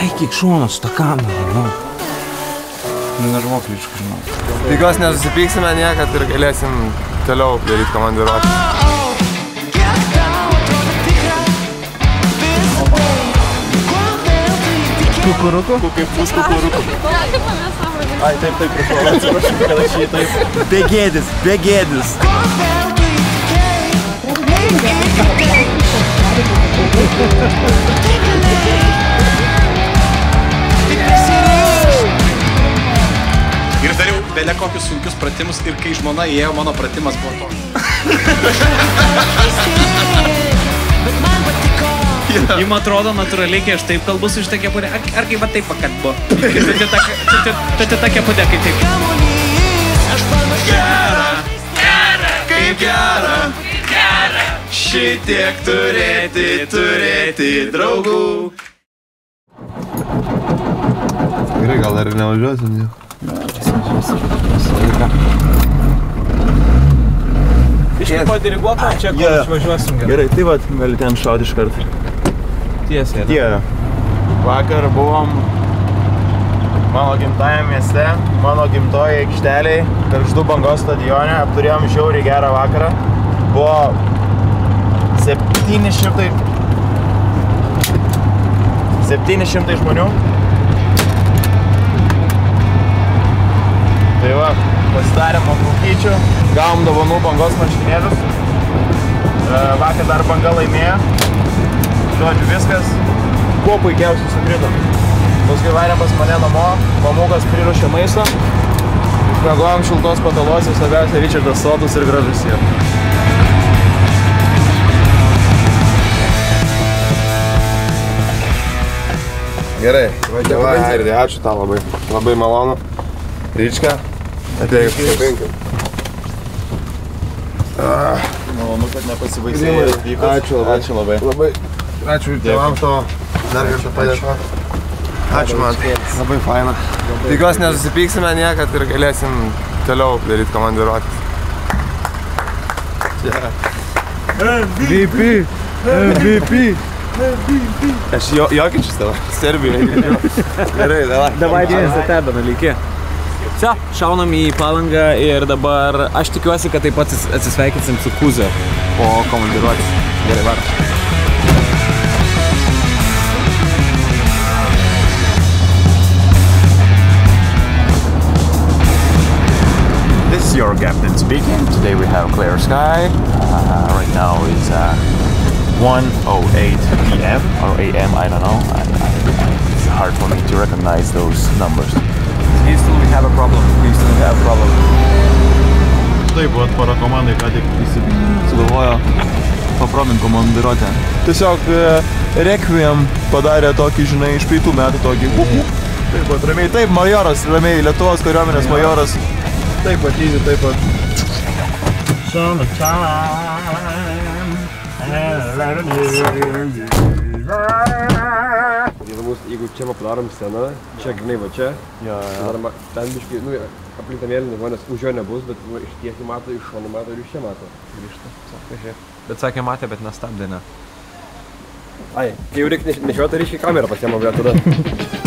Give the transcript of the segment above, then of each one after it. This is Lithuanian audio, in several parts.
eik į šoną su tą kamerą, nu. Nervokliškai, žinau. Tikiuosi nesusipyksime niekad ir galėsim toliau daryti komandiruotę. Kukuruku? Kaip pus kukuruku. Ai, taip, taip, prašau, atsiprašau, kad aš jį taip. Begėdis, begėdis. Ir belia kokius sunkius pratimus ir kai žmona įėjo, mano pratimas buvo toks. Jums atrodo natūraliai, kai aš taip kalbu su šitą kepurę, ar, ar kaip va taip pakalbu. Tai ta, kepurė kaip taip. Kaip gera, gera, šitiek turėti, turėti draugų. Gerai, gal dar ir nevažiuosim nieko. Iš padiriguoto, čia kur išvažiuosim gerai. Gerai, tai vat, gali ten šauti iš karto. Tiesiai. Tie. Vakar buvom mano gimtajame mieste, mano gimtoje aikšteliai, Karštų bangos stadione, apturėjom žiauriai gerą vakarą. Buvo 700 700 žmonių. Tai va, pasidarėm nuotraukyčių, gavom dovanų bangos marškinėlius. E, Vakar dar banga laimėjo. Žodžiu, viskas kuo puikiausiai sukrito. Paskui varėm pas mane namo, mamukas priruošė maisto. Mėgojom šiltos patalos ir svarbiausia Richardas sodus ir gražus jie. Gerai, važiuoju. Ir ačiū tau labai. Labai malonu. Ryčka, ateik. Kabinkim. Malonu, kad atvykus. Ačiū labai. Ačiū labai. Labai. Ačiū tėvams to. Dar kartą padėko. Ačiū man. Labai faina. Tikiuosi nesusipyksime niekad ir galėsim toliau daryti komandiruotę. MVP. MVP. Aš jo, jokinčius tavo. Serbijoje. Gerai, davai. Davai, dėmesį tebina, lygi. Čia, šaunam į palangą ir dabar aš tikiuosi, kad taip pat atsisveikinsim su po. Gerai. This is your captain speaking. Today we have clear sky. Uh, right now it's uh, 1:08 p.m. or a.m. I don't know. I, I, it's hard for me to recognize those numbers. Houston, we have a problem. We have a problem. Taip, vat para komandai ką tik įsi- sugalvojo papromint komandiruotę. Tiesiog e, Requiem padarė tokį, žinai, iš pietų metų tokį. Up, up. Taip, vat ramiai, taip, majoras, ramiai, Lietuvos kariuomenės majoras. Taip, pat įzi, taip pat. Įdomus, jeigu čia padarom sceną, čia grinai va čia, Jo, jo. arba ten biškai, nu, aplink tą mėlyną žmonės už jo nebus, bet va, iš tiesiai mato, iš šonų mato ir iš čia mato. Grįžta. Sako, žiūrėk. Bet sakė, matė, bet nestabdė, ne. Ai, kai jau reikia neš- nešioti, tai reiškia kamerą pasiemą, bet tada.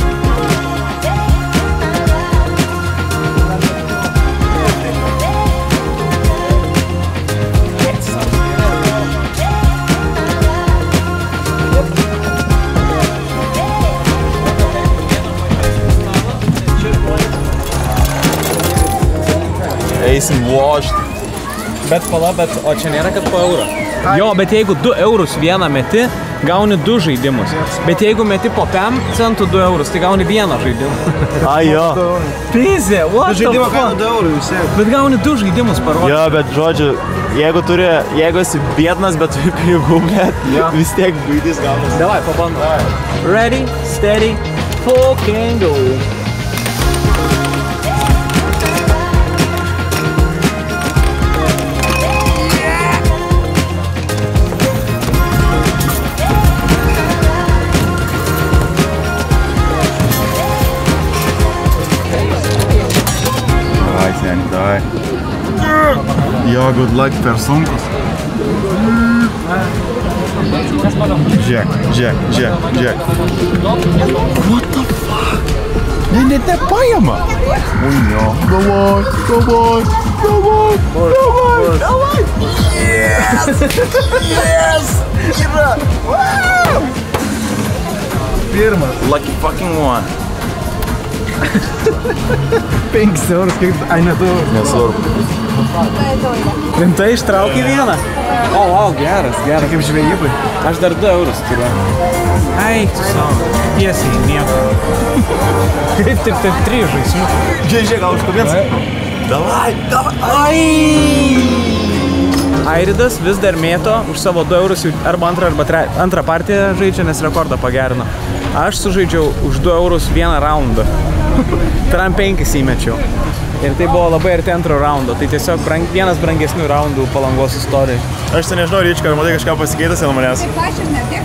Eisim lošti. Bet pala, bet, o čia nėra, kad po eurą. Jo, bet jeigu 2 eurus vieną meti, gauni 2 žaidimus. Bet jeigu meti po 5 centų 2 eurus, tai gauni vieną žaidimą. Ai, jo. Pizė, what Žaidimą gauni 2 eurų visi. Bet gauni 2 žaidimus parodyti. Jo, bet žodžiu, jeigu turi, jeigu esi biednas, bet turi pinigų, bet vis tiek buitis gaunasi. Davai, pabandom. Ready, steady, fucking go. Jo, good luck per sunkus. Žiūrėk, žiūrėk, žiūrėk, žiūrėk. What the fuck? Ne, net nepaima. Ui, jo. Davai, davai, davai, davai, davai. Yes! Yes! Yra! Wow! Pirmas. Lucky fucking one. 5 eurus, kaip, ai, ne tu. Nesvarbu. Rimtai ištraukė vieną? O, oh, wow, geras, geras. Kaip žvejybai. Aš dar 2 eurus turiu. Ai, tu savo. Tiesiai, nieko. Kaip tik taip 3 žaismių. Žiūrėk, žiūrėk, gal užkabins. Davai, davai. Airidas vis dar mėto už savo 2 eurus arba antrą, arba tre, antrą partiją žaidžia, nes rekordą pagerino. Aš sužaidžiau už 2 eurus vieną raundą. Tram 5 įmečiau. Ir tai buvo labai arti antro raundo. Tai tiesiog brang, vienas brangesnių raundų palangos istorijai. Aš ten nežinau, Ryčka, ar matai kažką pasikeitęs nuo manęs?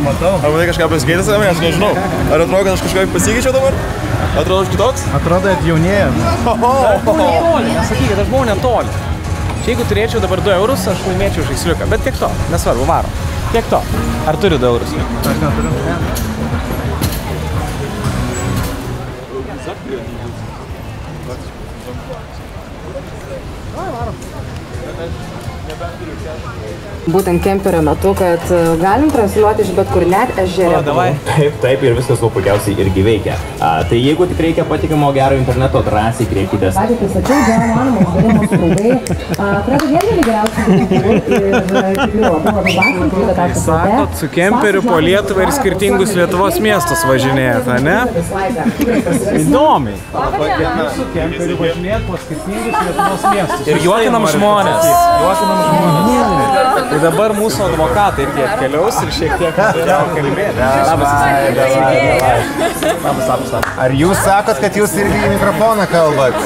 Matau. Ar matai kažką pasikeitęs nuo manęs? Nežinau. Ar atrodo, kad aš kažką pasikeičiau dabar? Atrodo, aš kitoks? Atrodo, atjaunėjom. Netoli, nesakykit, aš buvau netoli. Čia jeigu turėčiau dabar 2 eurus, aš laimėčiau žaisliuką. Bet tiek to, nesvarbu, varo. Tiek to. Ar turi 2 eurus? Aš neturiu. back. Būtent kemperio metu, kad e, galim transliuoti iš bet kur net. Davai. Taip, taip ir viskas kuo puikiausiai irgi veikia. A, tai jeigu tik reikia patikimo gero interneto, drąsiai kreipkitės. Patys pristačiau, Džono Animals, Darymos draugai. E, labai labai vasarą, tai yra taškas. Sakot, su kemperiu po Lietuvą ir skirtingus Lietuvos miestus važinėjat, ne? Įdomiai. Su kemperiu važinėjat po skirtingus Lietuvos miestus. Ir juokinam žmonės. Juokinam žmonės. Tai dabar mūsų advokatai irgi atkeliaus ir šiek tiek kalbėti. Labas. Labas, labas. Ar jūs sakot, kad jūs irgi į mikrofoną kalbat?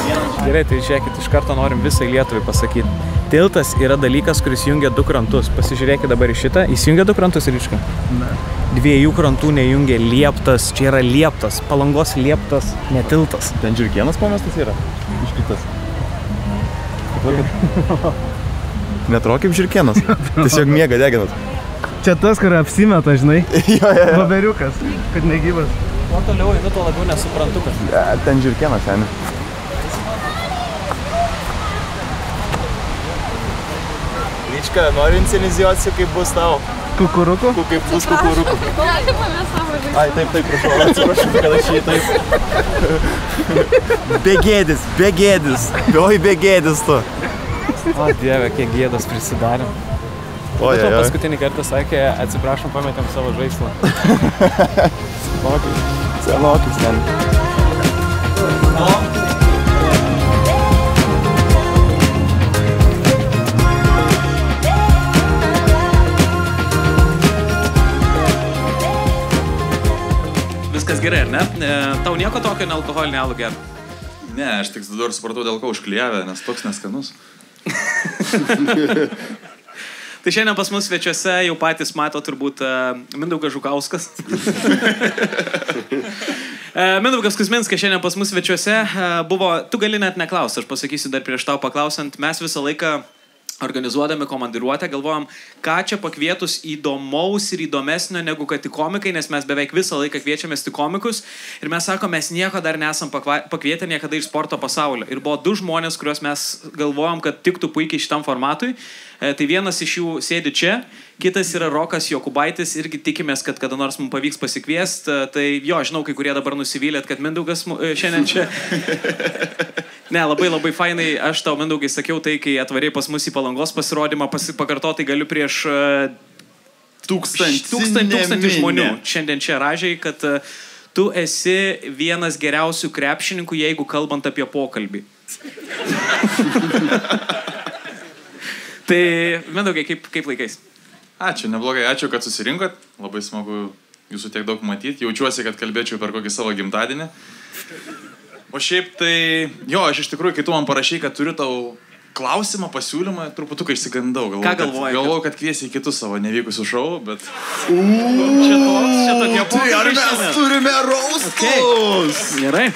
Gerai, tai žiūrėkit, iš karto norim visai Lietuvai pasakyti. Tiltas yra dalykas, kuris jungia du krantus. Pasižiūrėkit dabar į šitą. Jis jungia du krantus, Ryčka? Ne. Dviejų krantų nejungia lieptas. Čia yra lieptas. Palangos lieptas, ne tiltas. Ten žirkienas pamestas yra? Iškitas. Netrodo kaip žirkienas. Tiesiog miega deginat. Čia tas, kur apsimeta, žinai. jo, jo, jo. Baberiukas, kad negyvas. Kuo toliau einu, tuo labiau nesuprantu, kas. Ja, ten žirkienas, seniai. Ryčka, nori inscenizuoti, kaip bus tau? Kukuruku. Ku- Kaip bus kukurukų. Ai, taip, taip, prašau, atsiprašau, kad aš jį taip. Begėdis, begėdis. Oi, begėdis tu. O dieve, kiek gėdos prisidarėm. Oi, oi. paskutinį kartą sakė, atsiprašom, pametėm savo žaislą. Senokis, senokis, ten. Viskas gerai, ar ne? E, Tau nieko tokio nealkoholinio alų gerai. Ne, aš tik dabar supratau, dėl ko užklijavę, nes toks neskanus. Tai šiandien pas mus svečiuose jau patys mato turbūt uh, Mindaugas Žukauskas. Uh, Mindaugas Kusminskas šiandien pas mus svečiuose uh, buvo, tu gali net neklausti, aš pasakysiu dar prieš tau paklausant, mes visą laiką organizuodami komandiruotę galvojam, ką čia pakvietus įdomaus ir įdomesnio negu kad tik komikai, nes mes beveik visą laiką kviečiamės tik komikus ir mes sakom, mes nieko dar nesam pakvietę niekada iš sporto pasaulio. Ir buvo du žmonės, kuriuos mes galvojam, kad tiktų puikiai šitam formatui. E, Tai vienas iš jų sėdi čia, kitas yra Rokas Jokubaitis, irgi tikimės, kad kada nors mums pavyks pasikviesti. Tai jo, žinau, kai kurie dabar nusivylėt, kad Mindaugas e, šiandien čia. Ne, labai labai fainai, aš tau Mindaugai sakiau tai, kai atvarėjai pas mus į palangos pasirodymą, pasi- pakartotai galiu prieš e, Tūkstantį. tūkstantį, tūkstantį žmonių šiandien čia ražiai, kad e, tu esi vienas geriausių krepšininkų, jeigu kalbant apie pokalbį. tai, Mindaugai, kaip, kaip laikais? Ačiū, neblogai, ačiū, kad susirinkot. Labai smagu jūsų tiek daug matyti. Jaučiuosi, kad kalbėčiau per kokį savo gimtadienį. O šiaip tai, jo, aš iš tikrųjų, kai tu man parašai, kad turiu tau klausimą, pasiūlymą, truputuką išsigandau. Galvojau, Ką galvojai, Kad, galvojau, kad kviesi į kitus savo nevykusius šou, bet... Čia toks, čia tokie pokalbiai šiandien. turime raustus? Gerai.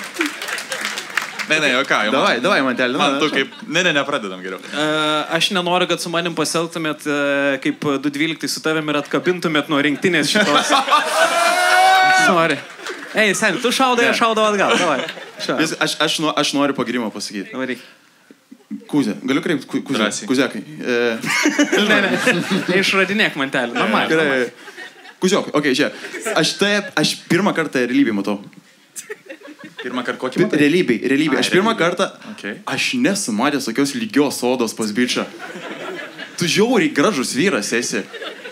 Ne, ne, ką, jau. Davai, davai, mantelį. Man tu kaip... Ne, ne, nepradedam geriau. Uh, aš nenoriu, kad su manim pasielgtumėt uh, kaip 212 su tavim ir atkabintumėt nuo rinktinės šitos. Sorry. Ei, seniai, tu šaudai, aš šaudau atgal. Davai. Šau. Vis, aš, aš, nu, aš noriu pagirimą pasakyti. Varyk. Kuzė, galiu kreipti ku. Drąsiai. Kuzekai. E, Ne, ne. Neišradinėk mantelį. Normaliai. gerai. Kuziokai, okei, okay, čia. Aš tai, aš pirmą kartą realybėj matau. Pirmą kartą kokį matai? Realybėj, realybėj. Ai, Aš pirmą kartą, Okay. aš nesu matęs tokios lygios sodos pas bičią. Tu žiauriai gražus vyras esi.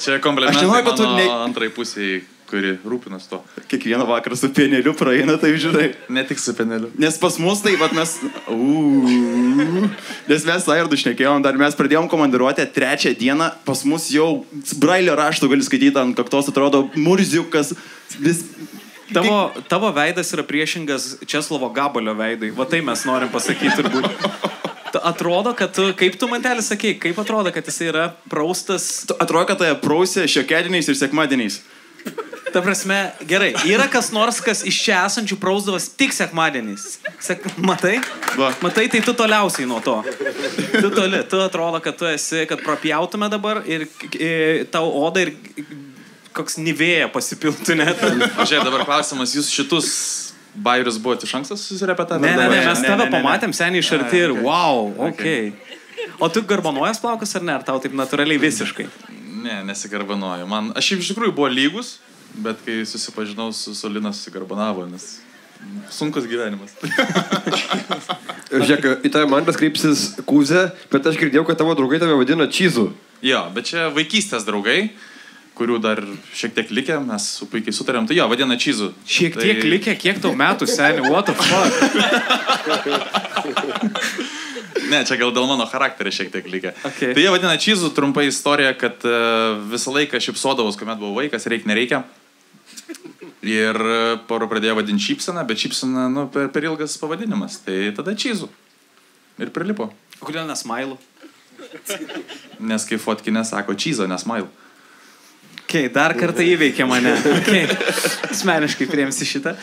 Čia komplimentai Aš nemanau, kad tu ne- antrai pusiai, kuri rūpinas to. Kiekvieną vakarą su pieneliu praeina, tai žinai. Ne tik su peneliu. Nes pas mus tai, vat mes... Uuu. Nes mes Airdu šnekėjom, dar mes pradėjom komandiruotę trečią dieną, pas mus jau brailio raštų gali skaityti ant kaktos, atrodo, murziukas. Vis... Tavo, tavo veidas yra priešingas Česlovo Gabalio veidui. Va tai mes norim pasakyti turbūt. Atrodo, kad tu, kaip tu mantelį sakei, kaip atrodo, kad jis yra praustas. Atrodo, kad tai prausė šiokiadieniais ir sekmadieniais. Ta prasme, gerai, yra kas nors, kas iš čia esančių prausdavas tik sekmadieniais. Sek, matai? Va. Matai, tai tu toliausiai nuo to. Tu toli, tu atrodo, kad tu esi, kad propjautume dabar ir e, tau oda ir koks nivėja pasipiltų net. Žiūrėk, dabar klausimas, jūs šitus bairius buvote iš anksto susirepetavę? Ne, ne, ne, mes Ne, tave ne, ne, ne. pamatėm seniai iš arti ir okay. wow, ok. O tu garbanuojas plaukas ar ne, ar tau taip natūraliai visiškai? Ne, nesigarbanoju. Man, aš iš tikrųjų buvo lygus, bet kai susipažinau su Solinas, susigarbanavo, nes sunkus gyvenimas. Žiūrėk, į tave mantas kreipsis kūzė, bet aš girdėjau, kad tavo draugai tave vadina čyzu. jo, bet čia vaikystės draugai, kurių dar šiek tiek likę, mes su puikiai sutarėm. Tai jo, vadina Čyzu. Šiek tai... tiek likę, kiek tau metų seniai, what the fuck? Ne, čia gal dėl mano charakterio šiek tiek likę. Okay. Tai jie vadina Čyzu, trumpa istorija, kad uh, visą laiką šipsodavus, kuomet buvau vaikas, reikia, nereikia. Ir e, poro pradėjo vadinti šypseną, bet šypsena, nu, per, per ilgas pavadinimas. Tai tada Čyzu. Ir prilipo. O Kodėl nesmailų? Nes kai fotkinė sako Čyzo, nesmail. Okay, dar kartą įveikė mane. Okay. Asmeniškai priemsi šitą.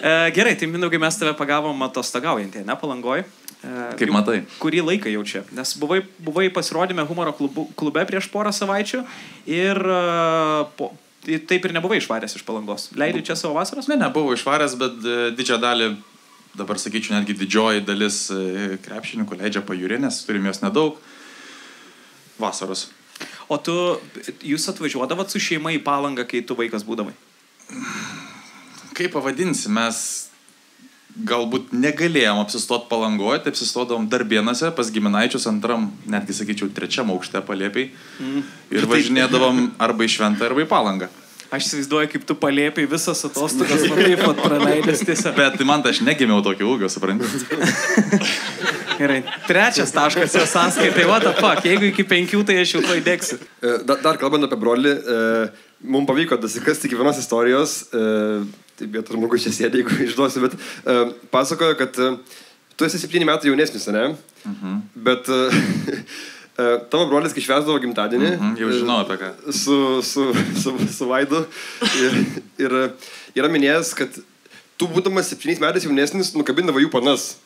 E, gerai, tai Mindaugai mes tave pagavom atostogaujantį, ne palangoj. E, Kaip matai. Kurį laiką jau čia? Nes buvai, buvai pasirodymę humoro klubu, klube prieš porą savaičių ir e, po, tai taip ir nebuvai išvaręs iš palangos. Leidai čia savo vasaros? Ne, nebuvau išvaręs, bet e, didžiąją dalį, dabar sakyčiau, netgi didžioji dalis e, krepšininkų leidžia pajūrį, nes turim jos nedaug. Vasaros. O tu, jūs atvažiuodavot su šeima į palangą, kai tu vaikas būdavai? Kaip pavadinsi, mes galbūt negalėjom apsistoti palangoje, tai apsistodavom darbienuose pas giminaičius antram, netgi sakyčiau, trečiam aukšte paliepiai. Mm. Ir važinėdavom arba į šventą, arba į palangą. Aš įsivaizduoju, kaip tu paliepiai visas atostogas, man taip pat praleidęs tiesiog. Bet tai man tai aš negimiau tokio ūgio, suprantu. Gerai, trečias taškas jo sąskaitai, what the fuck, jeigu iki penkių, tai aš jau to įdėksiu. E, Dar, dar kalbant apie brolį, e, mums pavyko dasikasti iki vienos istorijos, e, taip, bet žmogus čia sėdė, jeigu išduosiu, bet e, pasakojo, kad e, tu esi septyni metai jaunesnis, ne? Mhm. Bet e, tavo brolis, kai švesdavo gimtadienį, Mhm, jau žinau apie ką. e, su, su, su, su Vaidu, ir, ir e, yra minėjęs, kad tu būdamas septyniais metais jaunesnis, nukabindavo jų panas.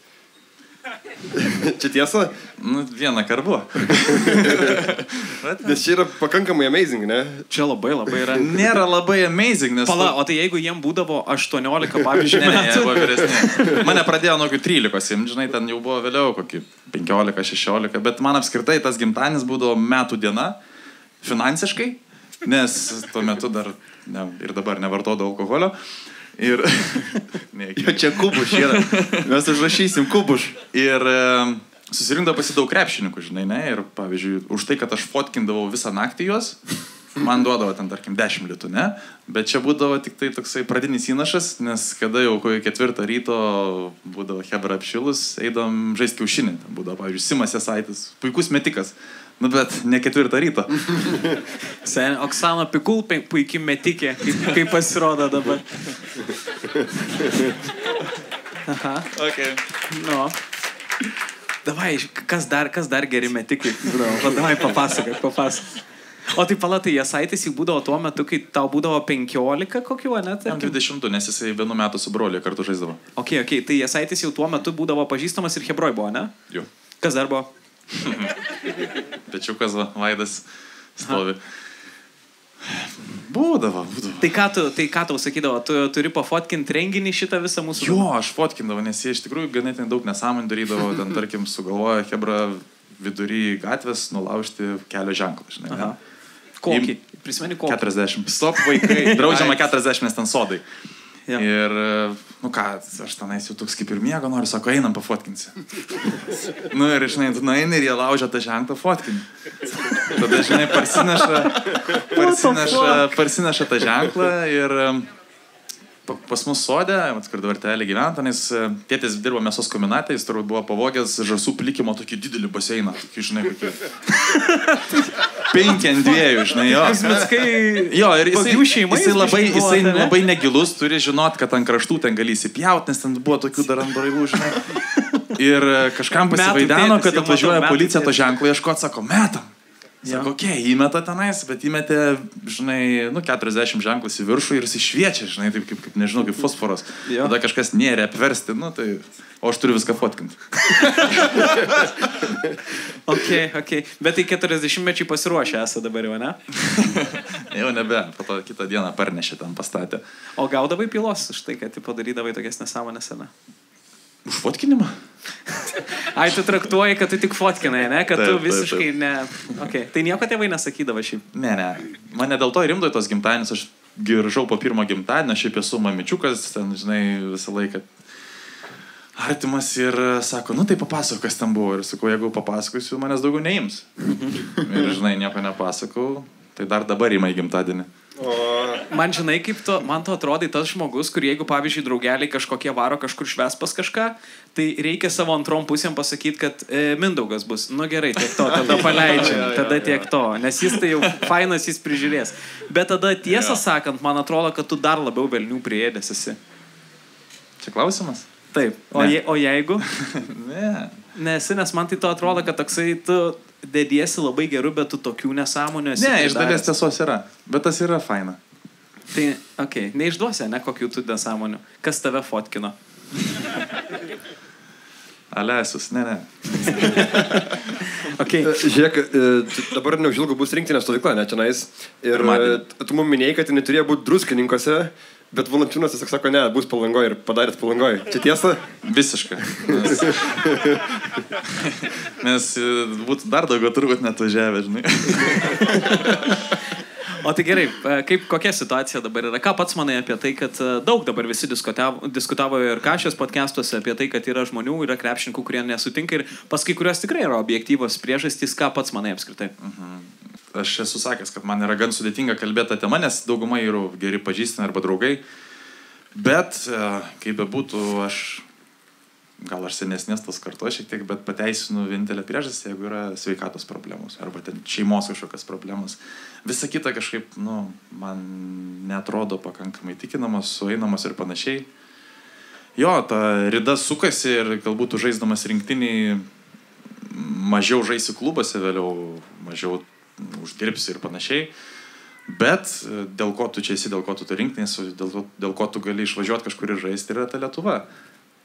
Čia tiesa? Nu, vieną karbu. Nes čia yra pakankamai amazing, ne? Čia labai labai yra. Nėra labai amazing, nes... Pala, o tai jeigu jiem būdavo 18, pavyzdžiui, Ne, ne, jie buvo vyresni. Mane pradėjo nuo kokių 13, simt, žinai, ten jau buvo vėliau kokį 15-16, bet man apskritai tas gimtadienis būdavo metų diena, finansiškai, nes tuo metu dar ne, ir dabar nevartodavau alkoholio. Ir... Jo, čia kubuš yra. Mes užrašysim kubuš. Ir susirinkdavo pasi daug krepšininkų, žinai, ne? Ir pavyzdžiui, už tai, kad aš fotkindavau visą naktį juos, man duodavo ten, tarkim, 10 litų, ne? Bet čia būdavo tik tai toksai pradinis įnašas, nes kada jau kokį ketvirtą ryto būdavo Hebra apšilus, eidom žaisti kiaušinį. Ten būdavo, pavyzdžiui, Simas Esaitis, puikus metikas. Nu, bet ne ketvirtą ryto. Sen, Oksana Pikul, puikiai metikė, kaip, kaip pasirodo dabar. Aha. Okay. Nu. Davai, kas dar, kas dar geri metikai? Bro, va, davai, papasakok, papasakok. O tai palatai, Jasaitis jau būdavo tuo metu, kai tau būdavo 15 kokiu, ne? Jam 20, nes jisai vienu metu su broliu kartu žaisdavo. Ok, ok, tai Jasaitis jau tuo metu būdavo pažįstamas ir Hebroj buvo, ne? Jau. Kas dar buvo? Pečiukas, va, Vaidas stovi. Būdavo, būdavo. Tai ką, tu, tai ką tau sakydavo, tu turi pafotkinti renginį šitą visą mūsų... Jo, aš fotkindavau, nes jie iš tikrųjų ganėtinai daug nesąmonių darydavo, ten tarkim sugalvoja Hebra vidury gatvės nulaužti kelio ženklą, žinai. Aha. Kokį? Prisimeni kokį? 40. Stop vaikai. Draudžiama 40, nes ten sodai. Jo. Ir, nu ką, aš tenais jau toks kaip ir miego noriu, sako, einam pafotkinsi. nu ir, žinai, tu nueini ir jie laužia tą ženklą fotkinį. Tada, žinai, parsineša, parsineša, parsineša tą ženklą ir pa- pas mus sodė, kur dabar telė gyventa, nes e, tėtis dirbo mėsos kombinate, jis turbūt buvo pavogęs žasų plikimo tokį didelį baseiną, tokį, žinai, kokį. Penki ant dviejų, žinai, jo. Kuzmickai... Jo, ir jisai, Vagių šeima jisai, jis labai, jisai labai negilus, turi žinot, kad ant kraštų ten gali įsipjauti, nes ten buvo tokių dar ant braivų, žinai. Ir e, kažkam pasivaideno, kad atvažiuoja policija to ženklo ieškoti, sako, metam. Sako, okei, okay, įmeta tenais, bet įmetė, žinai, nu, 40 ženklus į viršų ir jis išviečia, žinai, taip kaip, kaip nežinau, kaip fosforas. Jo. Tada kažkas nėrė apversti, nu, tai, o aš turiu viską fotkinti. Ok, ok. Bet tai 40 mečiai pasiruošę esate dabar jau, ne? Jau nebe, po to kitą dieną parnešė ten pastatė. O gaudavai pilos už tai, kad padarydavai tokias nesąmonės, ne? Už fotkinimą? Ai, tu traktuoji, kad tu tik fotkinai, ne? Kad tu Taip, taip, visiškai ne... Okay. Tai nieko tėvai nesakydavo šiaip. Ne, ne. Mane dėl to ir rimdavo tos gimtadienis, aš grįžau po pirmo gimtadienio, šiaip esu mamičiukas, ten, žinai, visą laiką artimas ir sako, nu tai papasakok, kas ten buvo. Ir sakau, jeigu papasakosiu, manęs daugiau neims. ir, žinai, nieko nepasakau, tai dar dabar įma į gimtadienį. Man žinai, kaip tu, man tu atrodai tas žmogus, kur jeigu, pavyzdžiui, draugeliai kažkokie varo kažkur šves pas kažką, tai reikia savo antrom pusėm pasakyti, kad e, Mindaugas bus. Nu gerai, tiek to, tada paleidžiam, tada tiek to, nes jis tai jau fainas, jis prižiūrės. Bet tada tiesą sakant, man atrodo, kad tu dar labiau velnių priėdęs esi. Čia klausimas? Taip. O, Ne. je, o jeigu? Ne. Nesi, nes man tai to atrodo, kad toksai tu dediesi labai geru, bet tu tokių nesąmonių esi. Ne, iš dalies tiesos yra, bet tas yra faina. Tai, okei, okay. neišduosi, ne, kokių tu nesąmonių. Kas tave fotkino? Alesus, ne, ne. Okay. E, Žiūrėk, e, tu- dabar neužilgo bus rinktinės stovykla, ne čia nais. Ir Pirmadienį. e, tu mums minėjai, kad jinai turėjo būti druskininkose, bet Valantinas tiesiog sako, ne, bus palangoje ir padarėt palangoje. Čia tiesa? Visiškai. Nes, nes e, būtų dar daugiau turbūt net važiavę, žinai. O tai gerai, e, kaip, kokia situacija dabar yra? Ką pats manai apie tai, kad e, daug dabar visi diskutavo, diskutavo ir kažkas podcastuose apie tai, kad yra žmonių, yra krepšininkų, kurie nesutinka ir pas kai kurios tikrai yra objektyvos priežastys, ką pats manai apskritai. Aš esu sakęs, kad man yra gan sudėtinga kalbėti tą temą, nes dauguma yra geri pažįstami arba draugai. Bet, e, kaip bebūtų, aš gal aš senesnės tos kartos šiek tiek, bet pateisinu vienintelę priežastį, jeigu yra sveikatos problemos arba ten šeimos kažkokios problemos. Visa kita kažkaip, nu, man netrodo pakankamai tikinamas, sueinamas ir panašiai. Jo, ta rida sukasi ir galbūt žaisdamas rinktinį mažiau žaisi klubuose vėliau, mažiau uždirbsi ir panašiai. Bet e, dėl ko tu čia esi, dėl ko tu tu rinktinės, dėl, dėl ko tu gali išvažiuoti kažkur ir žaisti, yra ta Lietuva.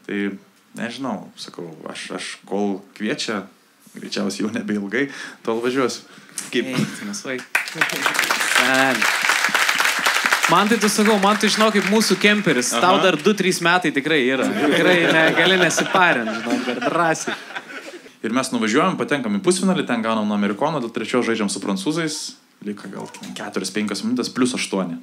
Tai nežinau, sakau, aš, aš kol kviečia, greičiausiai jau nebeilgai, tol važiuosiu. Kaip? Man tai tu sakau, man tai žinau kaip mūsų kemperis. Aha. Tau dar 2-3 metai tikrai yra. Tikrai negali nesiparinti, žinau, per drąsiai. Ir mes nuvažiuojam, patenkam į pusfinalį, ten gaunam nuo amerikono, dėl trečio žaidžiam su prancūzais, lieka gal 4-5 minutės plus 8.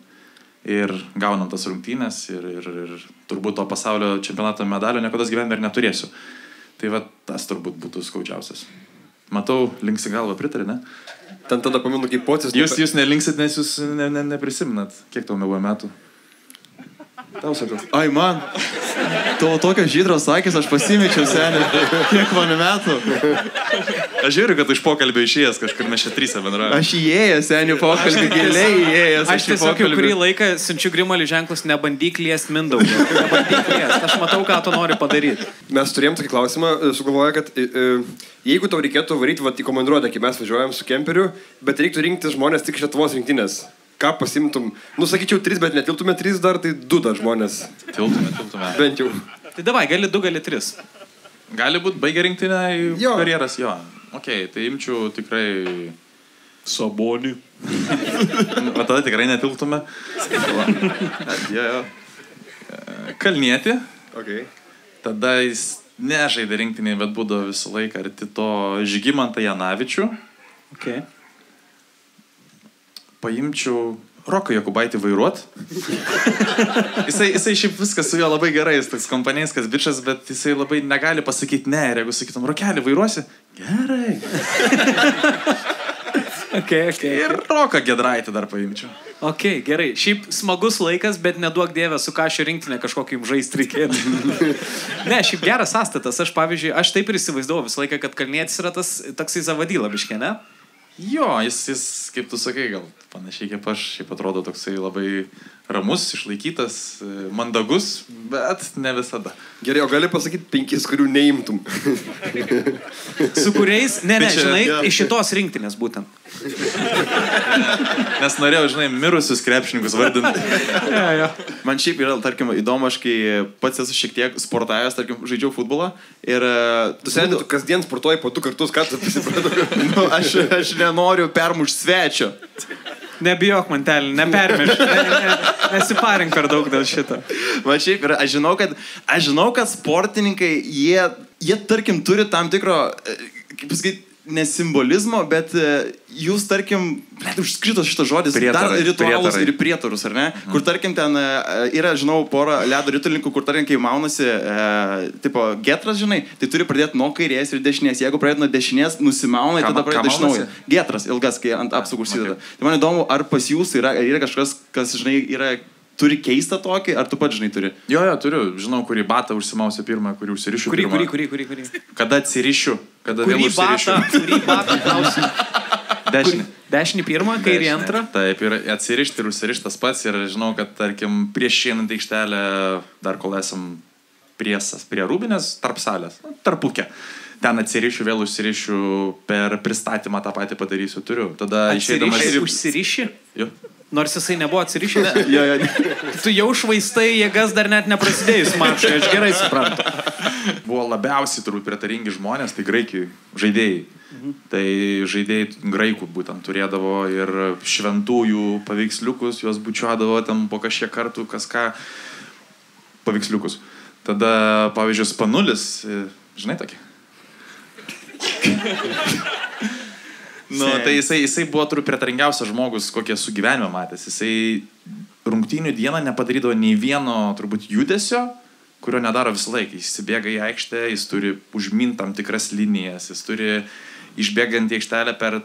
Ir gaunam tas rungtynės ir, ir, ir turbūt to pasaulio čempionato medalio niekada gyvenime ir neturėsiu. Tai va tas turbūt būtų skaudžiausias. Matau, linksi galvą pritarė, ne? Ten tada paminu, kaip pocis. Jūs, jūs nelinksit, nes jūs ne, ne, neprisiminat, kiek tau buvo metų. Tau sakau. Ai, man. Tavo tokios žydros akis, aš pasimečiau senį. Kiek man metų? Aš žiūriu, kad iš pokalbio išėjęs kažkur mes čia trysia bendravome. Aš įėjęs senį pokalbį, giliai įėjęs. Aš tiesiog jau kurį laiką siunčiu grimalių ženklus, nebandyk liest mindaugą. Nebandyk liest. Aš matau, ką tu nori padaryti. Mes turėjom tokį klausimą, e, sugalvoję, kad e, e, jeigu tau reikėtų varyti vat, į komandiruotę, kai mes važiuojam su kemperiu, bet reiktų rinkti žmonės tik iš Lietuvos rinktinės. Ką pasimtum? Nu, sakyčiau, trys, bet netiltume trys dar, tai du dar žmonės. Tiltume, tiltume. Bent jau. Tai davai, gali du, gali tris. Gali būti baigę rinktinę Jo. karjeras, jo. Ok, tai imčiau tikrai... Sabonį. O tada tikrai netiltume. Jo, jo. Kalnietį. Okay. Tada jis nežaidė rinktinėje, bet būdavo visą laiką arti to Žygimantą Janavičių. Okay. Paimčiau Roką Jokubaitį vairuot. jisai, jisai šiaip viskas su juo labai gerai, jis toks kompanijskas bičias, bet jisai labai negali pasakyti ne. Ir jeigu sakytum, Rokelį vairuosi, gerai. Okay, okay. Ir Roką Gedraitį dar paimčiau. Ok, gerai. Šiaip smagus laikas, bet neduok dievę su kažio rinktinė kažkokį jums žaisti reikėtų. ne, šiaip geras sąstatas. Aš, pavyzdžiui, aš taip ir įsivaizdavau visą laiką, kad kalnietis yra tas toksai zavadyla biškė, ne? Jo, jis, jis, kaip tu sakai, gal panašiai kaip aš, šiaip atrodo toksai labai ramus, išlaikytas, e, mandagus, bet ne visada. Gerai, o gali pasakyti penkis, kurių neimtum. Su kuriais, ne, ne, Tai žinai, jo. iš šitos rinktinės būtent. Nes norėjau, žinai, mirusius krepšininkus vardinti. Man šiaip yra, tarkim, įdomu, aš kai pats esu šiek tiek sportavęs, tarkim, žaidžiau futbolą ir... e, Tu seniai, tu kasdien sportuoji po du kartus, ką tu prisipratau. nu, aš, aš nenoriu permušti svečio. Nebijok mantelį, nepermiš. Ne, ne, nesiparink per daug dėl šito. Man šiaip yra, aš žinau, kad, aš žinau, kad sportininkai, jie, jie tarkim, turi tam tikro, e, kaip pasakyti, nesimbolizmo, bet e, jūs, tarkim, net užskrito šitas žodis, Prietarai, dar ritualus prietarai. ir prietarus, ar ne? Mhm. Kur, tarkim, ten e, yra, žinau, pora ledo ritulininkų, kur, tarkim, kai maunasi, e, tipo, getras, žinai, tai turi pradėti nuo kairės ir dešinės. Jeigu pradėti nuo dešinės, nusimauna, tada pradėti iš naujo. Getras, ilgas, kai ant apsaugų užsideda. Tai man įdomu, ar pas jūs yra, yra kažkas, kas, žinai, yra, turi keistą tokį, ar tu pats, žinai, turi. Jo, jo, turiu, žinau, kurį batą užsimausiu pirmą, kurį užsirišiu. Kurį, kurį, kurį, kurį, kurį. Kada atsirišiu, kada vėl Kurį užsirišiu. batą, kurį batą klausim. Dešinį. Dešinį pirmą, kairį antrą. Taip, ir atsirišti ir užsirištas pats. Ir žinau, kad, tarkim, prieš šiandien aikštelę, dar kol esam priesas, prie rūbinės, tarp salės, nu, tarpukė. Ten atsirišiu, vėl užsirišiu, per pristatymą tą patį padarysiu, turiu. Tada išeidamas užsiriši. Jo. Nors jisai nebuvo atsirišęs. Jo, jo, Tu jau švaistai jėgas dar net neprasidėjus mačui, aš gerai suprantu. Buvo labiausiai turbūt prietaringi žmonės, tai graikiai žaidėjai. Tai žaidėjai graikų būtent turėdavo ir šventųjų paveiksliukus, juos bučiuodavo ten po kažkiek kartų, kas ką paveiksliukus. Tada, pavyzdžiui, Spanulis, žinai tokį? Nu, tai jisai, jisai buvo turbūt prietaringiausias žmogus, kokį esu gyvenime matęs. Jisai rungtynių dieną nepadarydavo nei vieno turbūt judesio, kurio nedaro visą laiką. Jis įsibėga į aikštę, jis turi užminti tam tikras linijas, jis turi išbėgant į aikštelę per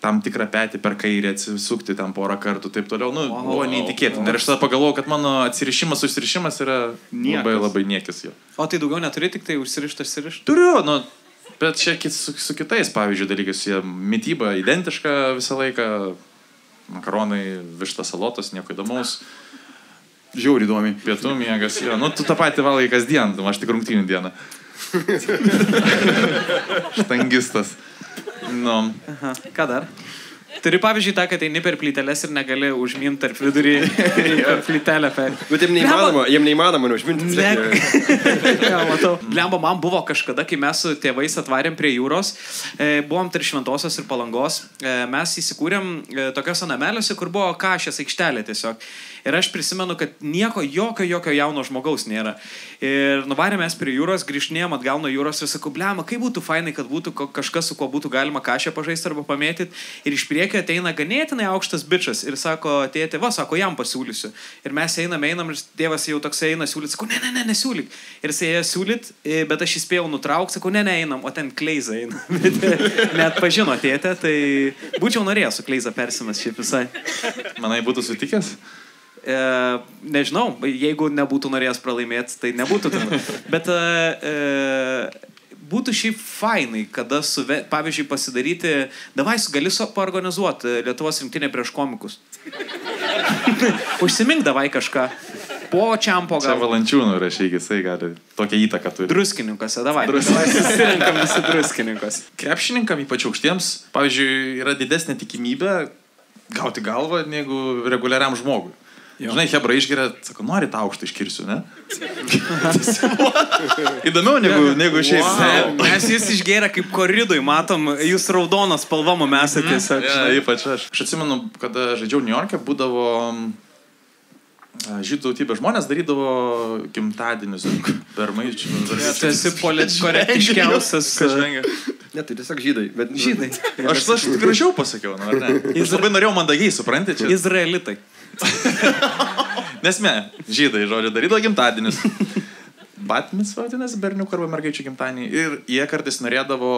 tam tikrą petį per kairę atsisukti ten porą kartų, taip toliau. Nu, wow, buvo neįtikėtina. Ir aš tada pagalvojau, kad mano atsirišimas, užsirišimas yra Niekas. labai labai niekis jo. O tai daugiau neturi, tik tai užsirišta, užsirišta. Turiu, nu, bet čia su, su kitais, pavyzdžiui, dalykais, jie mytyba identiška visą laiką, makaronai, vištas salotos, nieko įdomaus. Žiauri įdomi. Pietų miegas, jo, nu, tu tą patį valgai kasdien, tu, aš tik rungtynių dieną. Štangistas. Nu, Aha. Ką dar? Turi pavyzdžiui tą, kad eini per plyteles ir negali užminti tarp vidurį per plytelę. Per... Bet jiem neįmanoma, jiem neįmanoma neužminti. Ne. Ja, matau. Blemba, man buvo kažkada, kai mes su tėvais atvarėm prie jūros, e, buvom tarp Šventosios ir Palangos, e, mes įsikūrėm e, tokiuose nameliuose, kur buvo kažės aikštelė tiesiog. Ir aš prisimenu, kad nieko, jokio, jokio jauno žmogaus nėra. Ir nuvarėm mes prie jūros, grįžnėjom atgal nuo jūros ir sakau, blema, kaip būtų fainai, kad būtų kažkas, su kuo būtų galima kažę pažaisti arba pamėtyti. Ir iš priekio ateina ganėtinai aukštas bičias ir sako, tėtė, va, sako, jam pasiūlysiu. Ir mes einam, einam ir tėvas jau toksai eina siūlyti, sakau, ne, ne, ne, nesiūlyk. Ir jis ėjo siūlyt, e, bet aš įspėjau nutraukti, sakau, ne, ne, einam, o ten kleiza eina. Net pažino tėtę, tai būčiau norėjęs su kleiza persimas šiaip visai. manai būtų sutikęs? E, nežinau, jeigu nebūtų norėjęs pralaimėti, tai nebūtų turbūt. Bet e, e, būtų šiaip fainai, kada, suve, pavyzdžiui, pasidaryti, davai, gali su- paorganizuoti Lietuvos rinktinę prieš komikus. Užsimink davai kažką. Po čiampo Čia gal. valančiūnų rašyk, jisai gali tokią įtaką turi. Druskininkose, davai. davai susirinkam visi druskininkas. Krepšininkam, ypač aukštiems, pavyzdžiui, yra didesnė tikimybė gauti galvą negu reguliariam žmogui. Jo. Žinai, Hebra išgeria, sako, nori tą aukštą iškirsiu, ne? Įdomiau negu, negu šiaip. Wow. Mes jūs išgėrę kaip koridui, matom, jūs raudonas spalva mums esate tiesiog. Ja, ypač aš. Aš atsimenu, kada žaidžiau New York'e, būdavo žydų tautybės žmonės darydavo gimtadienius per maičių. Tu esi politiškiausias. Ne, tai tiesiog žydai. Bet... Žydai. Aš, aš gražiau pasakiau, nu, ar ne? Aš labai norėjau mandagiai, suprantate? Čia. Izraelitai. Nes me, žydai, žodžiu, darydavo gimtadienius. Batmis vadinasi berniukų arba mergaičių gimtadienį. Ir jie kartais norėdavo,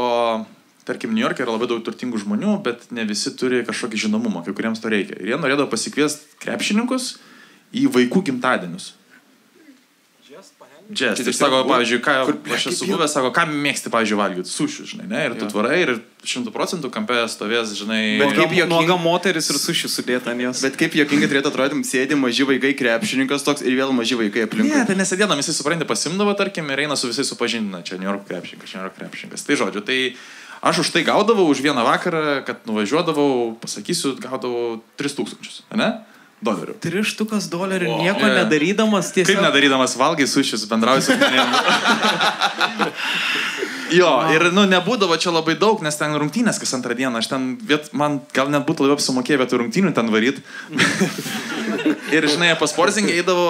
tarkim, New York'e yra labai daug turtingų žmonių, bet ne visi turi kažkokį žinomumą, kai kuriems to reikia. Ir jie norėdavo pasikviesti krepšininkus į vaikų gimtadienius. Džes. Tai sako, pavyzdžiui, ką aš esu buvęs, sako, ką mėgsti, pavyzdžiui, valgyti sušius, žinai, ne? Ir tu tvarai ir šimtų procentų kampė stovės, žinai. Bet kaip jo nuoga moteris ir suši sudėta ant jos. Bet kaip jokingai turėtų atrodyti, sėdi maži vaikai, krepšininkas toks ir vėl maži vaikai aplink. Ne, tai nesėdėdam, jisai supranti, pasimdavo, tarkim, ir eina su visais supažindina, čia New York krepšininkas, čia New York krepšininkas. Tai žodžiu, tai aš už tai gaudavau už vieną vakarą, kad nuvažiuodavau, pasakysiu, gaudavau 3000, ne? Dolerių. Tris štukas dolerių nieko Jo. nedarydamas tiesiog. Kaip nedarydamas valgai sušius, bendrausi su manimi. jo, ir, nu, nebūdavo čia labai daug, nes ten rungtynės kas antrą dieną, aš ten, viet, man gal net būtų labiau apsimokėję vietoj rungtynių ten varyt. ir, žinai, pas sportingą eidavo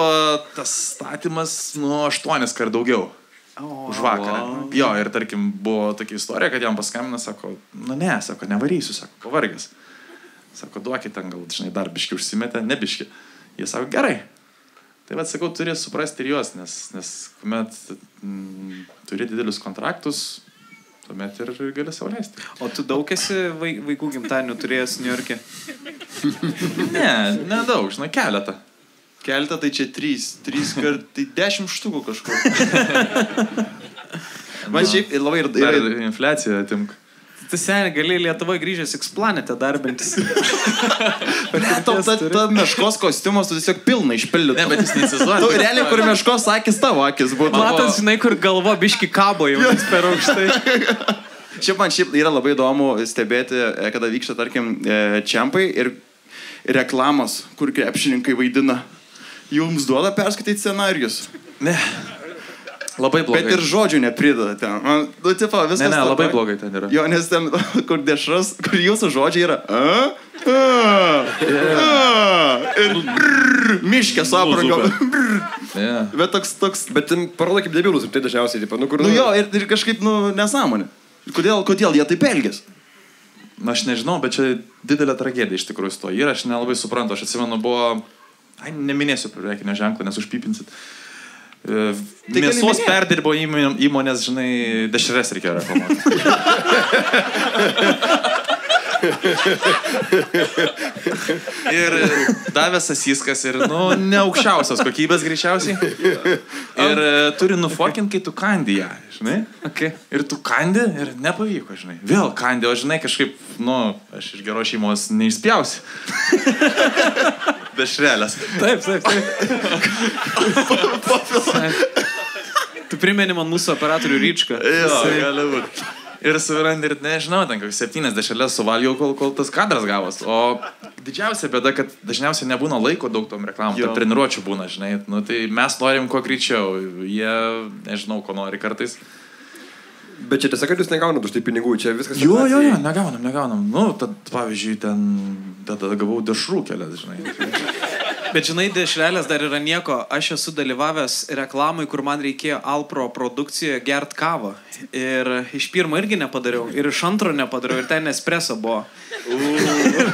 tas statymas, nu, aštuonis kart daugiau. Už vakarą. Wow. Jo, ir tarkim, buvo tokia istorija, kad jam paskambina, sako, nu ne, sako, nevarysiu, sako, pavargęs. Sako, duokit ten gal, žinai, dar biški užsimetę, ne biški. Jie sako, gerai. Tai vad sakau, turi suprasti ir juos, nes, nes kuomet mm, turi didelius kontraktus, tuomet ir gali sauliaisti. O tu daug esi vai, vaikų gimtadienių turėjęs New York'e? Ne, nedaug, žinai, keletą. Keletą tai čia trys, trys kart, tai dešimt štukų kažkur. Man šiaip ir labai ir... Dar ir ir infliacija atimk. Tu seniai gali Lietuvoje grįžęs X planetę darbintis. Ne, tau ta, ta meškos kostiumas, tu tiesiog pilna išpildyti. Ne, bet jis neįsivaizduoja. Tu realiai, kur meškos akis tavo akis būtų. Matas, žinai, kur galvo biški kabo jau per aukštai. Šiaip man šiaip yra labai įdomu stebėti, e, kada vyksta, tarkim, e, čiampai ir reklamos, kur krepšininkai vaidina. Jums duoda perskaityti scenarius. Ne. Labai blogai. Bet ir žodžių neprideda ten. Man, nu, tipo, viskas. Ne, ne, labai tvarkoj. blogai ten yra. Jo, nes ten, kur dešras, kur jūsų žodžiai yra. A? A? A? Ir brrr, miškė sapranga. Yeah. Bet toks, toks. Bet ten parodo kaip debilus, ir tai dažniausiai, tipo, nu kur... Nu jo, ir, ir kažkaip, nu, nesąmonė. Kodėl, kodėl jie taip elgės? Na, aš nežinau, bet čia didelė tragedija iš tikrųjų su to. Ir aš nelabai suprantu, aš atsimenu, buvo... Ai, neminėsiu prekinio ženklo, nes užpipinsit. E, Tai gali Mėsos perdirbo įmonė- įmonės, žinai, dešres reikėjo reklamuoti. ir davė sasiskas ir, nu, ne aukščiausios kokybės greičiausiai. Ir e, turi nuforkinti, kai tu kandi ją, žinai. Okay. Ir tu kandi ir nepavyko, žinai. Vėl kandi, o žinai, kažkaip, nu, aš iš geros šeimos neišspjausiu. Dešrelės. Taip, taip, taip. tu primeni man mūsų operatorių ryčką. Jo, Jisai- gali būti. Ir suvirand ir nežinau, ten kokias septynias dešrelės suvalgiau, kol, kol tas kadras gavos. O didžiausia bėda, kad dažniausiai nebūna laiko daug tom reklamom, tarp treniruočių būna, žinai. Nu, tai mes norim kuo greičiau, jie nežinau, ko nori kartais. Bet čia tiesiog, kad jūs negaunat už tai pinigų, čia viskas... Jo, jo, jo, negaunam, negaunam. Nu, tad, pavyzdžiui, ten, tada gavau dešrų kelias, žinai. Bet žinai, dešrelės dar yra nieko. Aš esu dalyvavęs reklamai, kur man reikėjo Alpro produkcijoje gert kavą. Ir iš pirmo irgi nepadariau. Ir iš antro nepadariau. Ir ten espreso buvo.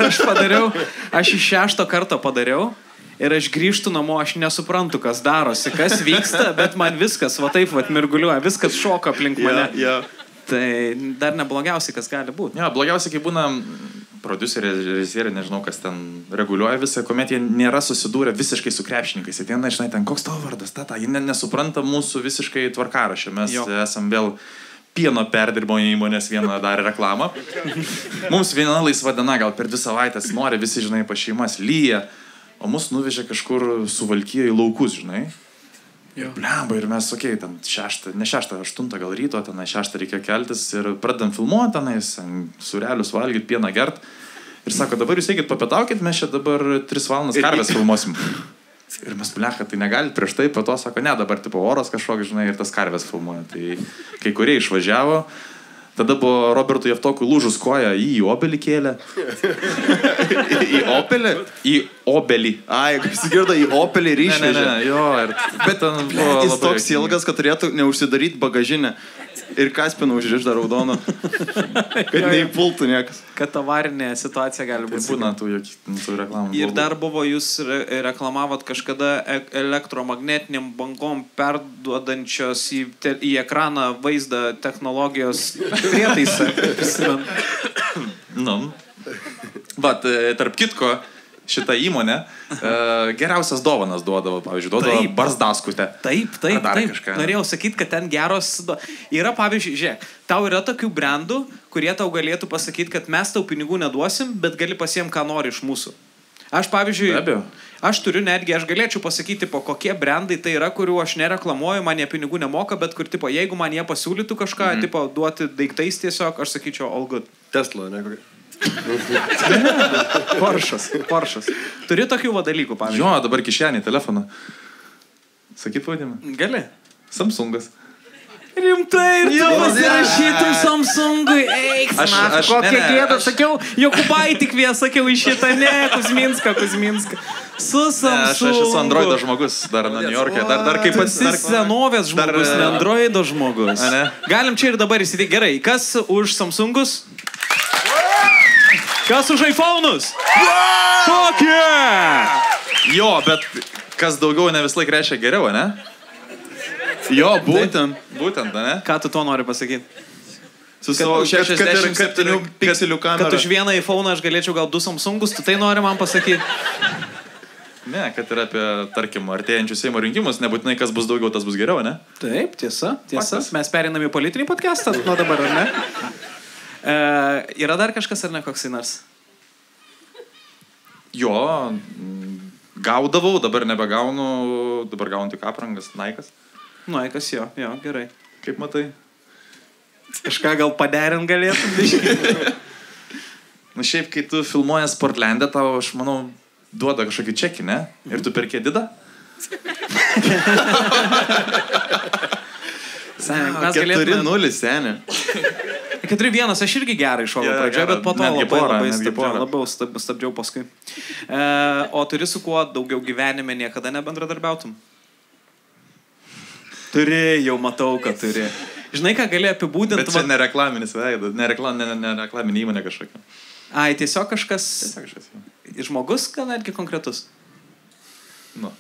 Aš padariau. Aš iš šešto karto padariau. Ir aš grįžtu namo, aš nesuprantu, kas darosi, kas vyksta, bet man viskas, va taip, va, mirguliuoja, viskas šoka aplink mane. Ja, ja. Tai dar neblogiausiai, kas gali būti. Jo, blogiausia, kai būna producerė, režisierė, nežinau, kas ten reguliuoja visą, kuomet jie nėra susidūrę visiškai su krepšininkais. Jie ten, žinai, ten koks tavo vardas, tata, jie ne, nesupranta mūsų visiškai tvarkarašio. Mes Jo. esam vėl pieno perdirbimo įmonės vieną darė reklamą. Mums viena laisva diena, gal per dvi savaitės nori visi, žinai, pa šeimas lyja, o mus nuvežė kažkur suvalkyje į laukus, žinai. Blemba ir mes, okei, okay, ten šeštą, ne šeštą, aštuntą gal ryto, ten šeštą reikia keltis ir pradedam filmuoti tenais, ten surelius valgyti, pieną gert. Ir sako, dabar jūs eikit papietaukit, mes čia dabar tris valandas karvės filmuosim. Ir mes, blecha, tai negalit prieš tai, po to sako, ne, dabar tipo oras kažkoks, žinai, ir tas karvės filmuoja. Tai kai kurie išvažiavo, tada buvo Robertui Jeftokui lūžus koja, į obelį kėlė. Į Opelį? Į obelį. Ai, kaip sigirda, į Opelį Ne, ne, ryšį. ne, jo, ir... Bet ten buvo Jis toks ilgas, kad turėtų neužsidaryti bagažinę. Ir Kaspiną užrišda raudoną. Kad neįpultų niekas. Kad avarinė situacija gali Tai būti. būna tų, tų reklamų. Ir dar buvo, jūs re reklamavot kažkada e- elektromagnetiniam bangom perduodančios į, te, į ekraną vaizdą technologijos prietaisą. Prisimenu. Nu. Bet tarp kitko, šitą įmonę e, geriausias dovanas duodavo, pavyzdžiui, duodavo Taip. barzdaskutę. Taip, taip, taip. kažką? Norėjau sakyti, kad ten geros. Yra, pavyzdžiui, žiūrėk, tau yra tokių brandų, kurie tau galėtų pasakyti, kad mes tau pinigų neduosim, bet gali pasiemti, ką nori iš mūsų. Aš, pavyzdžiui, aš turiu netgi, aš galėčiau pasakyti, po kokie brandai tai yra, kurių aš nereklamuoju, man jie pinigų nemoka, bet kur, tipo, jeigu man jie pasiūlytų kažką, mm. tipo, duoti daiktais tiesiog, aš sakyčiau, all good. Tesla, ne? kokia. Poršas, poršas. Turi tokių va dalykų, pavyzdžiui. Jo, dabar kišenį telefoną. Sakyt pavadimą. Gali. Samsungas. Rimtai, ir tu pasirašytum Samsungui, eik, Aš- na, aš- kokia ne, ne, gėda, aš- sakiau, Jokubai tik vien sakiau į šitą, ne, Kuzminska, Kuzminska. Su Ne, Samsungu. aš, aš esu Androido žmogus, dar nuo New York'e. Dar, dar kaip pats... Dar, senovės žmogus, dar, ne e, Androido žmogus. A, ne? Galim čia ir dabar įsitikti. Gerai, kas už Samsungus? Kas už iPhone'us? Kokie? jo, bet kas daugiau ne vis laik reiškia geriau, ne? Jo, būtent. Būtent, ne? Ką tu to nori pasakyti? Su savo kad- kad ir- 67 kad- pikselių kamera. Kad už vieną iPhone aš galėčiau gal du Samsungus, tu tai nori man pasakyti? Ne, kad ir apie, tarkim, artėjančius Seimo rinkimus, nebūtinai kas bus daugiau, tas bus geriau, ne? Taip, tiesa, tiesa. Faktas. Mes perinam į politinį podcastą nuo dabar, ar ne? E, yra dar kažkas ar ne koksai nors? Jo, gaudavau, dabar nebegaunu, dabar gaunu tik aprangas, naikas. Nu, ai, kas jo, jo, gerai. Kaip matai? Kažką gal paderint galėtum. Na šiaip, kai tu filmuoji Sportlandę, tau, aš manau, duoda kažkokį čekį, ne? Ir tu perki didą? Seniai, mes galėtume... 4-0, senė. 4-1, aš irgi gerai šoviau Gerą, pradžioje, bet po to labai, porą, labai, stabdžiau, labiau stab, stabdžiau paskui. E, o turi su kuo daugiau gyvenime niekada nebendradarbiautum? Turi, jau matau, kad turi. Žinai, ką gali apibūdinti? Bet čia nereklaminis veidas, nereklaminė ne, ne reklaminė įmonė kažkokia. Ai, tiesiog kažkas... Tiesiog kažkas. Žmogus, gal netgi konkretus. Nu.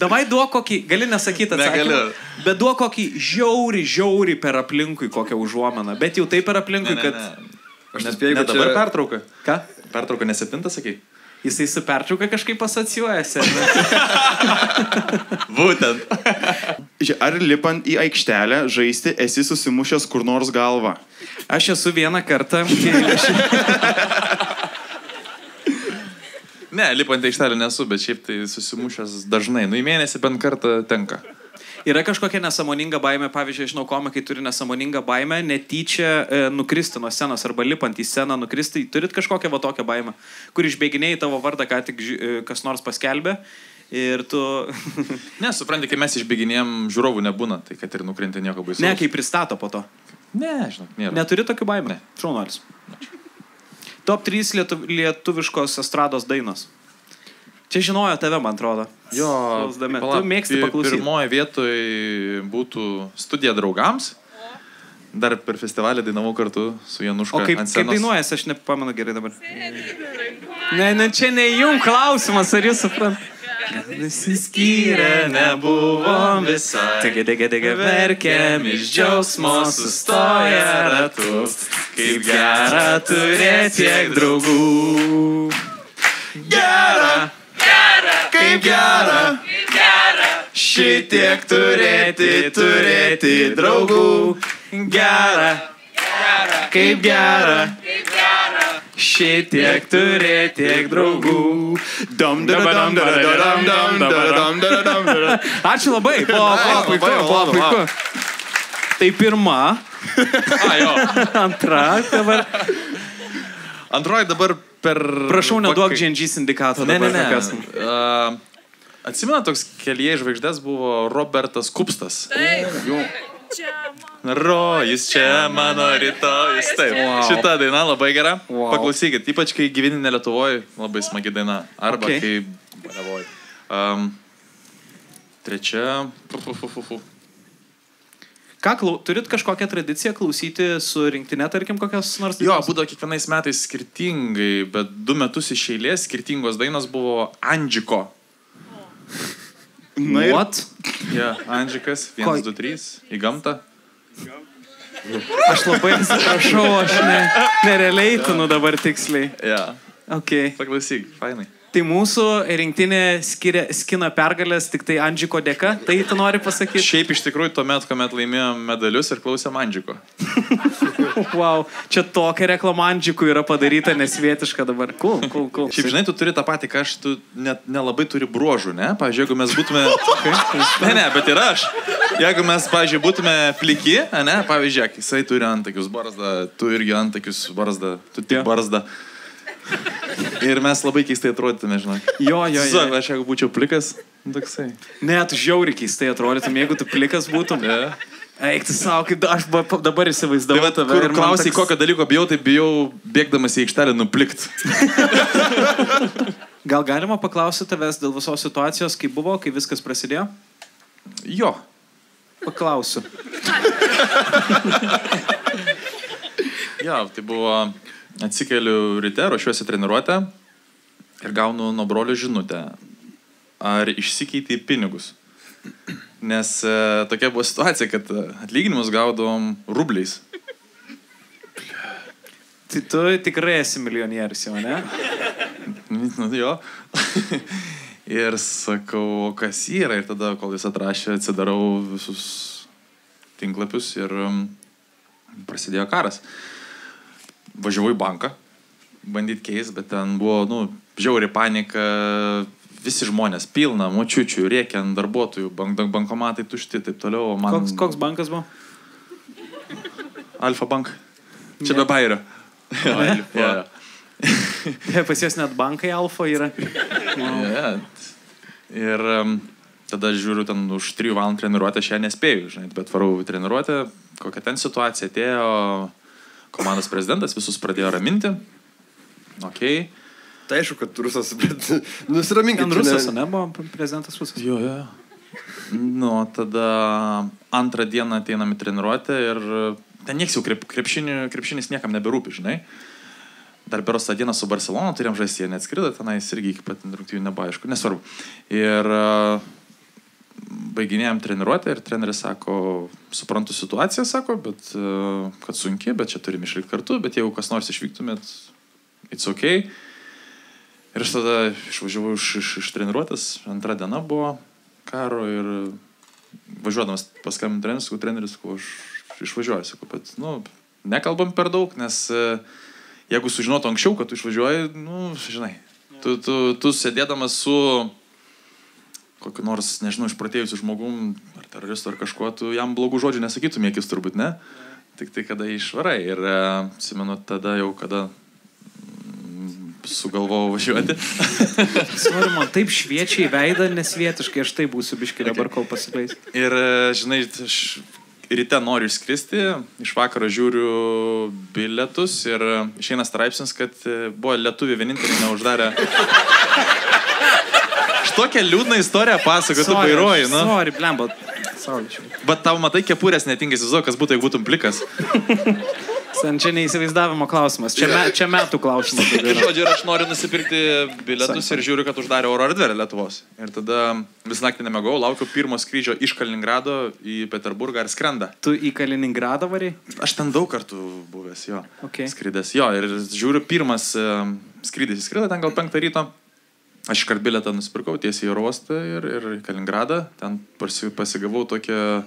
Davai duok kokį, gali nesakyti atsakymą, Negaliu. bet duok kokį žiauri, žiauri per aplinkui kokią užuomeną, bet jau taip per aplinkui, Ne, ne, kad... ne. Aš Ne, nespėjau, ne kad dabar čia... pertrauka. Ką? Pertrauka ne septintą, sakai? Jisai su pertrauka kažkaip asocijuojasi. Būtent. Ar lipant į aikštelę žaisti esi susimušęs kur nors galvą? Aš esu vieną kartą. kai aš- Ne, lipant į aikštelę nesu, bet šiaip tai susimušęs dažnai. Nu, į mėnesį bent kartą tenka. Yra kažkokia nesąmoninga baime, pavyzdžiui, žinau, komikai turi nesąmoningą baimę, netyčia e, nukristi nuo scenos arba lipant į sceną nukristi. Turit kažkokią va tokią baimę, kur išbėginiai tavo vardą, ką tik ži- e, kas nors paskelbė. Ir tu... Ne, supranti, kai mes išbėginėjom, žiūrovų nebūna, tai kad ir nukrinti nieko baisaus. ne, kai pristato po to. Ne, žinok, nėra. Neturi tokių baimę? Ne. Šaunuolis. Top 3 lietu, lietuviškos estrados dainos. Čia žinojo tave, man atrodo. Jo, Klausdami. pala, Tu mėgsti paklausyti. Pirmoje vietoje būtų studija draugams. Dar per festivalį dainavau kartu su Januška. O kaip, kaip dainuojas, aš nepamenu gerai dabar. Ne, ne, čia ne jum klausimas, ar jūs suprantate. Nusiskyrę nebuvom visai. Tega, tega, tega, verkėm iš džiaugsmo sustoję ratu. kaip gera turėti tiek draugų. Gera, gera, kaip gera, gera, šitiek turėti, turėti draugų. Gera, gera, kaip gera, šitiek turėti tiek draugų. Dam, dam, dam, dam, dam, dam, dam, dam, dam. Ačiū labai, buvo buvo puiku, buvo puiku. Tai pirma. Antra, dabar. Antroji dabar per... Prašau, neduok GNG sindikato. Ne, ne, ne. tokios. Uh, Atsimena toks kelyje žvaigždės buvo Robertas Kupstas. Jų. Rojus čia mano rytojus. Taip. Wow. Šita daina labai gera. Wow. Paklausykit, ypač kai gyveni ne Lietuvoje, labai smagi daina. Arba Okay. kai Balevoje. Um, trečia. Fu, fu, fu, fu, fu. Ką, klau, turit kažkokią tradiciją klausyti su rinktinė, tarkim, kokios nors... Jo, dainos? būdavo kiekvienais metais skirtingai, bet du metus iš eilės skirtingos dainos buvo Andžiko. Na ir... What? Ja, Andžikas, Ko- 1, 2, 3, į gamtą. Aš labai atsiprašau, aš ne, nerealeitinu dabar tiksliai. Ja. Okay. Paklausyk, fainai. Tai mūsų rinktinė skiria, skina pergalės tik tai Andžiko dėka, tai tu nori pasakyti? Šiaip iš tikrųjų tuomet, kuomet laimėjom medalius ir klausėm Andžiko. Wow, čia tokia reklama Andžikų yra padaryta nesvietiška dabar. Cool, cool, cool. Šiaip žinai, tu turi tą patį, ką aš, tu net nelabai turi bruožų, ne? Pavyzdžiui, jeigu mes būtume... ne, ne, bet ir aš. Jeigu mes, pavyzdžiui, būtume pliki, ne? Pavyzdžiui, jisai turi antakius barzdą, tu irgi antakius barzdą, tu tik barzdą. Ir mes labai keistai atrodytume, žinai. Jo, jo, jo. Sako, aš jeigu būčiau plikas, toksai. Ne, tu žiauriai keistai atrodytum, jeigu tu plikas būtum. Yeah. Eik, tu savo, kaip aš dabar Tai įsivaizdavau va, tave. ir man klausai, toks- kokio dalyko bijau, tai bijau bėgdamas į aikštelę nuplikt. Gal galima paklausyti tavęs dėl visos situacijos, kaip buvo, kai viskas prasidėjo? Jo. Paklausiu. Jo, tai buvo, atsikeliu ryte, ruošiuosi treniruotę ir gaunu nuo brolio žinutę. Ar išsikeitė pinigus? Nes e, tokia buvo situacija, kad e, atlyginimus gaudom rubliais. Tai tu tikrai esi milijonierius jau, ne? Nu, jo. ir sakau, "O kas yra. Ir tada, kol jis atrašė, atsidarau visus tinklapius ir prasidėjo karas. Važiavau į banką, bandyti keis, bet ten buvo, nu, žiauri panika, visi žmonės, pilna, močiučių, rėkiant darbuotojų, bank, bankomatai tušti, taip toliau. Man... Koks, koks bankas buvo? Alfa bank. Čia be bairio. Alfa. Pas jas net bankai alfa yra. Yeah. Ir um, tada žiūriu, ten už 3 valandų treniruotę šią nespėjau, žinai, bet varau treniruotę, kokia ten situacija atėjo, komandos prezidentas visus pradėjo raminti. Ok. Tai aišku, kad rusas, bet nusiraminkit. Ten rusas, ne, buvo prezidentas rusas. Jo, jo. Nu, tada antrą dieną ateinam į treniruotę ir ten nieks jau krep, krepšinį, krepšinis niekam neberūpi, žinai. Dar beros tą dieną su Barcelona turėjom žaisti, jie neatskrido, tenais irgi iki pat rungtynių nebuvo aišku, nesvarbu. Ir uh, baiginėjom treniruotę ir treneris sako, suprantu situaciją, sako, bet uh, kad sunki, bet čia turim išlikti kartu, bet jeigu kas nors išvyktumėt, it's ok. Ir aš tada išvažiavau iš, iš, iš treniruotės, antra diena buvo karo ir važiuodamas paskambinti treneris, sakau, treneris, sakau, aš išvažiuoju, sakau, bet, nu, nekalbam per daug, nes e, jeigu sužinotų anksčiau, kad tu išvažiuoji, nu, žinai, tu, tu, tu sėdėdamas su kokiu nors, nežinau, išpratėjusiu žmogum, ar teroristu, ar kažkuo, tu jam blogų žodžių nesakytum akis turbūt, ne? Tik tai kada išvarai. Ir e, atsimenu tada jau, kada mm, sugalvojau važiuoti. Svarbu, man taip šviečia į veidą nesvietiškai, aš tai būsiu biški dabar, kol pasileis. Ir, e, žinai, aš ryte noriu išskristi, iš vakaro žiūriu bilietus ir e, išeina straipsnis, kad buvo lietuvių vienintelį neuždarę. Štokią liūdną istoriją pasakoju, tu vairuoji, nu. Sorry, blemba. Bet tau matai kepurės netingai įsivaizduoju, kas būtų, jeigu būtum plikas. Sen čia neįsivaizdavimo klausimas. Čia, me, čia metų klausimas. Žodžiu, ir aš noriu nusipirkti bilietus ir žiūriu, kad uždarė oro erdvę Lietuvos. Ir tada vis naktį nemegau, laukiu pirmo skrydžio iš Kaliningrado į Peterburgą ir skrenda. Tu į Kaliningradą variai? Aš ten daug kartų buvęs, jo. Okay. Skridęs, jo. Ir žiūriu, pirmas skrydis įskrido ten gal penktą ryto. Aš iškart bilietą nusipirkau tiesiai į oro uostą ir, ir Kaliningradą. Ten pasi, pasigavau tokią...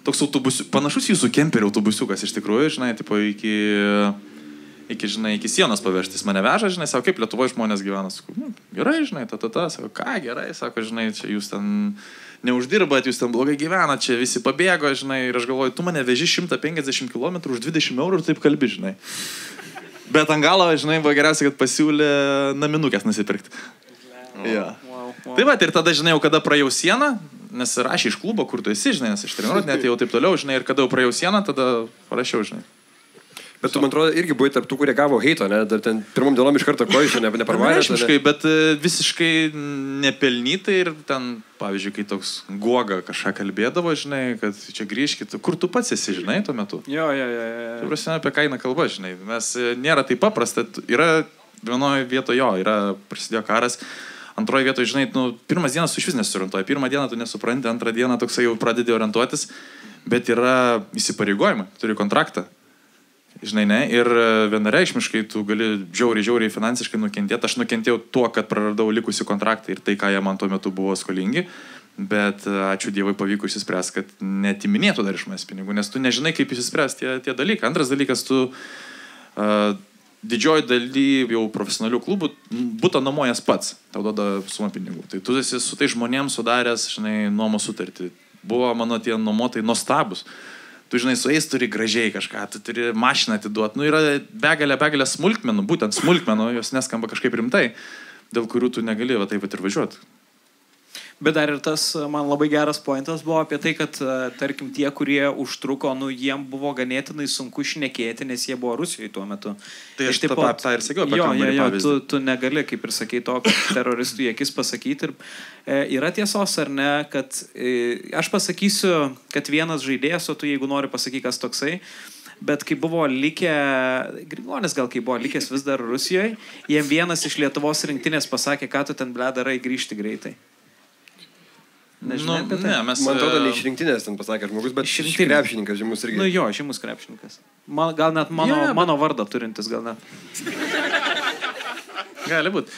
Toks autobusiukas, panašus jūsų kemperio autobusiukas iš tikrųjų, žinai, tipo iki, iki, žinai, iki sienos pavežtis mane veža, žinai, sako, kaip Lietuvoje žmonės gyvena, sakau, nu, gerai, žinai, ta, ta, ta, sako, ką gerai, sako, žinai, čia jūs ten neuždirbat, jūs ten blogai gyvenat, čia visi pabėgo, žinai, ir aš galvoju, tu mane veži 150 km už 20 eurų ir taip kalbi, žinai. Bet ant galo, žinai, buvo geriausia, kad pasiūlė naminukės nusipirkti. Ja. Wow, wow. Tai va, ir tada, žinai, jau kada praėjau sieną, nes rašė iš klubo, kur tu esi, žinai, nes iš treniruotės net jau taip toliau, žinai, ir kada jau praėjau sieną, tada parašiau, žinai. Bet tu, man atrodo, irgi buvai tarp tų, kurie gavo heito, ne? Dar ten pirmom dienom iš karto kojišą ne, neparvarė. Vienareikšmiškai, bet e, visiškai nepelnytai ir ten, pavyzdžiui, kai toks guoga kažką kalbėdavo, žinai, kad čia grįžkit, kur tu pats esi, žinai, tuo metu. Jo, jo, jo. jo. Tai prasme, apie ką eina kalba, žinai, mes e, nėra taip paprasta, yra vienoje vietoje jo, yra prasidėjo karas, antroje vietoje, žinai, nu, pirmas dienas iš vis nesurientuoji, pirmą dieną tu nesupranti, antrą dieną toksai jau pradedi orientuotis, bet yra įsipareigojimai, turi kontraktą. Žinai, ne, ir e, vienareikšmiškai tu gali žiauriai, žiauriai finansiškai nukentėti. Aš nukentėjau tuo, kad praradau likusių kontraktą ir tai, ką jie man tuo metu buvo skolingi. Bet e, ačiū Dievui pavyko išsispręsti, kad netiminėtų dar iš manęs pinigų, nes tu nežinai, kaip išsispręsti tie, tie dalykai. Antras dalykas, tu uh, didžioji daly jau profesionalių klubų būtų nuomojas pats, tau duoda sumą pinigų. Tai tu esi su tai žmonėms sudaręs, žinai, nuomos sutartį. Buvo mano tie nuomotai nuostabus. Tu žinai, su jais turi gražiai kažką, tu turi mašiną atiduoti. Nu, yra begalė, begalė smulkmenų, būtent smulkmenų, jos neskamba kažkaip rimtai, dėl kurių tu negali va taip pat ir važiuoti. Bet dar ir tas, e, man labai geras pointas buvo apie tai, kad, e, tarkim, tie, kurie užtruko, nu, jiem buvo ganėtinai sunku šnekėti, nes jie buvo Rusijoje tuo metu. Tai aš taip tą pa- tą ir sakiau apie Jo, jo, jo, tu, tu negali, kaip ir sakai, to teroristų į akis pasakyti. Ir, e, yra tiesos ar ne, kad e, aš pasakysiu, kad vienas žaidėjas, o tu jeigu nori pasakyti, kas toksai. Bet kai buvo likę, Grigonis gal kai buvo likęs vis dar Rusijoje, jiem vienas iš Lietuvos rinktinės pasakė, ką tu ten ble darai grįžti greitai. Nežinai Nu, tai? ne, mes, Man atrodo, e, ne iš rinktinės ten pasakė žmogus, bet iš rinktinės. krepšininkas žymus irgi. Nu jo, žymus krepšininkas. Man, gal net mano, yeah, bet- mano vardą turintis, gal net. Gali būti.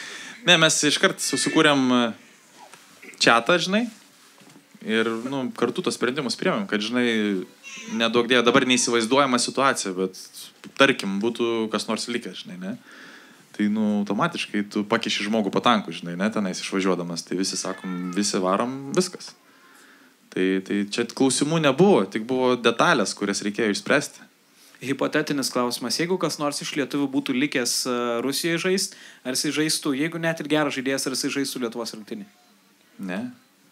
Ne, mes iškart susikūrėm e, čatą, žinai, ir nu, kartu tos sprendimus priemėm, kad, žinai, nedaug dėjo dabar neįsivaizduojama situacija, bet tarkim, būtų kas nors likęs, žinai, ne? Tai, nu, automatiškai tu pakiši žmogų patanku, žinai, ne, tenais išvažiuodamas, tai visi sakom, visi varom, viskas. Tai, tai čia klausimų nebuvo, tik buvo detalės, kurias reikėjo išspręsti. Hipotetinis klausimas. Jeigu kas nors iš lietuvių būtų likęs e, Rusijoje žaist, ar jisai žaistų, jeigu net ir geras žaidėjas, ar jisai žaistų Lietuvos rinktinį? Ne,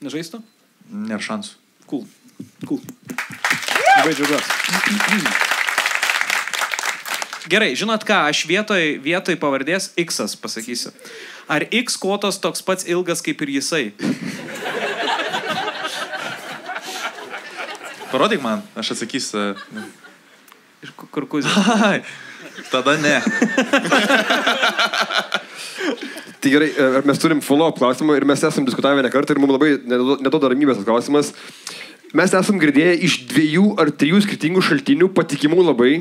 Nežaistų? nėra šansų. Cool. Cool. Labai džiaugiuosi. Gerai, žinot ką, aš vietoj, vietoj pavardės X pasakysiu. Ar X kotas toks pats ilgas kaip ir jisai? Parodyk man, aš atsakysiu. Ir ku- kur kuzė? Tada ne. Tai gerai, e, mes turim follow-up klausimą ir mes esam diskutavę ne kartą ir mums labai neduoda ramybės tas klausimas. Mes esam girdėję iš dviejų ar trijų skirtingų šaltinių, patikimų labai,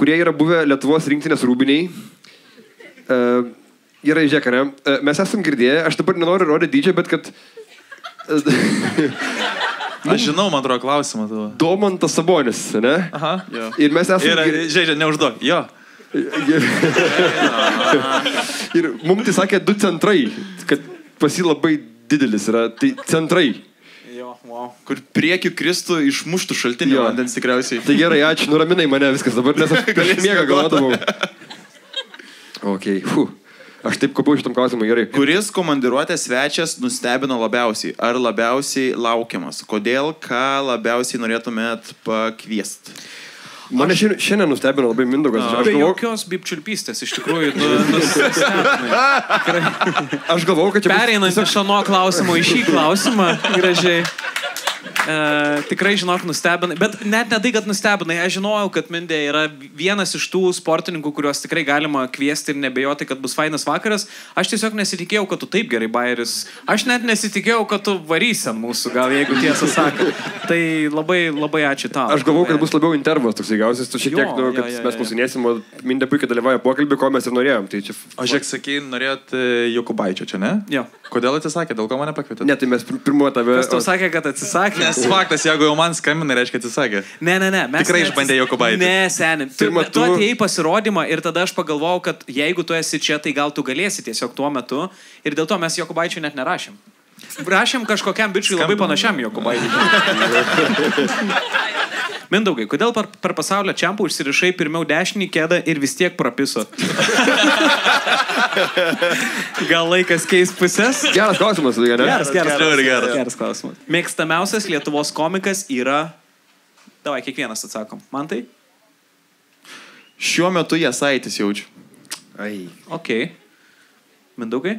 kurie yra buvę Lietuvos rinktinės rūbiniai. E, gerai, žiūrėk, ne? E, mes esam girdėję, aš dabar nenoriu rodyti dydžio, bet kad... Aš žinau, man atrodo, klausimą tavo. Domantas Sabonis, ne? Aha, jo. Ir mes esame... Ir, žiūrėk, neužduok, jo. Ir mums tai sakė du centrai, kad pas jį labai didelis yra. Tai centrai. Wow. Kur priekiu kristų išmuštų šaltinį Jo. vandens tikriausiai. Tai gerai, ačiū, nuraminai mane viskas dabar, nes aš prieš miegą galvodavau. Ok, fu. Aš taip kopau šitam klausimui, gerai. Kuris komandiruotės svečias nustebino labiausiai? Ar labiausiai laukiamas? Kodėl, ką labiausiai norėtumėt pakviesti? Mane šiandien, šiandien nustebino labai Mindaugas. Aš Be galvojau, jokios bipčiulpystės, iš tikrųjų, nu, nustebinai. aš galvojau kad čia Pereinant iš ano klausimo į šį klausimą, gražiai. Uh, tikrai, žinok, nustebinai. Bet net ne tai, kad nustebinai. Aš žinojau, kad Mindė yra vienas iš tų sportininkų, kuriuos tikrai galima kviesti ir nebejoti, kad bus fainas vakaras. Aš tiesiog nesitikėjau, kad tu taip gerai bairis. Aš net nesitikėjau, kad tu varysi ant mūsų, gal jeigu tiesą sakant. Tai labai, labai ačiū tau. Aš galvau, kad bus labiau intervas toks gausis, tu šiek tiek, nu, jo, kad jo, mes jo. klausinėsim, o Mindė puikiai dalyvauja pokalbį, ko mes ir norėjom. Tai čia... O žiūrėk, sakai, norėjot e, Jokubaičio čia, ne? Jo. Kodėl atsisakė, dėl ko mane pakvietėte? Ne, tai mes pir- pirmuo tave... Kas tau sakė, kad atsisakė? Nes faktas, jeigu jau man skambina, reiškia atsisakė. Ne, ne, ne. Mes Tikrai išbandė Jokubaitį. Ne, seniai. Tu, Pirma, tu tu- atėjai pasirodymą ir tada aš pagalvojau, kad jeigu tu esi čia, tai gal tu galėsi tiesiog tuo metu. Ir dėl to mes Jokubaičių net nerašėm. Rašėm kažkokiam bičiui labai panašiam Jokubaičiui. Mindaugai, kodėl per, per pasaulio čiampą užsirišai pirmiau dešinį kėdą ir vis tiek prapiso? Gal laikas keis pusės? Geras klausimas, tai ne? Geras, geras, Geras, geras, geras. geras klausimas. Mėgstamiausias Lietuvos komikas yra... Davai, kiekvienas atsakom. Man tai? Šiuo metu jie saitis jaučiu. Ai. Ok. Mindaugai?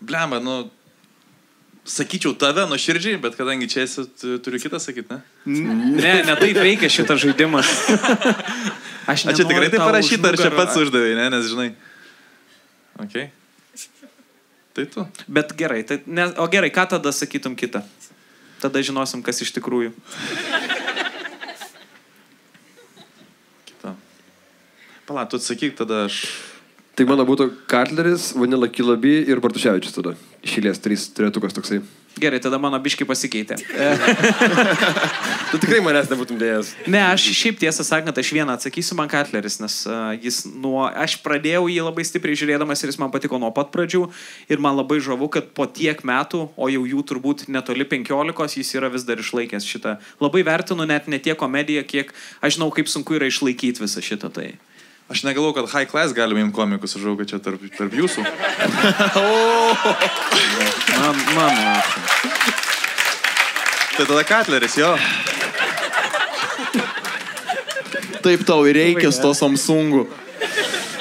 Blemba, nu, sakyčiau tave nuoširdžiai, bet kadangi čia esi, tu- turiu kitą sakyti, ne? Ne, ne taip veikia šitas žaidimas. Aš A čia tikrai tai tau parašyta, ar čia pats uždavai, ne, nes žinai. Ok. Tai tu. Bet gerai, tai, ne, o gerai, ką tada sakytum kitą? Tada žinosim, kas iš tikrųjų. Kita. Pala, tu atsakyk, tada aš. Tai mano būtų Kartleris, Vanila Kilabi ir Bartuševičius tada. Išėlės trys tretukas toksai. Gerai, tada mano biški pasikeitė. Tu tikrai manęs nebūtum dėjęs. Ne, aš šiaip tiesą sakant, aš vieną atsakysiu man Katleris, nes uh, jis nuo... Aš pradėjau jį labai stipriai žiūrėdamas ir jis man patiko nuo pat pradžių. Ir man labai žavu, kad po tiek metų, o jau jų turbūt netoli 15, jis yra vis dar išlaikęs šitą. Labai vertinu net ne tiek komediją, kiek aš žinau, kaip sunku yra išlaikyti visą šitą. Tai. Aš negalvoju, kad high class galime imti komikus, aš žinau, kad čia tarp, tarp jūsų. Man, mano. Tai tada Katleris, jo. Taip tau ir reikia su to Samsungu.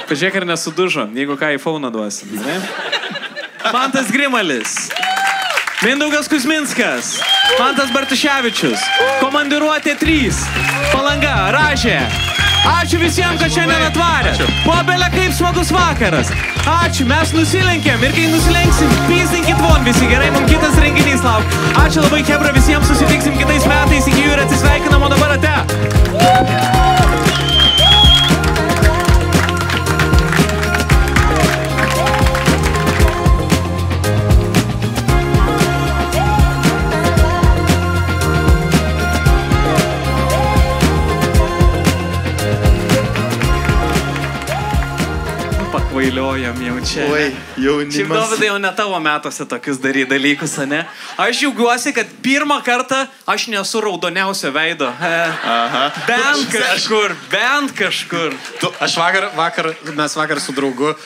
Pažiūrėk, ar nesudužo, jeigu ką į fauną duosim. Ne? Mantas Grimalis. Mindaugas Kusminskas. Mantas Bartuševičius. Komandiruotė 3. Palanga, Ražė. Ačiū visiems, kad šiandien atvarė. Pobelė kaip smagus vakaras. Ačiū, mes nusilenkėm ir kai nusilenksim, pysinkit von visi gerai, mums kitas renginys lauk. Ačiū labai, Hebra, visiems susitiksim kitais metais, iki jų ir atsisveikinam, o dabar ate. Pakvailiojam jau čia. Oi, Šiaip jaunimas. Dovydai jau ne tavo metuose tokius daryti dalykus, ne? Aš džiaugiuosi, kad pirmą kartą aš nesu raudoniausio veido. E, Aha. bent kažkur, bent kažkur. Tu, aš vakar, vakar, mes vakar su draugu uh,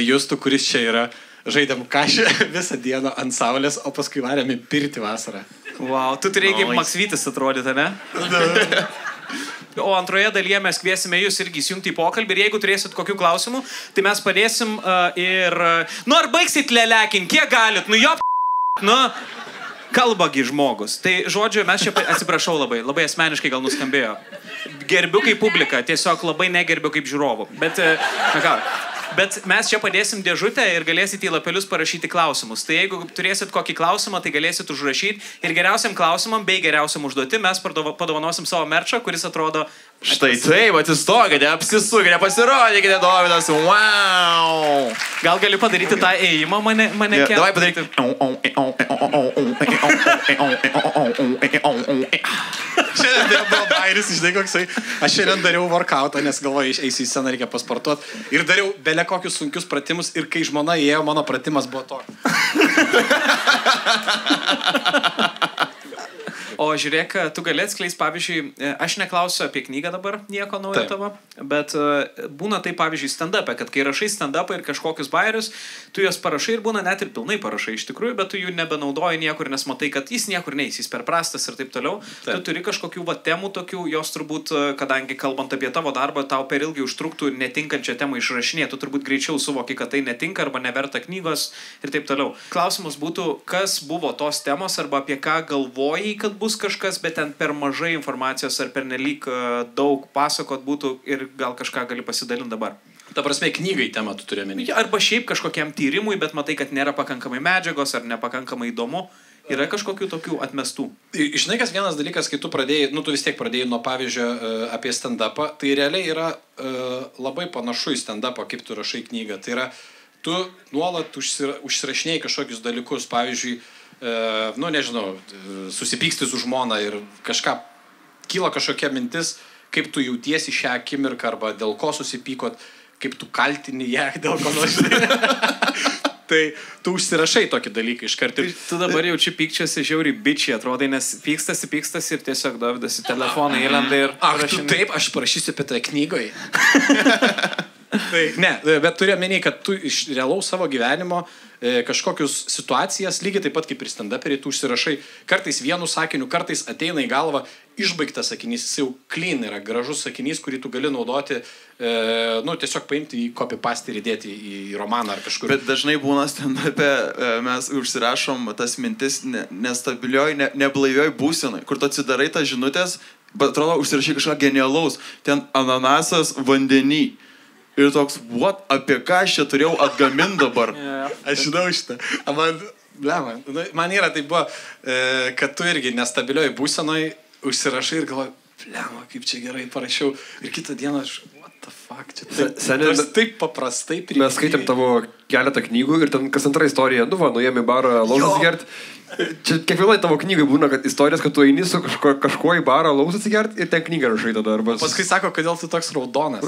Justu, kuris čia yra, žaidėm kažį visą dieną ant saulės, o paskui varėm į pirtį vasarą. Wow, tu turėjai kaip Maksvytis atrodyti, ne? O antroje dalyje mes kviesime jūs irgi įsijungti į pokalbį ir jeigu turėsit kokių klausimų, tai mes padėsim uh, ir... Uh, nu ar baigsit lelekin, kiek galit, nu jo, nu... Kalbagi žmogus. Tai žodžiu, mes čia, atsiprašau labai, labai asmeniškai gal nuskambėjo. Gerbiu kaip publika, tiesiog labai negerbiu kaip žiūrovų. Bet, e, na ką, bet mes čia padėsim dėžutę ir galėsite į lapelius parašyti klausimus. Tai jeigu turėsit kokį klausimą, tai galėsit užrašyti. Ir geriausiam klausimam bei geriausiam užduoti mes padovanosim savo merčą, kuris atrodo... Štai taip, atsistokite, apsisukite, pasirodykite, Dovydas. Wow. Gal gali padaryti tą ėjimą mane, mane Ja, kel- Davai padaryk. Šiandien tai buvo bairis, žinai, koksai. Aš šiandien dariau workoutą, nes galvoju, eisiu į sceną, reikia pasportuoti. Ir dariau belė kokius sunkius pratimus ir kai žmona įėjo, mano pratimas buvo toks. O žiūrėk, tu gali atskleisti, pavyzdžiui, aš neklausiu apie knygą dabar, nieko naujo Taip. tavo, bet e, būna tai, pavyzdžiui, stand-up'e, kad kai rašai stand-up'ą ir kažkokius bairius, tu juos parašai ir būna net ir pilnai parašai iš tikrųjų, bet tu jų nebenaudoji niekur, nes matai, kad jis niekur neįs, jis per prastas ir taip toliau. Taip. Tu turi kažkokių va, temų tokių, jos turbūt, e, kadangi kalbant apie tavo darbą, tau per ilgai užtruktų netinkančią temą išrašinėti, tu turbūt greičiau suvoki, kad tai netinka arba neverta knygos ir taip toliau. Klausimas būtų, kas buvo tos temos arba apie ką galvojai, kad bus kažkas, bet ten per mažai informacijos ar per nelik daug pasakot būtų ir gal kažką gali pasidalinti dabar. Ta prasme, knygai temą tu turi. Ja, Arba šiaip kažkokiam tyrimui, bet matai, kad nėra pakankamai medžiagos ar nepakankamai įdomu. Yra kažkokių tokių atmestų. Žinai, kas vienas dalykas, kai tu pradėjai, nu tu vis tiek pradėjai nuo pavyzdžio e, apie stand-upą, tai realiai yra e, labai panašu į stand-upą, kaip tu rašai knygą. Tai yra, tu nuolat užsira- užsirašinėjai kažkokius dalykus, pavyzdžiui, e, nu nežinau, e, susipyksti su žmona ir kažką, kyla kažkokia mintis, kaip tu jautiesi šią akimirką arba dėl ko susipykot, kaip tu kaltini ją dėl ko nors. tai tu užsirašai tokį dalyką iš karto. Tu dabar jaučiu pykčiasi žiauriai bičiai, atrodai, nes pykstasi, pykstasi ir tiesiog Davidas į telefoną įlenda ir... Ach, tu taip, aš parašysiu apie tai knygoje. tai, ne, bet turiu menį, kad tu iš realaus savo gyvenimo e, kažkokius situacijas, lygiai taip pat kaip ir stand-uperiai, tu užsirašai kartais vienu sakiniu, kartais ateina į galvą išbaigtas sakinys, jis jau clean yra, gražus sakinys, kurį tu gali naudoti, e, nu, tiesiog paimti į copy-paste ir įdėti į, į romaną ar kažkur. Bet dažnai būna stand-up'e, e, mes užsirašom tas mintis ne- nestabilioj, ne, neblaivioj būsenai, kur tu atsidarai tas žinutės, bet atrodo užsirašai kažką genialaus, ten ananasas vandenį. Ir toks, what, apie ką aš čia turėjau atgaminti dabar? Aš žinau šitą. A, Man, blema, nu, man yra tai buvo, e, kad tu irgi nestabilioj būsenoj užsirašai ir galvoji, blema, kaip čia gerai parašiau. Ir kitą dieną aš, the fuck, čia taip, Seniai, taip paprastai Mes skaitėm tavo keletą knygų ir ten kas antra istorija, nu va, nuėjome į barą laus atsigert. Čia kiekvienai tavo knygai būna, kad istorijos, kad tu eini su kažko, kažkuo į barą laus atsigert ir ten knygą rašai tada. Arba... Paskui sako, kodėl tu toks raudonas.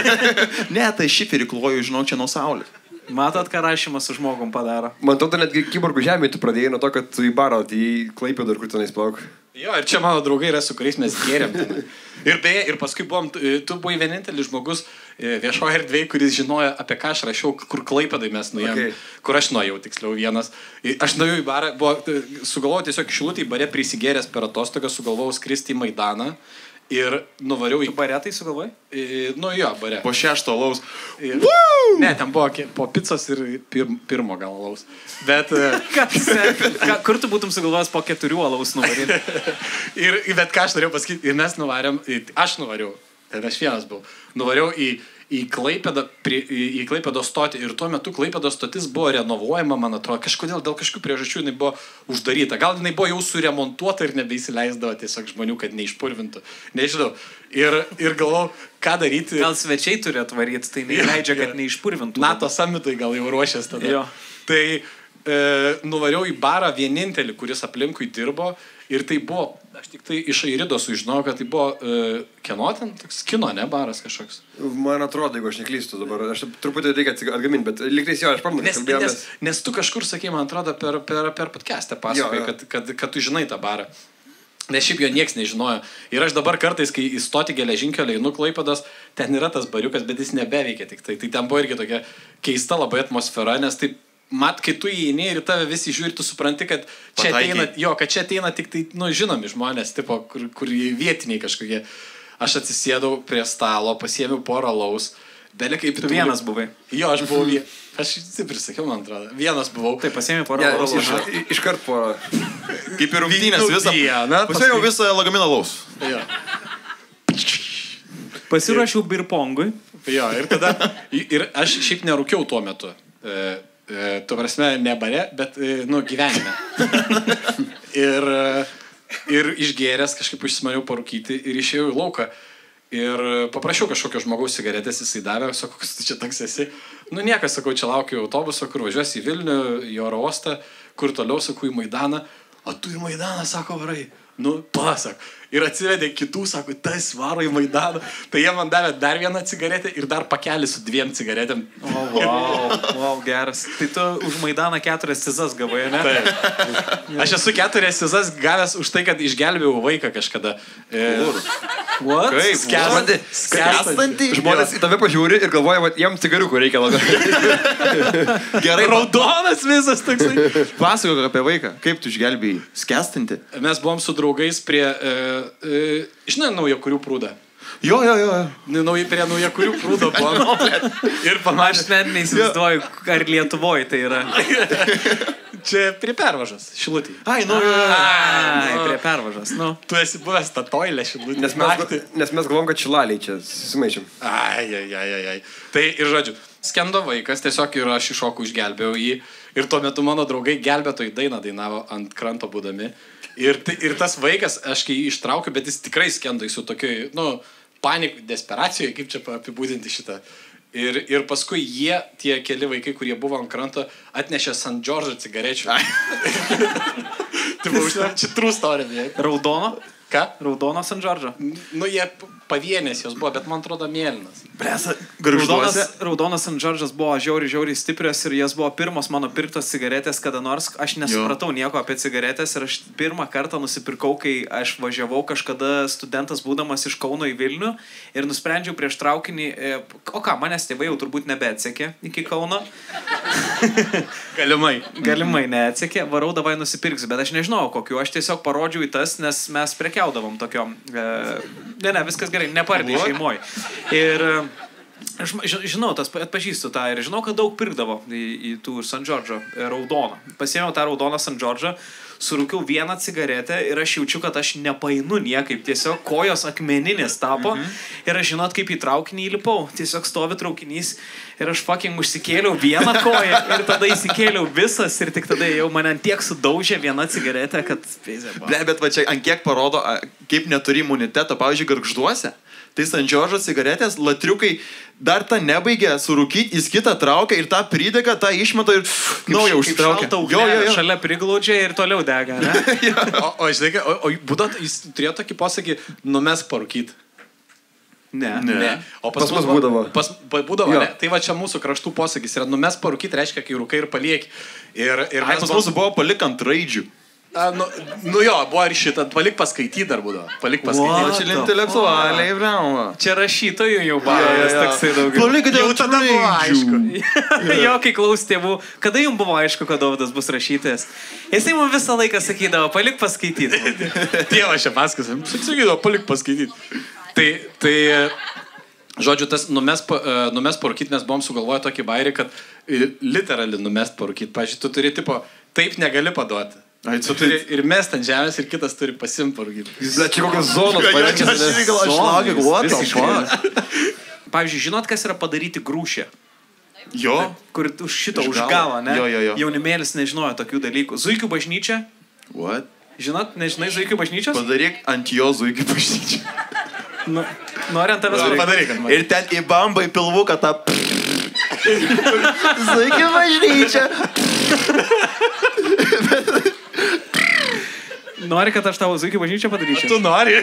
ne, tai šiferį kloju, žinau, čia nuo saulės. Matot, ką rašymas su žmogum padaro. Man atrodo, netgi kiborgų žemėje tu pradėjai nuo to, kad tu į barą, tai į klaipę dar kur tenais plauk. Jo, ir čia mano draugai yra, su kuriais mes gėrėm. Ir beje, ir paskui buvom, tu, tu buvai vienintelis žmogus e, viešoje erdvėje, kuris žinojo, apie ką aš rašiau, kur klaipėdai mes nuėjome. Okay. Kur aš nuėjau, tiksliau, vienas. Aš nuėjau į barą, buvo, e, sugalvojau tiesiog šilutį į barę prisigėręs per atostogas, sugalvojau skristi į Maidaną. Ir nuvariau į... Bare tai sugalvoj? Nu jo, bare. Po šešto laus. Ir... Ne, ten buvo po picos ir pir, pirmo gal alaus. Bet... e, Kas, ka, kur tu būtum sugalvojęs po keturių alaus nuvaryti? ir, ir- bet ką aš norėjau pasakyti, ir mes nuvarėm, aš nuvariau, ten aš vienas buvau, nuvariau į, į Klaipėdą, prie, į, Klaipėdo stotį ir tuo metu Klaipėdo stotis buvo renovuojama, man atrodo, kažkodėl dėl kažkokių priežasčių jinai buvo uždaryta. Gal jinai buvo jau suremontuota ir nebeįsileisdavo tiesiog žmonių, kad neišpurvintų. Nežinau. Ir, ir galvojau, ką daryti. Gal svečiai turi atvaryti, tai neįleidžia, kad neišpurvintų. NATO samitai gal jau ruošęs tada. Jo. Tai e, nuvariau į barą vienintelį, kuris aplinkui dirbo. Ir tai buvo, aš tik tai iš Airido sužinojau, kad tai buvo e, kieno ten, toks kino, ne baras kažkoks. Man atrodo, jeigu aš neklystu dabar, aš truputį reikia atgaminti, bet liktais jo, aš pamenu, Nes, kad kalbėjomės. nes, nes tu kažkur sakei, man atrodo, per, per, per podcastą pasakojai, kad, kad, kad tu žinai tą barą. Nes šiaip jo niekas nežinojo. Ir aš dabar kartais, kai įstoti geležinkelį į Nuklaipadas, ten yra tas bariukas, bet jis nebeveikia tik tai. Tai ten buvo irgi tokia keista labai atmosfera, nes taip, mat, kai tu įeini ir tave visi žiūri, tu supranti, kad čia Pataikei. ateina, jo, kad čia ateina tik tai, nu, žinomi žmonės, tipo, kur, kur vietiniai kažkokie. Aš atsisėdau prie stalo, pasiėmiau porą laus. Belikai, Tu vienas buvai. Jo, aš buvau vienas. Aš taip ir sakiau, man atrodo. Vienas buvau. Taip, pasiėmė porą Ne, alaus. iš, iškart po... Kaip ir rungtynės visą. paskui- visą lagaminą laus. Jo. Pasiruošiau birpongui. Jo, ir tada, ir aš šiaip nerūkiau tuo metu. E, tu prasme, ne bare, bet, e, nu, gyvenime. ir, e, ir išgėręs kažkaip užsimaniau parūkyti ir išėjau į lauką. Ir paprašiau kažkokio žmogaus cigaretės, jisai davė, sakau, kas tu čia toks esi. Nu niekas, sakau, čia laukiu autobuso, kur važiuosi į Vilnių, į oro uostą, kur toliau, sakau, į Maidaną. O tu į Maidaną, sako, varai. nu, pasak. Ir atsivedė kitų, sako, tas varo į Maidaną. Tai jie man davė dar vieną cigaretę ir dar pakelį su dviem cigaretėm. O, wow, wow, geras. Tai tu už Maidaną keturias cizas gavai, ne? Taip. Aš esu keturias cizas gavęs už tai, kad išgelbėjau vaiką kažkada. E, What? Kaip? Skęstantį. Skęstantį. Žmonės į tave pažiūri ir galvoja, kad jiems cigariukų reikia labai. Gerai, raudonas visas toksai. Pasakok apie vaiką. Kaip tu išgelbėjai? Skestinti. Mes buvom su draugais prie, e, e, žinai, naujo kurių prūdą. Jo, jo, jo. Nauji prie naujo kurių prūdo buvom. Ir Aš panašiai. net neįsivaizduoju, ar Lietuvoje tai yra. Čia prie pervažos, šilutį. Ai, nu. Ai, prie pervažos. Nu. Tu esi buvęs tą toilę šilutį. Nes mes, nes mes galvom, kad šilaliai čia susimaišėm. Ai, ai, ai, ai, ai. Tai ir žodžiu, skendo vaikas, tiesiog ir aš iš šokų išgelbėjau jį. Ir tuo metu mano draugai gelbėtojai dainą dainavo ant kranto būdami. Ir, tai, ir tas vaikas, aš kai jį ištraukiu, bet jis tikrai skendo, jis su tokiu, nu, panik, desperacijoje, kaip čia apibūdinti šitą. Ir, ir paskui jie, tie keli vaikai, kurie buvo ant kranto, atnešė St. George cigarečių. Taip, čia true story, beje. Raudono? Ką? Raudono St. Džordžo. Nu, jie pavienės jos buvo, bet man atrodo mėlynas. Bresa, Raudonas, raudonas St. Džordžas buvo žiauriai, žiauriai stiprios ir jas buvo pirmos mano pirktos cigaretės kada nors. Aš nesupratau jo. nieko apie cigaretės ir aš pirmą kartą nusipirkau, kai aš važiavau kažkada studentas būdamas iš Kauno į Vilnių ir nusprendžiau prieš traukinį, e, o ką, manęs tėvai jau turbūt nebeatsekė iki Kauno. Galimai. Galimai neatsekė, varau davai nusipirksiu, bet aš nežinau kokiu, aš tiesiog parodžiau į tas, nes mes prekiaudavom tokiom. E, ne, ne, viskas gerai, nepardai šeimoje. Ir e, aš žinau, tas pa- atpažįstu tą ir žinau, kad daug pirkdavo į, į tų St. Džordžo raudoną. Pasėmiau tą raudoną St. Džordžą, surūkiau vieną cigaretę ir aš jaučiu, kad aš nepainu niekaip, tiesiog kojos akmeninės tapo mhm. ir aš žinot, kaip į traukinį įlipau, tiesiog stovi traukinys ir aš fucking užsikėliau vieną koją ir tada įsikėliau visas ir tik tada jau mane tiek sudaužė viena cigaretė, kad... Ble, bet va čia ant kiek parodo, kaip neturi imuniteto. Pavyzdžiui, garžduose. Tai St. Džordžo cigaretės, latriukai dar tą nebaigė surūkyti, jis kitą traukia ir tą pridega, tą išmeta ir naują užsitraukia. Jo, jo, jo. Šalia priglaudžia ir toliau dega, ne? O, o žinai, o, o būdot, jis turėjo tokį posakį, numesk parūkyti. Ne. Ne. ne. O pas, Pas mus būdavo. Pas, pa- būdavo, Jo. ne? Tai va čia mūsų kraštų posakis yra numesk parūkyti, reiškia, kai rūkai ir palieki. Ir, ir Ai, pas mūsų buvo palik ant raidžių. A, nu, nu jo, buvo ir šitą, palik paskaityti dar būdavo. Palik paskaityti. Čia intelektualiai, bravo. Čia rašytojų jau balas toksai daugiau. Palikite Jau tada buvo aišku. jo, kai klaus tėvų, kada jums buvo aišku, kad Dovydas bus rašytojas? Jisai mums visą laiką sakydavo, palik paskaityti. Dievas čia paskas. Sakydavo, palik paskaityti. Tai, tai, žodžiu, tas numes, pa- e, numes parūkyti, mes buvom sugalvoję tokį bairį, kad e, literaliai numes parūkyti. Pavyzdžiui, tu turi tipo, taip negali paduoti. Ai, Tu turi ir mest ant žemės, ir kitas turi pasimti parūkyti. Bet čia kokios zonos parengtos, aš laukiu, fuck. Pavyzdžiui, žinot, kas yra padaryti grūšę? Jo. Kur už šito Už už galo. galą, ne? Jo, jo, jo. Jaunimėlis nežinojo tokių dalykų. Zuikių bažnyčia, What? žinot, nežinai Zuikių bažnyčios? Padaryk ant jo zuikį pažydžią. Nu, nori ant tavęs Padaryk, padaryk. Ir ten į bambą, į pilvuką tą... Zuikį bažnyčią. Nori, kad aš tavo Zuikių bažnyčią padaryčiau? Tu nori?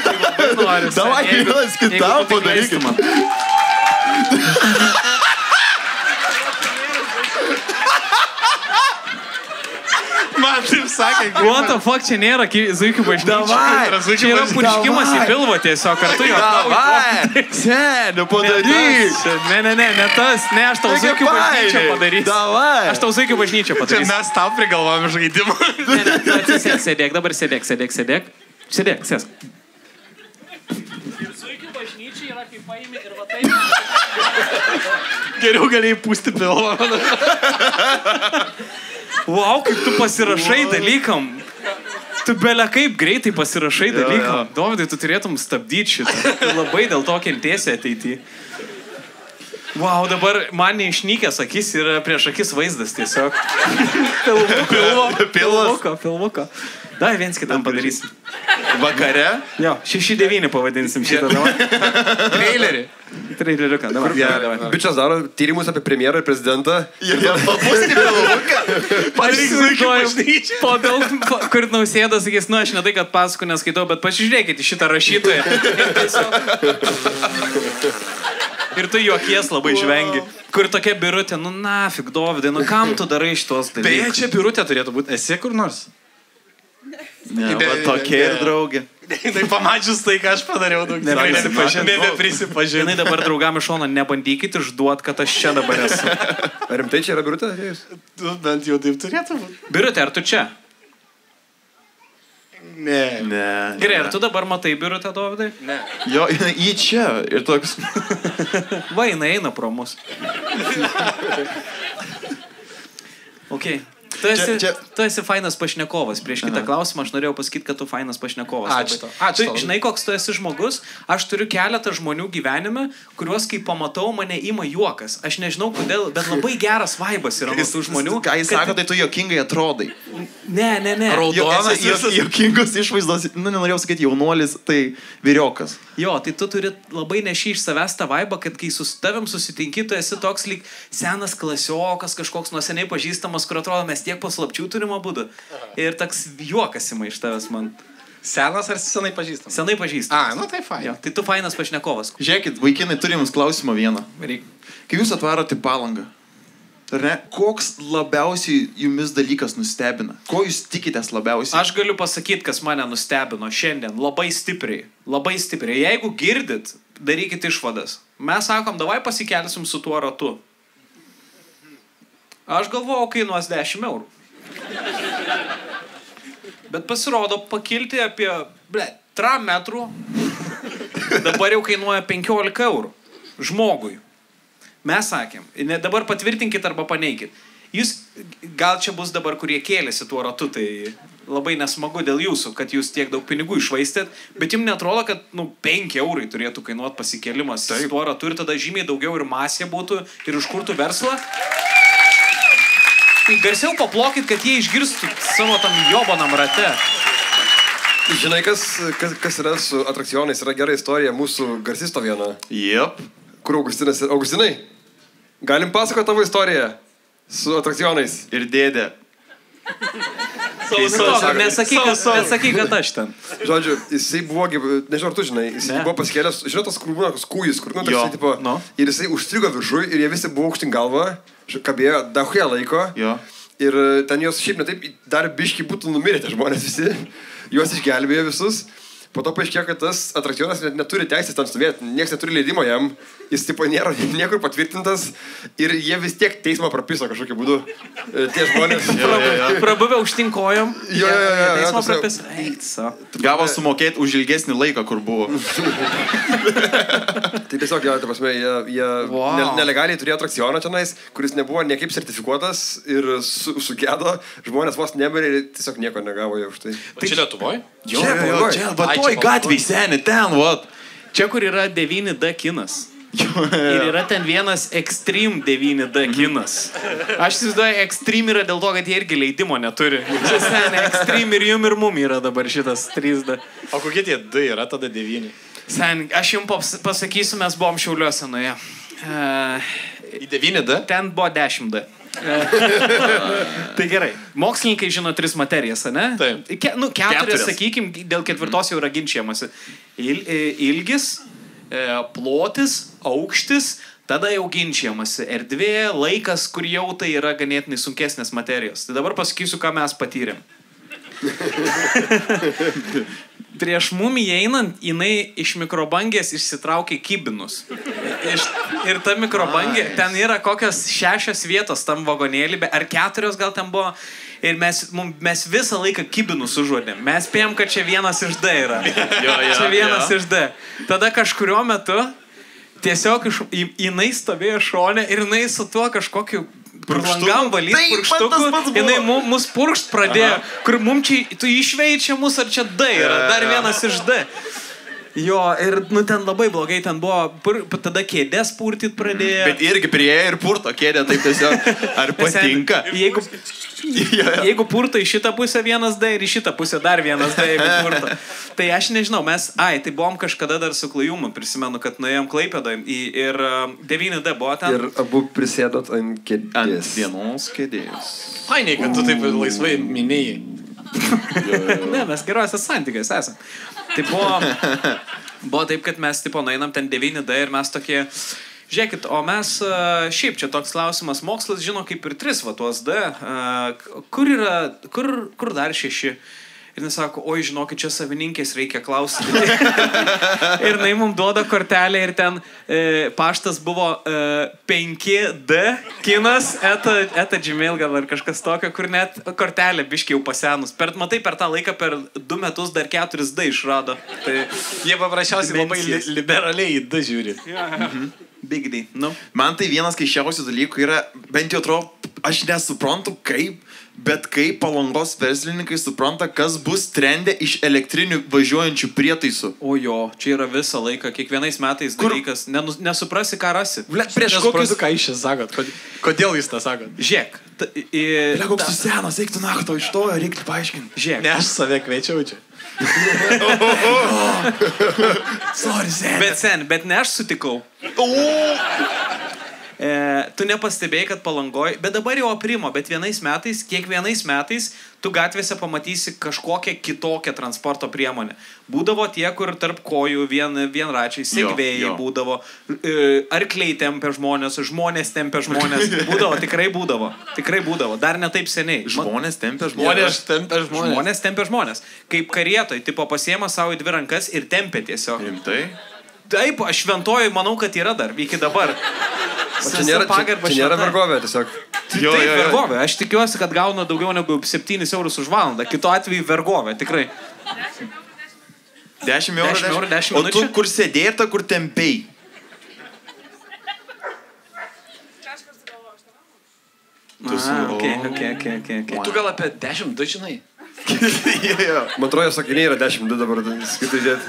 nori. Davai, Jeigu- vienas jeigu kitam tu tik leistum padarykim. sakė, What the fuck, čia nėra ki- Zuikių bažnyčia. Davai, Čia yra purškimas į pilvą tiesiog, ar tu jo Davai, seniu, padaryk. Ne, ne, ne, ne tas, ne, aš tau Zuikių bažnyčią padarysiu. Davai. Aš tau Zuikių bažnyčią Čia padarysiu. mes tau prigalvojame žaidimą. Ne, ne, tu atsisėsk, sėdėk, dabar sėdėk, sėdėk, sėdėk. Sėdėk, sėsk. Ir Zuikių bažnyčia yra kaip paimi ir va taip. Geriau galėjai pūsti pilvą. Wow, kaip tu pasirašai dalykam. Tu belia kaip greitai pasirašai dalykam. Dovydai, tu turėtum stabdyti šitą. Tu labai dėl to kentėsi ateityje. Wow, dabar man neišnykęs akis ir prieš akis vaizdas tiesiog. Pilvo, pilvo, pilvuko. Dar viens kitam padarysim. Vakare? Jo, 6-9 pavadinsim šitą. Trailerį. Traileriuką, dabar. Davai. Bičias daro tyrimus apie premjerą ir prezidentą. Papūsti pilvuką. Įsivaizduoju, po daug, po, kur nausėdas sakys, nu aš ne tai, kad pasakų neskaitau, bet pasižiūrėkite į šitą rašytoją. Ir tiesiog- Ir tu juokies labai žvengi. Kur tokia birutė, nu nafik, Dovydai, nu kam tu darai šitos dalykus? Beje, čia birutė turėtų būti. Esi kur nors? Ne, va tokia ir draugė. Tai pamačius tai, ką aš padariau, daug Neprisipažinai. Nebeprisipažinai. Žinai, dabar draugam iš šono nebandykit išduot, kad aš čia dabar esu. Ar rimtai čia yra birutė? Nu, Bent jau taip turėtų būti. Birutė, ar tu čia? Ne. Ne. Gerai, ar tu dabar matai birutę, Dovydai? Ne. Jo, į čia. Ir toks. Va, jinai eina pro mus. Ok. Tu esi, Čia- čia, tu esi fainas pašnekovas. Prieš kitą klausimą aš norėjau pasakyti, kad tu fainas pašnekovas. Ačiū tau, ačiū Tu žinai, koks tu esi žmogus? Aš turiu keletą žmonių gyvenime, kuriuos kai pamatau, mane ima juokas. Aš nežinau kodėl, bet labai geras vaibas yra nuo tų žmonių. Ką jis kad- sako, tai tu jokingai atrodai. Ne, ne, ne. Raudonas, jokingos išvaizdos. Nu, nenorėjau sakyti jaunuolis, tai vyriokas. Jo, tai tu turi labai neši iš savęs tą vaibą, kad kai su tavim susitinki, tu esi toks lyg senas klasiokas, kažkoks nuo seniai pažįstamas, kur atrodo mes tiek paslapčių turim abu. Ir toks juokas ima iš tavęs man. Senas ar senai pažįstamas? Senai pažįstamas. A, nu tai fain. Jo, tai tu fainas pašnekovas. Žiūrėkit, vaikinai, turim jums klausimą vieną. Reik. Kai jūs atvarote į palangą, ar ne, koks labiausiai jumis dalykas nustebina? Ko jūs tikitės labiausiai? Aš galiu pasakyti, kas mane nustebino šiandien. Labai stipriai. Labai stipriai. Jeigu girdit, darykit išvadas. Mes sakom, davai pasikelsim su tuo ratu. Aš galvojau, kainuos 10 eurų. Bet pasirodo, pakilti apie, ble, 3 metrų dabar jau kainuoja 15 eurų. Žmogui. Mes sakėm, ne, dabar patvirtinkit arba paneikit. Jūs, gal čia bus dabar, kurie kėlėsi tuo ratu, tai labai nesmagu dėl jūsų, kad jūs tiek daug pinigų išvaistėt, bet jums netrodo, kad, nu, 5 eurai turėtų kainuoti pasikėlimas Taip. tuo ratu ir tada žymiai daugiau ir masė būtų ir užkurtų verslą. Tai garsiau paplokit, kad jie išgirstų savo tam jobonam rate. Žinai, kas, kas, kas yra su atrakcionais? Yra gera istorija mūsų garsisto viena. Jep. Kur Augustinas ir Augustinai? Galim pasakoti tavo istoriją su atrakcionais. Ir dėdė. Nesakyk, kad, nesakyk, kad aš ten. Žodžiu, jisai buvo, nežinau, ar tu žinai, jisai Ne. buvo pasikėlęs, žinot, tas krūmūnas kūjis, kur, nu, Jo. toksai, tipo, Nu. ir jisai užstrigo viršui ir jie visi buvo aukštin galvą, ž- kabėjo dahuja laiko. Jo. Ir ten jos šiaip netaip dar biški būtų numirę tie žmonės visi. Juos išgelbėjo visus. Po to paaiškėjo, kad tas atrakcionas net neturi teisės ten stovėti, niekas neturi leidimo jam, jis tipo nėra niekur patvirtintas ir jie vis tiek teismą prapiso kažkokiu būdu. E, Tie žmonės. Prabuvę aukštinkojom. Jo, jo, jo, jo, Teismo tas jau- prapis. Eit, sa. Gavo sumokėti už ilgesnį laiką, kur buvo. Tai tiesiog, jo, ta prasme, jie, jie Wow. ne, nelegaliai turėjo atrakcioną tenais, kuris nebuvo niekaip sertifikuotas ir su, sugėdo, žmonės vos nemirė ir tiesiog nieko negavo jie už tai. Tai čia Lietuvoje? Jo, jo, jo, čia, va Ai, čia toj gatvėj seni, ten, va. Čia, kur yra 9D kinas. Ir yra ten vienas Extreme 9D kinas. Aš įsivaizduoju, Extreme yra dėl to, kad jie irgi leidimo neturi. Čia seniai, Extreme ir jum ir mum yra dabar šitas 3D. O kokie tie D yra tada devyni? Sen, aš jums pas- pasakysiu, mes buvom šiauliuose nuėję. Uh, Į 9D? ten buvo 10D. tai gerai. Mokslininkai žino tris materijas, ne? Taip. Ke, nu, keturias, Keturias. sakykime, dėl ketvirtos jau yra ginčiamasi. Il, e, ilgis, e, plotis, aukštis, tada jau ginčiamasi. Erdvė, laikas, kur jau tai yra ganėtinai sunkesnės materijos. Tai dabar pasakysiu, ką mes patyrėm. Prieš mum įeinant, jinai iš mikrobangės išsitraukė kibinus. Iš, ir ta mikrobangė, ten yra kokios šešios vietos tam vagonėlį, ar keturios gal ten buvo. Ir mes, mum, mes visą laiką kibinus užuodėm. Mes spėjom, kad čia vienas iš D yra. Jo, jo, čia vienas jo. iš D. Tada kažkurio metu tiesiog iš, ji- jinai stovėjo šone ir jinai su tuo kažkokiu Purštukam valyti purštuku, buvo. jinai mu- mus purkšt pradėjo, Aha. kur mums čia, tu išveičia mus, ar čia D yra, dar vienas iš D. Jo, ir nu, ten labai blogai, ten buvo, pur, tada kėdės purtit pradėjo. Bet irgi prieė ir purto kėdė, taip tiesiog. Ar patinka? Jeigu, jeigu purto į šitą pusę vienas D ir į šitą pusę dar vienas D, jeigu purto. Tai aš nežinau, mes, ai, tai buvom kažkada dar su klajumu, prisimenu, kad nuėjom Klaipėdoje ir uh, 9D buvo ten. Ir abu prisėdot ant kėdės. Ant vienos kėdės. Fainai, kad tu taip laisvai minėjai. ne, mes geruose santykiais esame. Tai buvo, buvo taip, kad mes tipo nueinam ten 9D ir mes tokie... Žiūrėkit, o mes a, šiaip čia toks klausimas, mokslas žino kaip ir tris va tuos D. A, Kur yra, kur, kur dar šeši? Ir jis sako, oi, žinokit, čia savininkės reikia klausti. ir jinai mums duoda kortelę ir ten e, paštas buvo e, 5D kinas, eta, eta Gmail gal ar kažkas tokio, kur net kortelė biškiai jau pasenus. Per, matai, per tą laiką per du metus dar 4D išrado. Tai Jie paprasčiausiai labai li liberaliai į du žiūri. Big D. Nu. Man tai vienas keiščiausių dalykų yra, bent jau atrodo, aš nesuprantu kaip, bet kaip palangos verslininkai supranta, kas bus trendė iš elektrinių važiuojančių prietaisų. O jo, čia yra visą laiką, kiekvienais metais Kur? dalykas. Nenu, nesuprasi, ką rasi. Ble, Prieš kokius... ką iš čia sakot? Kod- Kodėl jūs tą sakot? I- Ble, koks tu senas, eik tu nakto iš to, reikia paaiškinti. Žiūrėk. Ne, aš save kviečiau čia. Sorry, sen. Bet sen, bet ne aš sutikau. E, tu nepastebėjai, kad palangoj, bet dabar jau aprimo, bet vienais metais, kiekvienais metais tu gatvėse pamatysi kažkokią kitokią transporto priemonę. Būdavo tie, kur tarp kojų vien, vienračiai, segvėjai būdavo, e, arkliai tempia žmonės, žmonės tempia žmonės. Būdavo, tikrai būdavo, tikrai būdavo, dar ne taip seniai. Žmonės tempia Žmonės tempia žmonės. Žmonės tempia žmonės. Kaip karietoj, tipo pasiema savo į dvi rankas ir tempia tiesiog. Rimtai? Taip, aš šventoju, manau, kad yra dar, iki dabar. O čia nėra, čia, čia nėra vergovė, tiesiog. Jo, Taip, vergovė. Aš tikiuosi, kad gauna daugiau negu 7 eurus už valandą. Kitu atveju vergovė, tikrai. 10 eurų. 10 eurų, 10 O tu kur sėdėta, kur tempiai? Tu su... Okay, okay, okay, okay, okay. Tu gal apie 10 du žinai? Man atrodo, sakiniai yra 10 dabar, tai skaitai žiūrėti.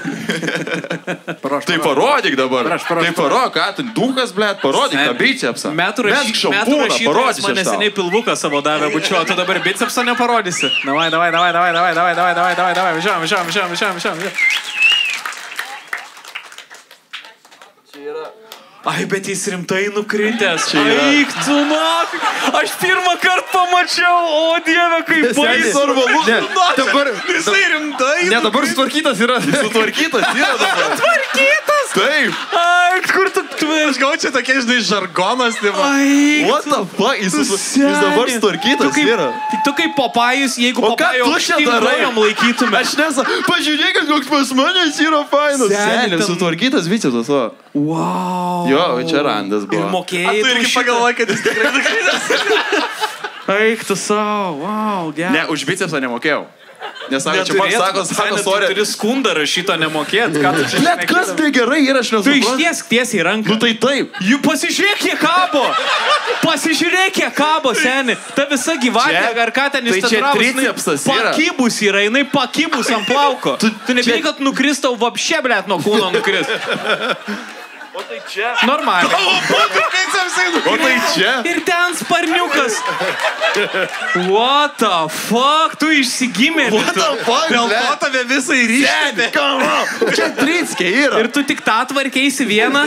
Tai parodyk dabar. Paraš, paraš, tai parodyk, ką tu dukas, blėt, parodyk tą bicepsą. Metų, Mesk rašy... metų šampūną, rašytojas parodysiu man neseniai pilvuką savo davė bučiuo, tu dabar bicepsą neparodysi. Davai, davai, davai, davai, davai, davai, davai, davai, davai, davai, važiuojam, važiuojam, važiuojam, važiuojam, važiuojam. Ai, bet jis rimtai nukritęs. Čia Eik tu, mak. Aš pirmą kartą pamačiau, o dieve, kaip baisu. Ne, dabar, Jisai rimtai. ne, dabar sutvarkytas yra. Sutvarkytas yra dabar. Tvarkytas. Taip. Ai, kur tu, tu Aš gau čia tokie, žinai, žargonas, tai va. Ai, What the fuck? Jis, jis dabar sutvarkytas kaip, yra. Tik tu kaip papajus, jeigu O ką tu čia darai? kojom laikytume. Aš nesu, pažiūrėk, koks pas manęs yra fainas. Seni, Senis, sutvarkytas bicepsas, o. Wow. Jo, čia randas Ir buvo. A, mokėjai. tu irgi pagalvoji, kad jis tikrai nukritęs. Eik tu savo, wow, gerai. Ne, už bicepsą nemokėjau. Nes sako, čia man sako, sako, Tu sorry. turi skundą rašyto nemokėt, ką tu čia Net kas tai gerai yra, aš Tu nesuprantu. ištiesk tiesiai ranką. Nu tai taip. Jų pasižiūrėk, kiek kabo! Pasižiūrėk, kiek kabo, seni. Ta visa gyvatė, ar ką ten tai čia jinai tricepsas. Pakibus yra, jinai pakibus ant plauko. Tu, tu nebijai, kad nukristau vapšė, blėt, nuo kūno nukrist. O tai čia. Normaliai. O tai čia. Ir ten sparniukas. What the fuck, tu išsigimė. What the fuck, Dėl to tave visai on. Čia trickė yra. Ir tu tik tą tvarkėsi vieną.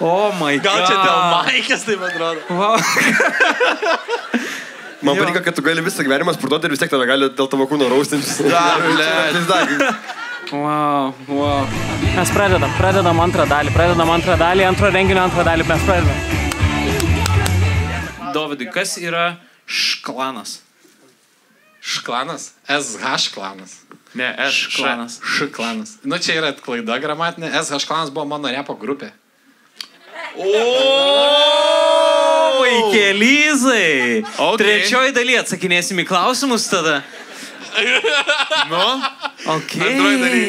O, oh my god. Gal čia dėl Maikės taip atrodo. Wow. Man patinka, kad tu gali visą gyvenimą sportuoti ir vis tiek tave gali dėl tavo kūno raustintis. Da, blet. Wow, wow. Mes pradedam, pradedam antrą dalį, pradedam antrą dalį, antro renginio antrą dalį, mes pradedam. Dovydai, kas yra šklanas? Šklanas? SH klanas. Ne, aš Šklanas. Š klanas. Nu čia yra klaida gramatinė. SH klanas buvo mano repo grupė. O, vaikelizai. Okay. Trečioji dalyje atsakinėsim į klausimus tada. Nu, Ok. Antroj daly.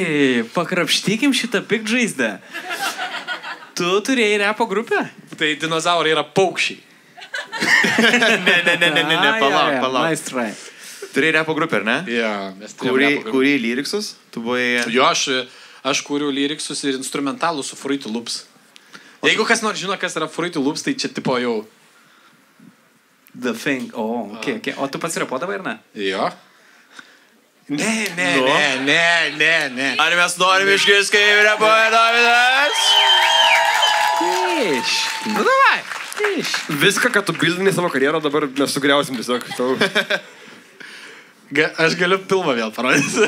Pakrapštykim šitą pikžaizdę. Tu turėjai repo grupę? Tai dinozaurai yra paukščiai. ne, ne, ne, ne, ne, ne, palauk, palauk. Nice try. Turėjai repo grupę, ar ne? Jo, mes turėjom Kurį, repo grupę. kurį lyriksus? Tu buvai... Jo, aš, aš kūriau lyriksus ir instrumentalų su Fruity Loops. Jeigu kas nors žino, kas yra Fruity Loops, tai čia tipo jau... The thing. O, oh, okay, okay. o tu pats repuodavai ar ne? Jo. Ne, ne, Nu. ne, ne, ne, ne. Ar mes norime išgirsti, kaip repuoja Davidas? Iš. Nu, davai. Iš. Viską, ką tu bildinai savo karjerą, dabar mes sugriausim tiesiog. Tau. Ga, aš galiu pilvą vėl parodyti.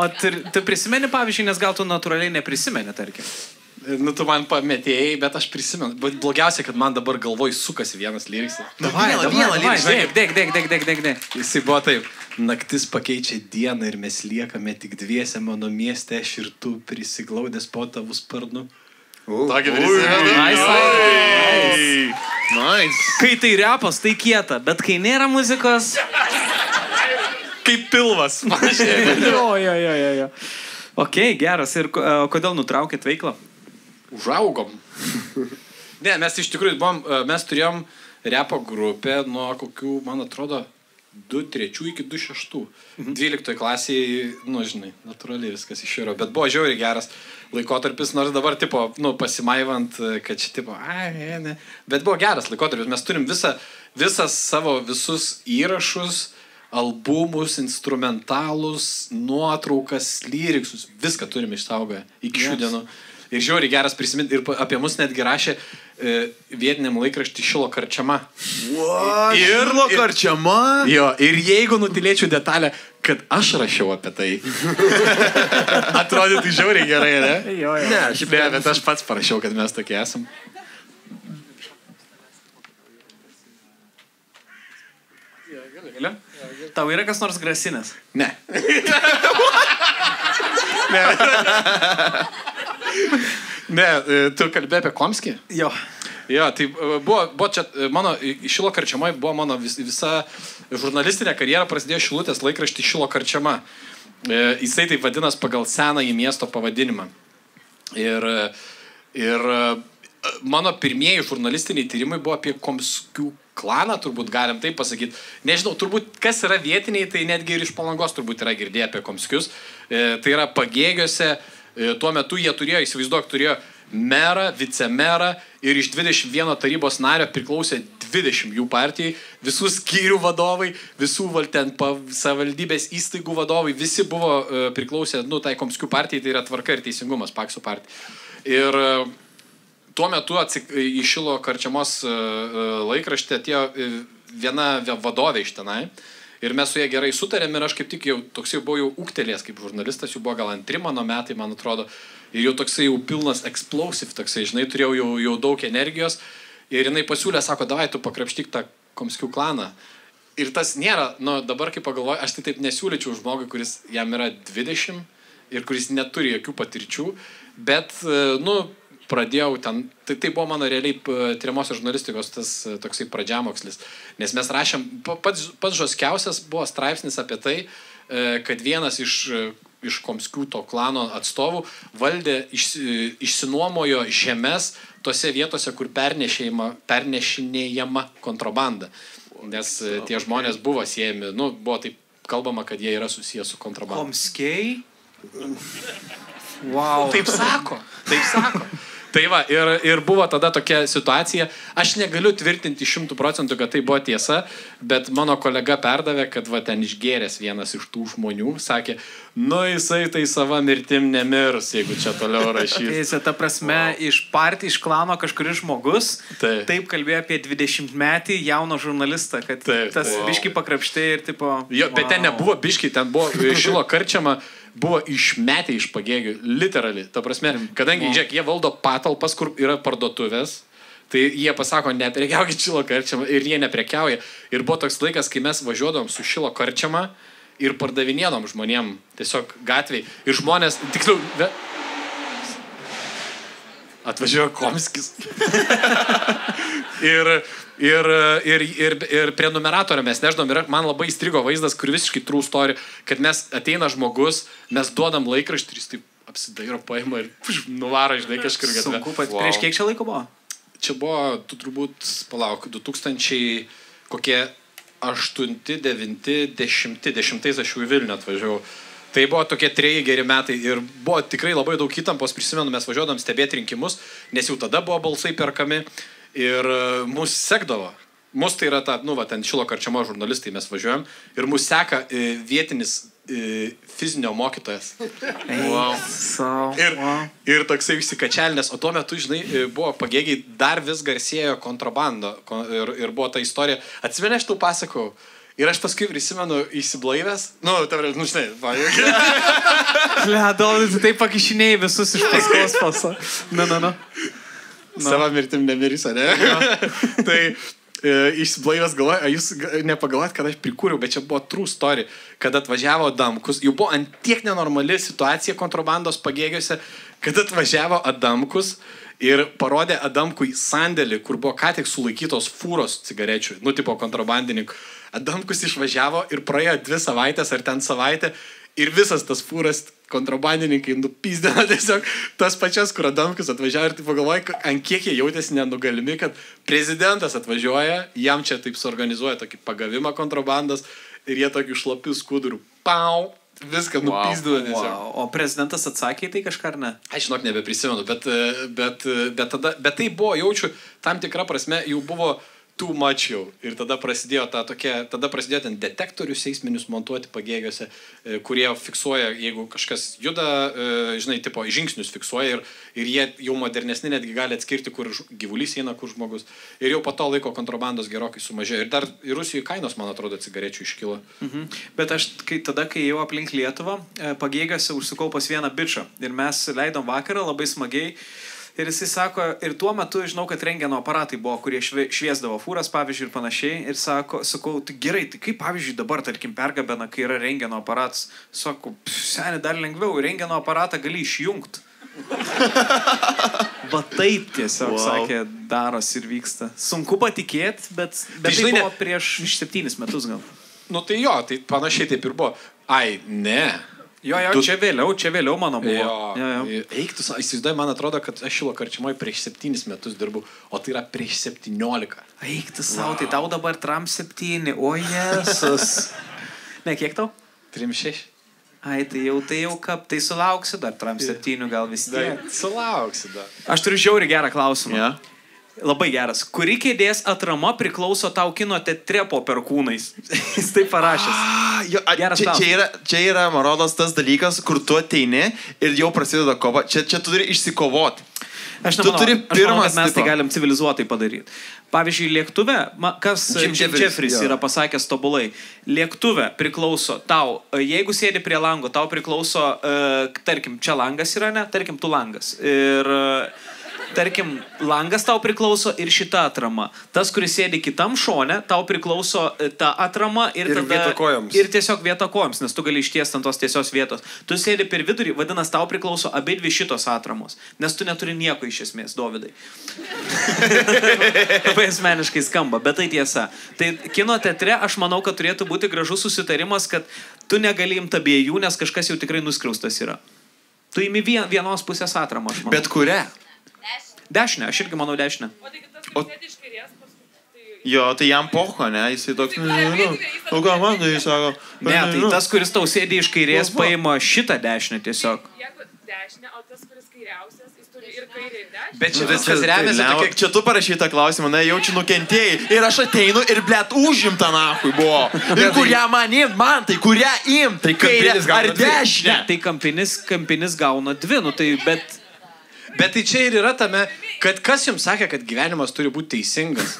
O tu, tu prisimeni, pavyzdžiui, nes gal tu natūraliai neprisimeni, tarkim. Nu, tu man pametėjai, bet aš prisimenu. Bet blogiausia, kad man dabar galvoj sukasi vienas lyriksas. Davai, vieną- davai, davai, dėk, dėk, dėk, dėk, dėk, dėk, dėk. Jisai buvo taip. Naktis pakeičia dieną ir mes liekame tik dviese mano mieste, aš ir tu prisiglaudęs po tavų sparnu. Tokį prisimenu. Nice, nice. Nice. Kai tai repas, tai kieta, bet kai nėra muzikos... Kaip pilvas. jo, jo, jo, jo, jo. Ok, geras. Ir e, kodėl nutraukėt veiklą? Užaugom. ne, mes iš tikrųjų buvom, e, mes turėjom repo grupę nuo kokių, man atrodo, 2-3 iki 2-6. 12 klasėje, nu, žinai, natūraliai viskas išėjo, bet buvo žiauriai geras laikotarpis, nors dabar, tipo, nu, pasimaivant, e, kad čia, tipo, ai, ne, ne. Bet buvo geras laikotarpis, mes turim visą, visas savo visus įrašus, albumus, instrumentalus, nuotraukas, lyriksus, viską turime išsaugoję iki šių Yes. Ir žiauriai geras prisiminti, ir apie mus netgi rašė e, vietiniam laikraštį Šilo karčiama. What? Ir- Šilo ir- karčiama? Jo, ir jeigu nutilėčiau detalę, kad aš rašiau apie tai, atrodytų žiauriai gerai, ne? Jo, jo. Ne, šiaip ne, bet aš pats parašiau, kad mes tokie esam. Galiu? Tau yra kas nors grasinęs? Ne. Ne, e, tu kalbėjai apie Komskį? Jo. Jo, tai e, buvo, buvo čia e, mano, Šilo karčiamai buvo mano vis, visa žurnalistinė karjera prasidėjo Šilutės laikraštį Šilo karčiama. Jisai taip vadinas pagal senąjį miesto pavadinimą. Ir, ir mano pirmieji žurnalistiniai tyrimai buvo apie Komskių klaną, turbūt galim taip pasakyti. Nežinau, turbūt kas yra vietiniai, tai netgi ir iš palangos turbūt yra girdėję apie Komskius. E, tai yra pagėgiuose, tuo metu jie turėjo, įsivaizduok, turėjo merą, vicemerą ir iš 21 tarybos nario priklausė 20 jų partijai, visų skyrių vadovai, visų ten savivaldybės įstaigų vadovai, visi buvo e, priklausę, nu, tai Komskių partijai, tai yra tvarka ir teisingumas, Paksų partija. Ir e, tuo metu atsik, į Šilo karčiamos e, e, laikraštį atėjo e, viena vadovė iš tenai. Ir mes su ja gerai sutarėm ir aš kaip tik jau toks jau buvau jau ūktelės kaip žurnalistas, jau buvo gal antri mano metai, man atrodo. Ir jau toksai jau pilnas explosive, toksai, žinai, turėjau jau, jau daug energijos. Ir jinai pasiūlė, sako, davai tu pakrapštyk tą komskių klaną. Ir tas nėra, nu dabar kaip pagalvoju, aš tai taip nesiūlyčiau žmogui, kuris jam yra 20 ir kuris neturi jokių patirčių, bet, e, nu, pradėjau ten, tai, tai buvo mano realiai tyriamosios žurnalistikos tas e, toksai pradžiamokslis, nes mes rašėm, pa- pats, pats žoskiausias buvo straipsnis apie tai, e, kad vienas iš, e, iš Komskių to klano atstovų valdė, iš, išsinuomojo žemės tose vietose, kur pernešinėjama kontrabanda. Nes tie žmonės buvo siejami, nu, buvo taip kalbama, kad jie yra susijęs su kontrabanda. Komskiai? Wow. Taip sako, taip sako. Tai va, ir, ir buvo tada tokia situacija, aš negaliu tvirtinti šimtų procentų, kad tai buvo tiesa, bet mano kolega perdavė, kad va ten išgėręs vienas iš tų žmonių, sakė, nu jisai tai sava mirtim nemirs, jeigu čia toliau rašys. Jis, ta prasme, wow. iš partijų, iš klano kažkuris žmogus Taip. taip kalbėjo apie 20 metį jauno žurnalistą, kad Taip, tas taip. biški pakrapštė ir tipo... Jo, bet ten nebuvo biški, ten buvo šilo karčiama, buvo išmetę iš pagėgių, literaliai. Ta prasme, kadangi, žiūrėk, jie valdo patalpas, kur yra parduotuvės, tai jie pasako, neprekiaukit šilo karčiamą ir jie neprekiauja. Ir buvo toks laikas, kai mes važiuodom su šilo karčiama ir pardavinėdom žmonėm tiesiog gatviai. Ir žmonės, tiksliau. Atvažiuoja Komskis. ir, ir, ir, ir, ir prenumeratorę mes nežinome, ir man labai įstrigo vaizdas, kur visiškai true story, kad mes ateina žmogus, mes duodam laikraštį ir jis taip apsidairo, paima ir pš, nuvaro, žinai, kažkur gatvę. Sunku, pat... wow. prieš kiek čia laiko buvo? Čia buvo, tu turbūt, palauk, 2000 kokie 8, 9, 10, 10 aš jau į Vilnių atvažiavau. Tai buvo tokie treji geri metai ir buvo tikrai labai daug įtampos, prisimenu, mes važiuodam stebėti rinkimus, nes jau tada buvo balsai perkami ir e, mus sekdavo. Mūsų tai yra ta, nu, va, ten šilo karčiamo žurnalistai mes važiuojam ir mūsų seka e, vietinis e, fizinio mokytojas. Wow. Ir, ir toksai išsikačialinęs, o tuo metu, žinai, buvo pagėgiai, dar vis garsėjo kontrabando kon- ir, ir buvo ta istorija. Atsimeni, aš tau pasakau. Ir aš paskui prisimenu įsiblaivęs. Nu, tavai, nu, žinai, va, Ledol, tu taip pakišinėjai visus iš paskos paso. Na, na, na. Savo mirtim nemirys, ar ne? tai e, išsiblaivęs galvoju, a jūs ga- nepagalvojat, kad aš prikūriau, bet čia buvo true story, kad atvažiavo Adamkus, jau buvo ant tiek nenormali situacija kontrabandos pagėgiuose, kad atvažiavo Adamkus ir parodė Adamkui sandėlį, kur buvo ką tik sulaikytos fūros cigarečių, nu tipo kontrabandininkų. Adamkus išvažiavo ir praėjo dvi savaitės ar ten savaitę ir visas tas fūras kontrabandininkai nupysdino tiesiog tas pačias, kur Adamkus atvažiavo ir taip pagalvoja, ant kiek jie jautėsi nenugalimi, kad prezidentas atvažiuoja, jam čia taip suorganizuoja tokį pagavimą kontrabandos ir jie tokių šlapių skudurų, pau, viską wow, nupysdino tiesiog. Wow. O prezidentas atsakė į tai kažką ar ne? Aš žinok, nebeprisimenu, bet, e, bet, e, bet, tada, bet tai buvo, jaučiu, tam tikrą prasme jau buvo too much jau. Ir tada prasidėjo ta tokia, tada prasidėjo ten detektorius eisminius montuoti pagėgiuose, e, kurie fiksuoja, jeigu kažkas juda, e, žinai, tipo žingsnius fiksuoja ir, ir jie jau modernesni netgi gali atskirti, kur gyvulys eina, kur žmogus. Ir jau po to laiko kontrabandos gerokai sumažėjo. Ir dar ir Rusijoje kainos, man atrodo, cigarečių iškilo. Mhm. Bet aš kai, tada, kai jau aplink Lietuvą, e, pagėgiuose užsukau pas vieną bičią ir mes leidom vakarą labai smagiai. Ir jisai sako, ir tuo metu žinau, kad rengeno aparatai buvo, kurie šviesdavo fūras, pavyzdžiui, ir panašiai. Ir sako, sakau, tai gerai, tai kaip pavyzdžiui dabar, tarkim, pergabena, kai yra rengeno aparatas. Sako, seniai dar lengviau, rengeno aparatą gali išjungti. Va taip tiesiog, wow. sakė, darosi ir vyksta. Sunku patikėti, bet, bet tai, žinai, tai buvo prieš septynis metus gal. Nu tai jo, tai panašiai taip ir buvo. Ai, ne. Jo, jo, Tu- čia vėliau, čia vėliau mano buvo. Jo, Jo, jo. Eik, tu, įsivaizduoji, man atrodo, kad aš šilo karčiamoje prieš septynis metus dirbu, o tai yra prieš septyniolika. Eik, tu savo, tai tau dabar tram septyni, o jesus. Ne, kiek tau? Trim šeši. Ai, tai jau, tai jau kap, tai sulauksi dar tram septynių gal vis tiek. Sulauksi dar. Aš turiu žiauri gerą klausimą. Ja. Labai geras. Kuri kėdės atrama priklauso tau kino teatre po perkūnais? Jis taip parašęs. Ah, Jo, a, Geras čia, čia, yra, čia yra, man rodos, tas dalykas, kur tu ateini ir jau prasideda kova. Čia, čia tu turi išsikovoti. Aš tu nemanau, turi aš manau, pirmas kad mes tai tipo. galim civilizuotai padaryti. Pavyzdžiui, lėktuve, kas Jim Jeffries, Jeffries yra pasakęs tobulai, lėktuve priklauso tau, e, jeigu sėdi prie lango, tau priklauso, e, tarkim, čia langas yra, ne, tarkim, tu langas. Ir e, tarkim, langas tau priklauso ir šita atrama. Tas, kuris sėdi kitam šone, tau priklauso e, ta atrama ir, Ir tada, vieta kojoms. Ir tiesiog vieta kojoms, nes tu gali ištiesti ant tos tiesios vietos. Tu sėdi per vidurį, vadinasi, tau priklauso abi dvi šitos atramos, nes tu neturi nieko iš esmės, Dovydai. Labai asmeniškai skamba, bet tai tiesa. Tai kino teatre aš manau, kad turėtų būti gražus susitarimas, kad tu negali imti abiejų, nes kažkas jau tikrai nuskriaustas yra. Tu imi vien, vienos pusės atramą. Bet kurią? Dešinę, aš irgi manau dešinę. O... Jo, tai jam poho, ne? Jisai toks, nu, nu, o ką man, tai sako. Ne, tai tas, kuris tau sėdi iš kairės, paima šitą dešinę tiesiog. Dešinė, o tas, kuris kairiausias, jis turi ir kairę, ir dešinę. Bet čia Nu, viskas tai remiasi lemia- tokia... Čia tu parašai tą klausimą, na, jaučiu nukentėjai. Ir aš ateinu ir, blėt, užimta nahui buvo. Ir kurią man imt, man tai kurią imt, tai kairę ar dešinę. Tai kampinis, kampinis gauna dvi, nu tai bet... Bet tai čia ir yra tame, kad kas jums sakė, kad gyvenimas turi būti teisingas.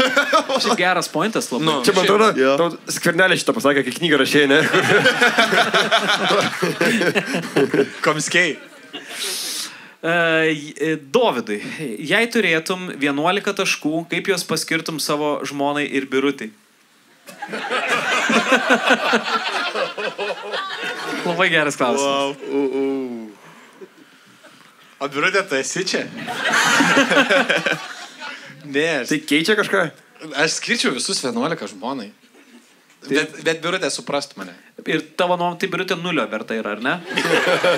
Čia geras pointas labai. Nu, čia man atrodo, tau skvernelė šitą pasakė, kai knygą rašėjai, ne? Komskiai. Uh, Dovydai, jei turėtum 11 taškų, kaip juos paskirtum savo žmonai ir birutai? Labai geras klausimas. Wow. Uh, uh. O biurutė, tu esi čia? ne, aš... Tai keičia kažką? Aš skirčiau visus 11 žmonai. Bet, bet biurutė suprastų mane. Ir tavo nuomonė, tai birutė nulio verta yra, ar ne?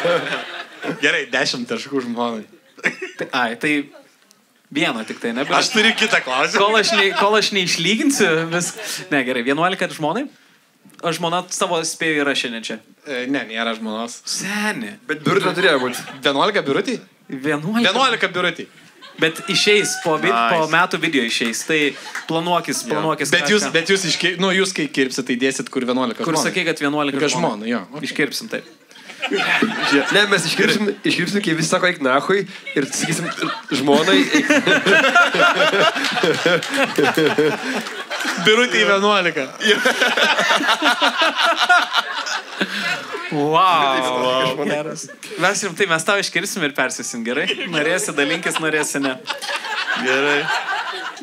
Gerai, 10 taškų žmonai. Tai, ai, tai Vieną tik tai, ne? Aš turiu kitą klausimą. Kol aš, ne, kol aš neišlyginsiu, vis... Ne, gerai, 11 žmonai? O žmona savo spėjų yra šiandien čia. E, ne, nėra žmonos. Seni. Bet biurutė turėjo būti. 11 biurutį? 11. 11 biurutį. Bet išeis, po, nice. po metų video išeis. Tai planuokis, planuokis. Bet jūs, bet jūs, iškir... nu, jūs kai kirpsit, tai dėsit kur 11 Kur sakai, kad 11 Apie žmoną, jo. Iškirpsim taip. Ne, mes iškirpsim, iškirpsim kai visi sako, eik nahui ir sakysim žmonai. Birutį į 11. Wow. Wow. Geras. Mes rimtai, mes tau iškirsim ir persisim, gerai? Norėsi dalinkis, norėsi ne. Gerai.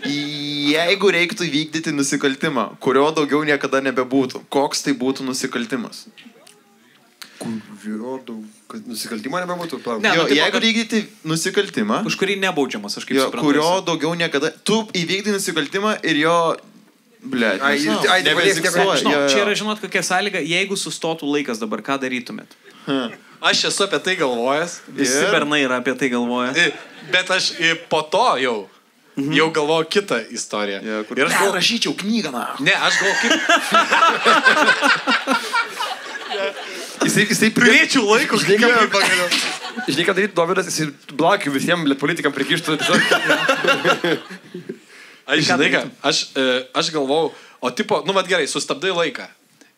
Jeigu reiktų vykdyti nusikaltimą, kurio daugiau niekada nebebūtų, koks tai būtų nusikaltimas? Kurio daug, kad nusikaltimo nebebūtų. palauk. Ne, jo, nu, tipo, jeigu kad- vykdyti nusikaltimą, Už kurį nebaudžiamas, aš kaip jo, suprantu. kurio esi. daugiau niekada... Tu įvykdai nusikaltimą ir jo... Ble, čia yra, žinot, kokia sąlyga, jeigu sustotų laikas dabar, ką darytumėt? Aš esu apie tai galvojęs. Visi bernai yra apie tai galvoja. I- Bet aš po to jau, mhm. jau galvoju kitą istoriją. Ja, kur... Ir aš Gal galvoju, rašyčiau knygą, na. ne, aš galvoju, kaip... Jisai, jisai Turėčiau laiko Žinai, ką- pagaliau. Žinai, ką daryti, Dovydas, jisai blakių visiems politikam prikištų. Aš žinai, ką, aš, e, aš galvau, o tipo, nu, vad gerai, sustabdai laiką.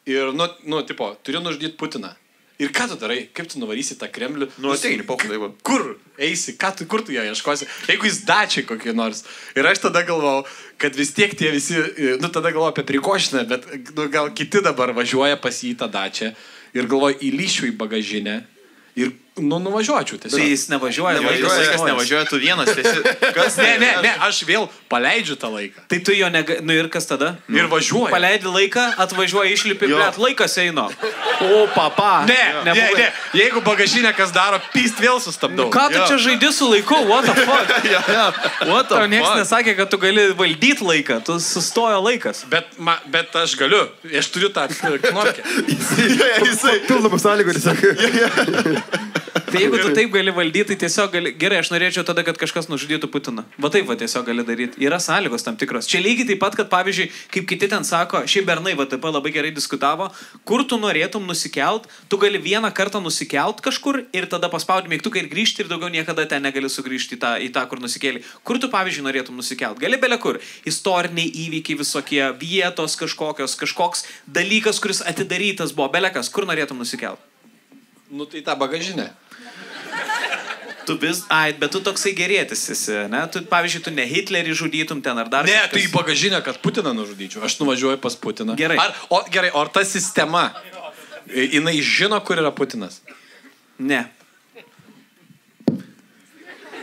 Ir, nu, nu tipo, turiu nužudyti Putiną. Ir ką tu darai? Kaip tu nuvarysi tą Kremlių? Nu, ateini, paplaiva. Kur eisi? Ką tu, kur tu jo ieškosi? Jeigu jis dačiai kokį nors. Ir aš tada galvau, kad vis tiek tie visi, e, nu, tada galvoju apie prikošiną, bet nu, gal kiti dabar važiuoja pas jį tą dačią ir galvoju, įlyšiu į bagažinę ir, nu, nuvažiuočiau tiesiog. Tai jis nevažiuoja, Nevažiuoja, laikas nevažiuoja, tu vienas tiesi. Kas Ne, ne, ne, aš vėl paleidžiu tą laiką. Tai tu jo nega... Nu ir kas tada? Ir važiuoja. Paleidi laiką, atvažiuoja, išlipi, Jo. bet laikas eina. O, papa. Ne, ne, ne, ne. Jeigu bagažinė kas daro, pyst vėl sustabdau. Nu, ką tu čia žaidži su laiku? What the fuck? What Tau niekas nesakė, kad tu gali valdyti laiką, tu sustojo laikas. Bet, ma, bet aš galiu, aš turiu tą knopkę. Jisai pildomų sąlygų, tiesiog. Tai jeigu tu taip gali valdyti, tai tiesiog gali... Gerai, aš norėčiau tada, kad kažkas nužudytų Putiną. Va taip va tiesiog gali daryti. Yra sąlygos tam tikros. Čia lygiai taip pat, kad pavyzdžiui, kaip kiti ten sako, šiaip bernai pat labai gerai diskutavo, kur tu norėtum nusikelt, tu gali vieną kartą nusikelt kažkur ir tada paspaudi mygtuką ir grįžti ir daugiau niekada ten negali sugrįžti į tą, į tą kur nusikėlė. Kur tu, pavyzdžiui, norėtum nusikelt? Gali belė kur. Istoriniai įvykiai visokie, vietos kažkokios, kažkoks dalykas, kuris atidarytas buvo, belekas, kur norėtum nusikelt? Nu tai tą bagažinę. Tu vis... Ai, bet tu toksai gerėtis esi, ne? Tu, pavyzdžiui, tu ne Hitlerį žudytum ten ar dar Ne, kažkas. tai į bagažinę, kad Putiną nužudyčiau. Aš nuvažiuoju pas Putiną. Gerai. Ar, o, gerai, o ar ta sistema, jinai žino, kur yra Putinas? Ne.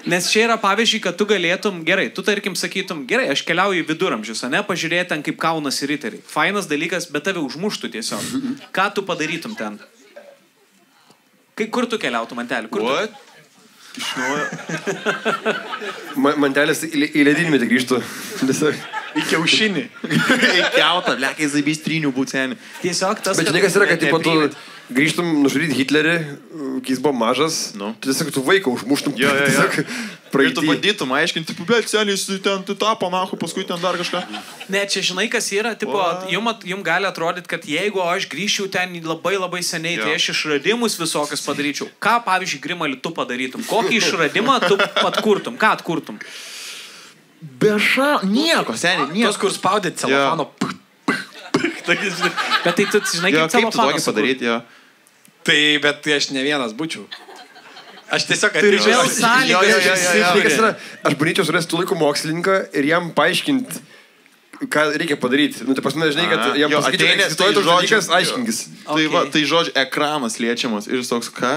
Nes čia yra pavyzdžiui, kad tu galėtum, gerai, tu tarkim sakytum, gerai, aš keliauju į viduramžius, o ne, pažiūrėti ten kaip kaunasi riteriai. Fainas dalykas, bet tave užmuštų tiesiog. Ką tu padarytum ten? Kai, kur tu keliautum, mantelį? Kur What? Ma- Mantelis į į ledynmetį grįžtų. Tiesiog. Į kiaušinį. Į keutą, blekai zaibys trynių būcenį. Tu? Tiesiog tas... Bet žinai, kas yra, kad tipo, tu grįžtum nužudyti Hitlerį, kai jis buvo mažas, Nu. tu tiesiog tu vaiką užmuštum. Jo, jo, jo. Tiesiog Ir tu praeitį. bandytum aiškinti, bet seniai jis ten tu tapo, nahu, paskui ten dar kažką. Ne, čia žinai, kas yra, tipo, jum, jum gali atrodyti, kad jeigu aš grįžčiau ten labai labai seniai, tai Jo. aš išradimus visokius padaryčiau. Ką, pavyzdžiui, Grimali, tu padarytum? Kokį išradimą tu atkurtum? Ką atkurtum? Beša, nieko, seniai, nieko. Tos, kur spaudė celofano. Bet tai tu, žinai, kaip sukurt? padaryti, jo. Tai, bet tai aš ne vienas būčiau. Aš tiesiog Turi atėjau. vėl sąlygas aš bandyčiau surasti tų laikų mokslininką ir jam paaiškinti, ką reikia padaryti. Nu, tai pas mane, žinai, kad jam pasakyti, kad tai toks žodžiu- dalykas, aiškinkis. Tai, va, tai žodžiu, ekranas liečiamas ir jis toks, ką?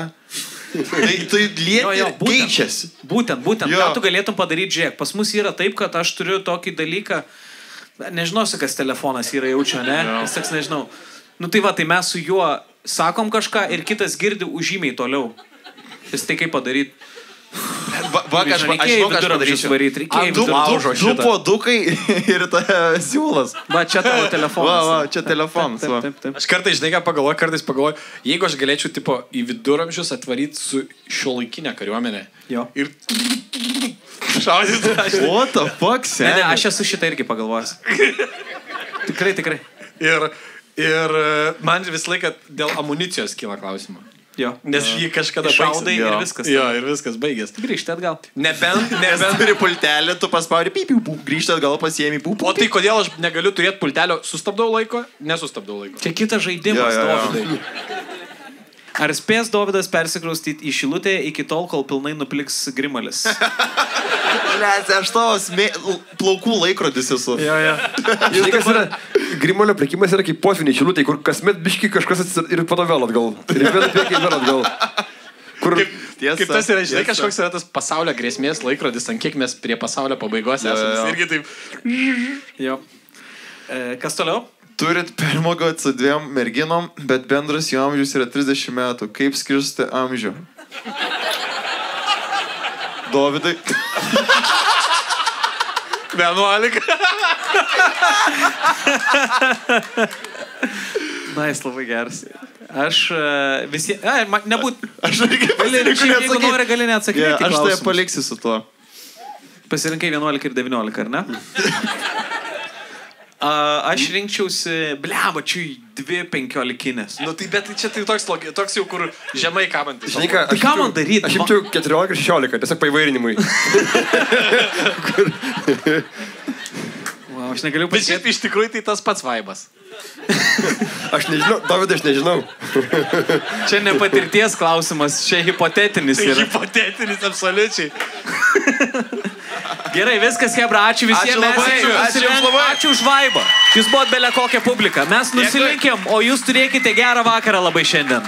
tai tai lieti, keičiasi. Būtent, būtent. Jo. Ką tu galėtum padaryti, žiūrėk, pas mus yra taip, kad aš turiu tokį dalyką, nežinosiu, kas telefonas yra jaučio, ne? Jis toks nežinau. Nu tai va, tai mes su juo sakom kažką ir kitas girdi užžymiai toliau. Jis tai kaip padaryti? Va, va ką aš, žinau, ką aš Ant du, viduramžius. du, du puodukai ir ta siūlas. Va, čia tavo telefonas. Va, va, čia telefonas. Taip, taip, taip. Aš kartais, žinai, ką pagalvoju, kartais pagalvoju, jeigu aš galėčiau, tipo, į viduramžius atvaryti su šiuolaikinė kariuomenė. Jo. Ir Šaudyti dažnį. What the fuck, Ne, seniai? ne, aš esu šitą irgi pagalvojęs. Tikrai, tikrai. Ir, ir e, man visą laiką dėl amunicijos kyla klausimą. Jo. Nes jį kažkada Šaudai ir viskas. Jo, ir viskas baigės. Grįžti atgal. Nebent, nebent. turi pultelį, tu paspaudi, pipiu, grįžti atgal pasiemi, pupų. O tai kodėl aš negaliu turėti pultelio, sustabdau laiko? Nesustabdau laiko. Čia kitas žaidimas. Dovydai. Ar spės Dovydas persikraustyti į Šilutę iki tol, kol pilnai nupliks grimalis? Lėt, aš tavo smė... plaukų laikrodis esu. Jo, jo. Žinai, kas yra? Grimolio prekimas yra kaip potviniai šilutė, kur kasmet biški kažkas atsir... ir po to vėl atgal. Ir vėl atgal. Kur... Tiesa. Kaip tas yra, žinai, tiesa. kažkoks yra tas pasaulio grėsmės laikrodis, ant kiek mes prie pasaulio pabaigos esame. Jis Irgi taip. Jo. E, kas toliau? Turit permogoti su dviem merginom, bet bendras jų amžius yra 30 metų. Kaip skirsti amžių? Dovydai. 11. Na, jis labai geras. Aš uh, visi... A, nebūt... Aš irgi šiaip, jeigu nori, gali neatsakyti. Yeah, aš tai paliksiu su tuo. Pasirinkai 11 ir 19, ar ne? A, aš rinkčiausi, bleba, čia dvi penkiolikinės. Nu tai bet tai čia tai toks, toks jau, kur žemai kabantis. Žinai ką, Tai ką man daryt? Aš imčiau 14 ir 16, tiesiog paivairinimui. Wow, aš negaliu Bet šiaip iš tikrųjų tai tas pats vaibas. Aš nežinau, Davidai, aš nežinau. Čia ne patirties klausimas, čia hipotetinis yra. hipotetinis absoliučiai. Gerai, viskas, Hebra, ačiū visiems. Ačiū labai, Mes ačiū nusilenk- jums labai. Ačiū už vaibą. Jūs buvot belė kokią publiką. Mes nusilinkėm, o jūs turėkite gerą vakarą labai šiandien.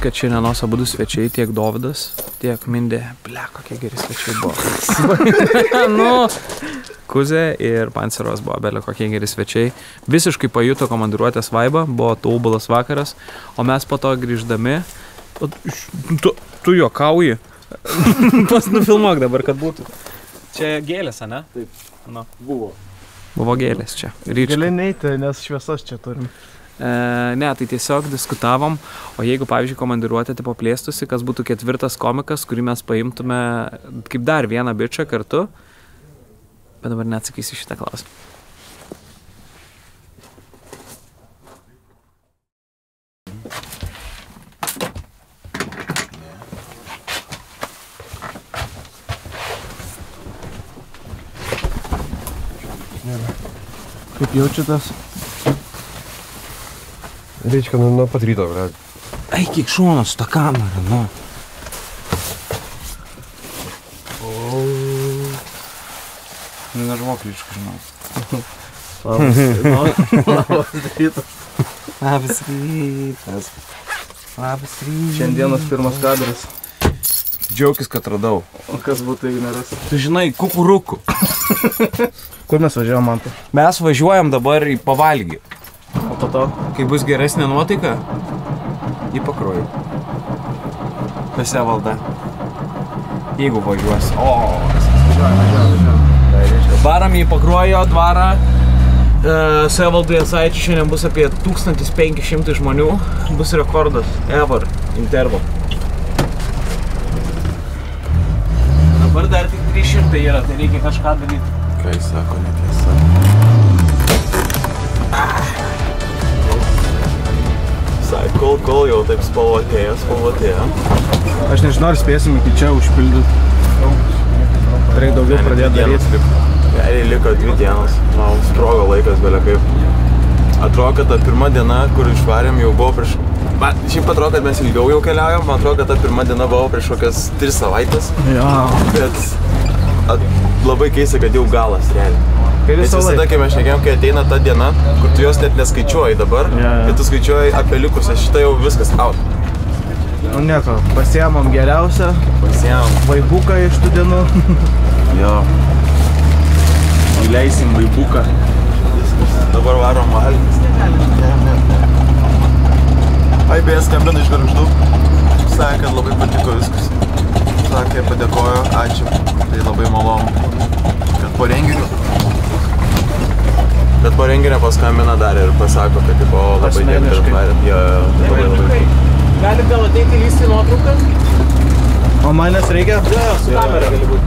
Noriu pasakyti, kad šiandienos abu svečiai, tiek Dovydas, tiek Mindė, ble, kokie geri svečiai buvo. nu, Kuzė ir Panceros buvo belė kokie geri svečiai. Visiškai pajuto komandiruotės vaibą, buvo taubulas vakaras, o mes po to grįždami, tu, tu juokauji. Pas nufilmuok dabar, kad būtų. Čia gėlės, ne? Taip. Nu. Buvo. Buvo gėlės čia. Ryčka. Gali neiti, nes šviesas čia turim. E, ne, tai tiesiog diskutavom, o jeigu, pavyzdžiui, komandiruotė tipo plėstusi, kas būtų ketvirtas komikas, kurį mes paimtume kaip dar vieną bičią kartu, bet dabar neatsakysiu šitą klausimą. Kaip jaučiatės? Reiškia, nu, nuo pat ryto, ble. Eik į šoną su tą kamerą, nu. Nežinau, kryčką, žinau. Labas rytas. Labas rytas. Labas rytas. Šiandienos pirmas kadras. Džiaugis, kad radau. O kas būtų, jeigu neras? Tu žinai, kukurukų. Kur mes važiavam, man? Mes važiuojam dabar į pavalgį. O po to? Kai bus geresnė nuotaika, į pakrojų. Pese valda. Jeigu važiuos. O. Varam į pakruojo dvarą. E, Savaldui Asaičiui šiandien bus apie 1500 žmonių. Bus rekordas. Ever. Interval. Dabar dar tik 300 yra, tai reikia kažką daryti. Jis sako, netiesa. Sai, kol, kol jau taip spalvotėjo, spalvotėjo. Aš nežinau, ar spėsim iki čia užpildyti. Reikia daugiau pradėti daryti. Realiai liko dvi dienos. Man sprogo laikas, belia kaip. Atrodo, kad ta pirma diena, kur išvarėm, jau buvo prieš... Man šiaip atrodo, kad mes ilgiau jau keliaujam. Man atrodo, kad ta pirma diena buvo prieš kokias 3 savaitės. Jo. Bet at, labai keista, kad jau galas realiai. Kai visą visada, laiką. kai mes šnekėjom, kai ateina ta diena, kur tu jos net neskaičiuoji dabar, Jo, jo. bet tu skaičiuoji apie likusią, šitą jau viskas out. Nu nieko, pasiemam geriausią. Pasiemam. Vaibuką iš tų dienų. Jo. Įleisim vaibuką. Dabar varom valgyti. Ai, beje, skambina iš garždų. Sakė, kad labai patiko viskas. Sakė, padėkojo, ačiū. Tai labai malonu. Kad po renginio. Bet po renginio paskambina dar ir pasako, kad tipo, labai dėkui ir Asmeniškai. varėt. Jo, jo, labai labai. Gali gal ateiti lysti nuotraukas? O manęs reikia? Jo, jo, su kamera gali būti.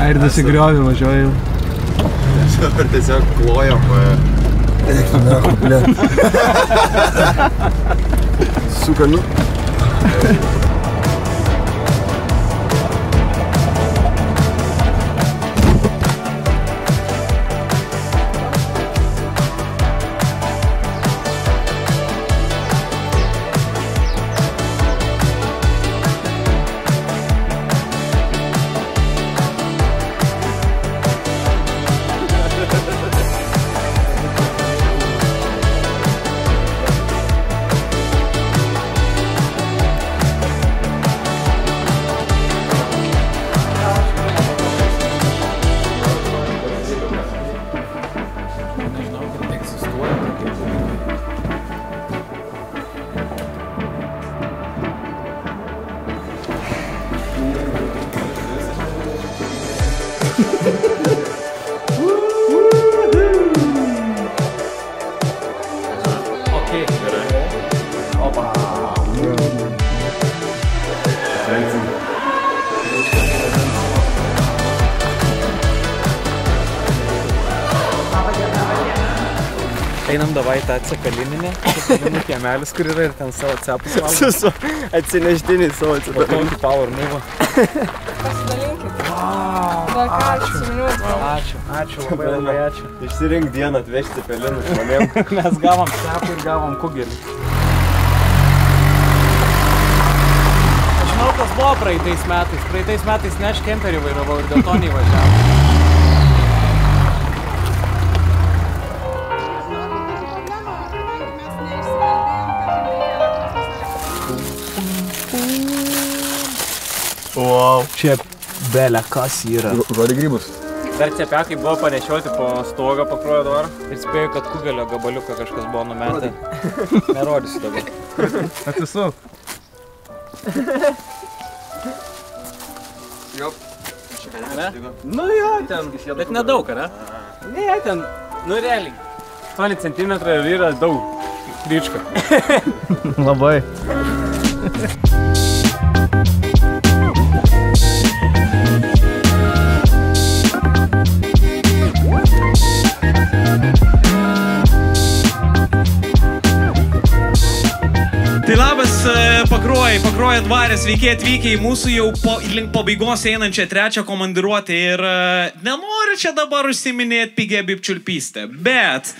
Ai, ir nusigriovė važiuoju. Dabar tiesiog klojam. Su kalniu. Okay. davai tą cepelininę, cepelininų kiemelis, kur yra ir ten savo cepus Su, su atsineštiniai savo Po tokį power move. Pasidalinkit. Dar ką, atsiminiau. Ačiū, ačiū, labai labai ačiū. Išsirink dieną atvežti pelinų žmonėm. Mes gavom cepų ir gavom kugelį. Aš žinau, kas buvo praeitais metais. Praeitais metais ne aš kemperį vairavau ir dėl to neįvažiavau. Wow. Čia belė kas yra. Žodį grybus. Dar cepekai buvo panešioti po stogą pakruojo dvarą. Ir spėjau, kad kugelio gabaliuką kažkas buvo numetę. Nerodysiu dabar. Atsisuk. Jo. Ne? Nu jo, ten. Bet nedaug, ne? Ne, ten. Nu realiai. 8 cm ir yra daug. Ryčka. Labai. Pakruoja dvarės, sveiki atvykę į mūsų jau po, link pabaigos einančią trečią komandiruotę ir e, nenoriu čia dabar užsiminėti pigia bipčiulpystę, bet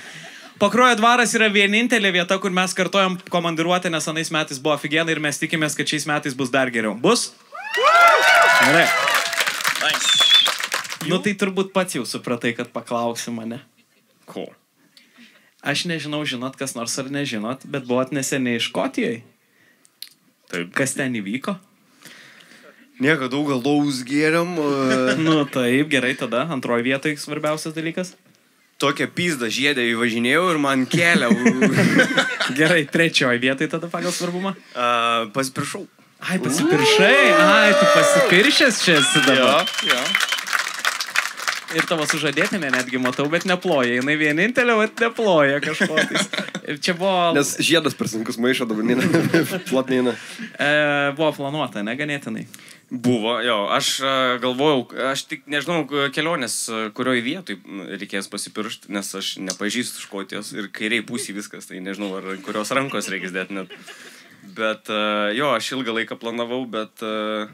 Pakruojo dvaras yra vienintelė vieta, kur mes kartojam komandiruotę, nes anais metais buvo aфиgenai ir mes tikimės, kad šiais metais bus dar geriau. Bus? Gerai. Nu tai turbūt pats jau supratai, kad paklausi mane. Ko? Aš nežinau, žinot, kas nors ar nežinot, bet buvot neseniai Škotijoje. Taip. Kas ten įvyko? Nieko daug galaus gėriam. Nu taip, gerai, tada antroji vietoje svarbiausias dalykas. Tokią pizdą žiedę įvažinėjau ir man kelia. gerai, trečioji vietoje tada pagal svarbumą. Uh, pasipiršau. Ai, pasipiršai, ai, tu pasipiršęs čia esi dabar. Jo, jo. Ir tavo sužadėtinė netgi matau, bet neploja. Jis vienintelė, bet neploja kažko. Ir čia buvo... Nes žiedas per sunkus maišo dabar neina. Platnina. E, buvo planuota, neganėtinai. Buvo, jo, aš e, galvojau, aš tik nežinau kelionės, e, kurioje vietoj reikės pasipiršti, nes aš nepažįstu Škotijos ir kairiai pusė viskas, tai nežinau, ar kurios rankos reikės dėti net. Bet e, jo, aš ilgą laiką planavau, bet e,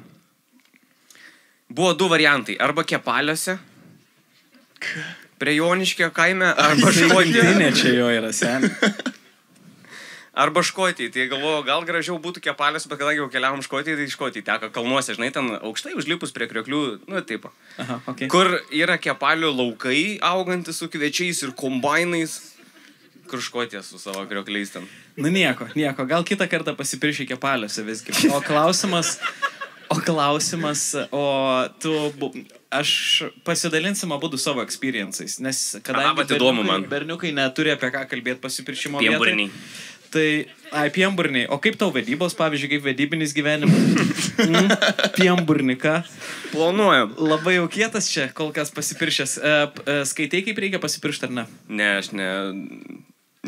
buvo du variantai. Arba kepaliuose, prie Joniškio kaime, arba Rinktinė Škotijoje. čia jo yra seniai. Arba Škotijai, tai galvoju, gal gražiau būtų kepalės, bet kadangi jau keliavom Škotijai, tai Škotijai teko kalnuose, žinai, ten aukštai užlipus prie krioklių, nu taip. Aha, okay. Kur yra kepalių laukai augantis su kviečiais ir kombainais, kur Škotija su savo kriokliais ten. Nu nieko, nieko, gal kitą kartą pasipirši kepaliuose visgi. O klausimas, o klausimas, o tu, aš pasidalinsim abu savo experiences, nes kadangi Aha, man. berniukai neturi apie ką kalbėti pasipiršimo vietoj. Piemburniai. Tai, ai, piemburniai. O kaip tau vedybos, pavyzdžiui, kaip vedybinis gyvenimas? Mm, piemburni, ką? Planuojam. Labai jau kietas čia, kol kas pasipiršęs. E, e, skaitai, kaip reikia pasipiršti ar ne? Ne, aš ne.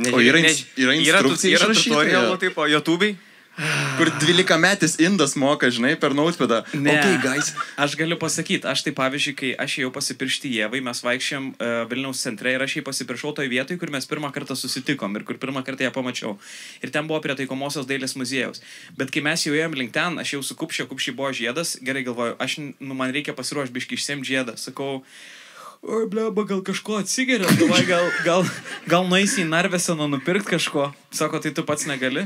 ne O yra ne- yra Yra, instrukcija yra išrašyta, tutorialų, taip, o YouTube'ai. Kur 12 metis indas moka, žinai, per nautpedą. Ne, Okay, guys. aš galiu pasakyti, aš tai pavyzdžiui, kai aš ėjau pasipiršti Jėvai, mes vaikščiam uh, Vilniaus centre ir aš jai pasipiršau toje vietoje, kur mes pirmą kartą susitikom ir kur pirmą kartą ją pamačiau. Ir ten buvo prie taikomosios dailės muziejaus. Bet kai mes jau ėjom link ten, aš jau su kupšė, kupšė buvo žiedas, gerai galvoju, aš, nu, man reikia pasiruošti biški išsiem žiedą. Sakau, Oi, bleba, gal kažko atsigeria, galvoju, gal, gal, gal nueisi į Narveseną nupirkti kažko. Sako, tai tu pats negali.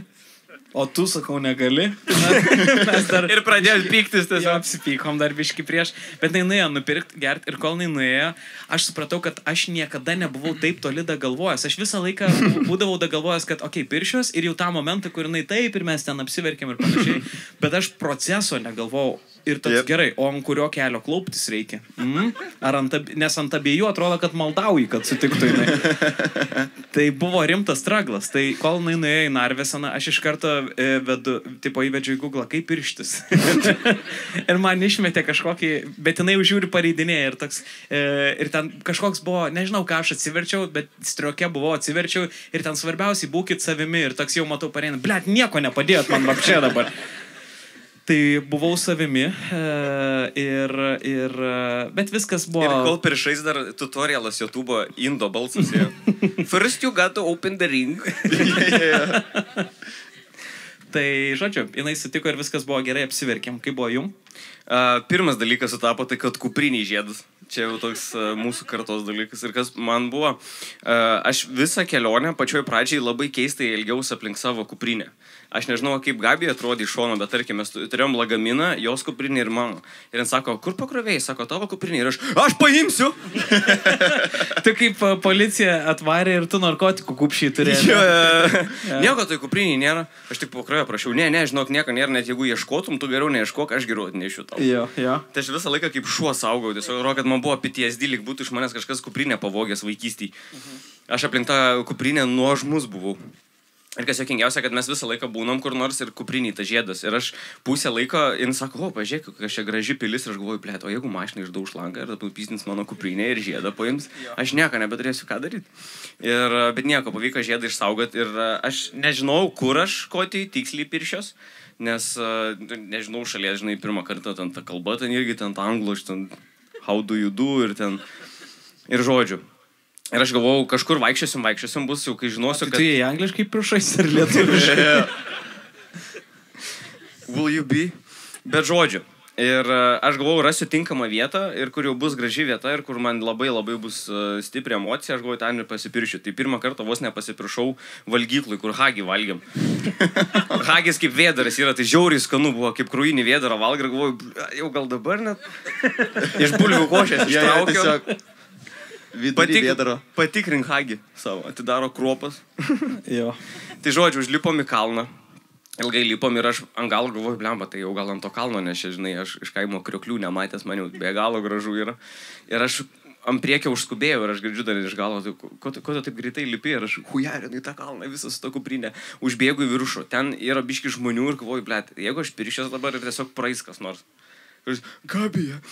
O tu, sakau, negali. Mes dar... Ir pradėjau pyktis tiesiog. Apsipykom dar biški prieš. Bet jinai nuėjo nupirkti, gerti ir kol jinai nuėjo, aš supratau, kad aš niekada nebuvau taip toli da galvojęs. Aš visą laiką bū- būdavau da galvojęs, kad, okei, okay, piršios ir jau tą momentą, kur jinai taip ir mes ten apsiverkėm ir panašiai. Bet aš proceso negalvojau. Ir toks yep. gerai, o ant kurio kelio klauptis reikia? Mm? Ar ant, nes ant abiejų atrodo, kad maldauji, kad sutiktų jinai. tai buvo rimtas straglas. Tai kol jinai nuėjo į Narveseną, aš iš karto e, vedu, tipo įvedžiu į Google, kaip pirštis. ir man išmetė kažkokį, bet jinai užžiūri pareidinėje ir toks, e, ir ten kažkoks buvo, nežinau ką aš atsiverčiau, bet striokė buvo atsiverčiau ir ten svarbiausiai būkit savimi ir toks jau matau pareina, blėt, nieko nepadėjot man apšė dabar. Tai buvau savimi e, ir, ir, e, bet viskas buvo... Ir kol piršais dar tutorialas YouTube Indo balsas. First you got to open the ring. Tai, žodžiu, jinai sutiko ir viskas buvo gerai, apsiverkėm. Kaip buvo jum? Uh, pirmas dalykas sutapo tai, kad kupriniai žiedas. Čia jau toks uh, mūsų kartos dalykas. Ir kas man buvo, uh, aš visą kelionę pačioj pradžiai labai keistai ilgiausi aplink savo kuprinę. Aš nežinau, kaip Gabi atrodė iš šono, bet tarkim, mes tu- turėjom lagaminą, jos kuprinį ir mano. Ir jis sako, kur pakrovėjai, sako, tavo kuprinį. Ir aš, aš paimsiu. Tai kaip e, policija atvarė ir tu narkotikų kupšiai turėjai. Jo, jo. Nieko tai kupriniai nėra. Aš tik pakrovėjau, prašiau, ne, ne, žinok, nieko nėra, net jeigu ieškotum, tu geriau neieškok, aš geriau atnešiu tau. Jo, jo. Tai aš visą laiką kaip šuo saugau, tiesiog rodo, kad man buvo PTSD, lyg būtų iš manęs kažkas kuprinę pavogęs vaikystėje. Aš aplink tą kuprinę nuožmus buvau. Ir kas jokingiausia, kad mes visą laiką būnam kur nors ir kupriniai ta žiedas. Ir aš pusę laiko, jin sako, o, pažiūrėk, kokia čia graži pilis. Ir aš galvoju, plėto, o jeigu mašina išdauž langą ir papysnins mano kuprinę ir žiedą paims, aš nieko nebeturėsiu ką daryti. Ir, bet nieko, pavyko žiedą išsaugoti. Ir aš nežinau, kur aš koti tiksliai piršios. Nes, nežinau, šalies, žinai, pirmą kartą ten ta kalba, ten irgi ten anglų, aš ten how do you do ir ten. Ir žodžiu. Ir aš galvojau, kažkur vaikščiosim, vaikščiosim bus jau, kai žinosiu, Tai tu jai angliškai prašais ar lietuviškai? Will you be? Bet žodžiu. Ir e, aš galvoju, rasiu tinkamą vietą ir kur jau bus graži vieta ir kur man labai labai bus e, stipri emocija, aš galvoju, ten ir pasipiršiu. Tai pirmą kartą vos nepasipiršau valgyklui, kur hagi valgiam. Hagis kaip vėdaras yra, tai žiauriai skanu buvo, kaip krūjinį vėdarą valgai ir galvoju, "Bля, jau gal dabar net. Iš bulvių košės Jo, jo, ištraukiau. tiesiog vėdaro. Patikrink hagi savo, atidaro kruopas. jo. Tai žodžiu, užlipom į kalną. Ilgai lipom ir aš ant galo galvoju, blemba, tai jau gal ant to kalno, nes žinai, aš iš kaimo krioklių nematęs, man jau be galo gražu yra. Ir aš ant priekio užskubėjau ir aš girdžiu dar iš galo, tai, ko, tu- ko taip greitai lipi ir aš hujarinai tą kalną, visą su to kuprinė, užbėgu į viršų. Ten yra biški žmonių ir galvoju, blėt, jeigu aš piršios dabar ir tiesiog praeis kas nors. Ir jis, Gabija,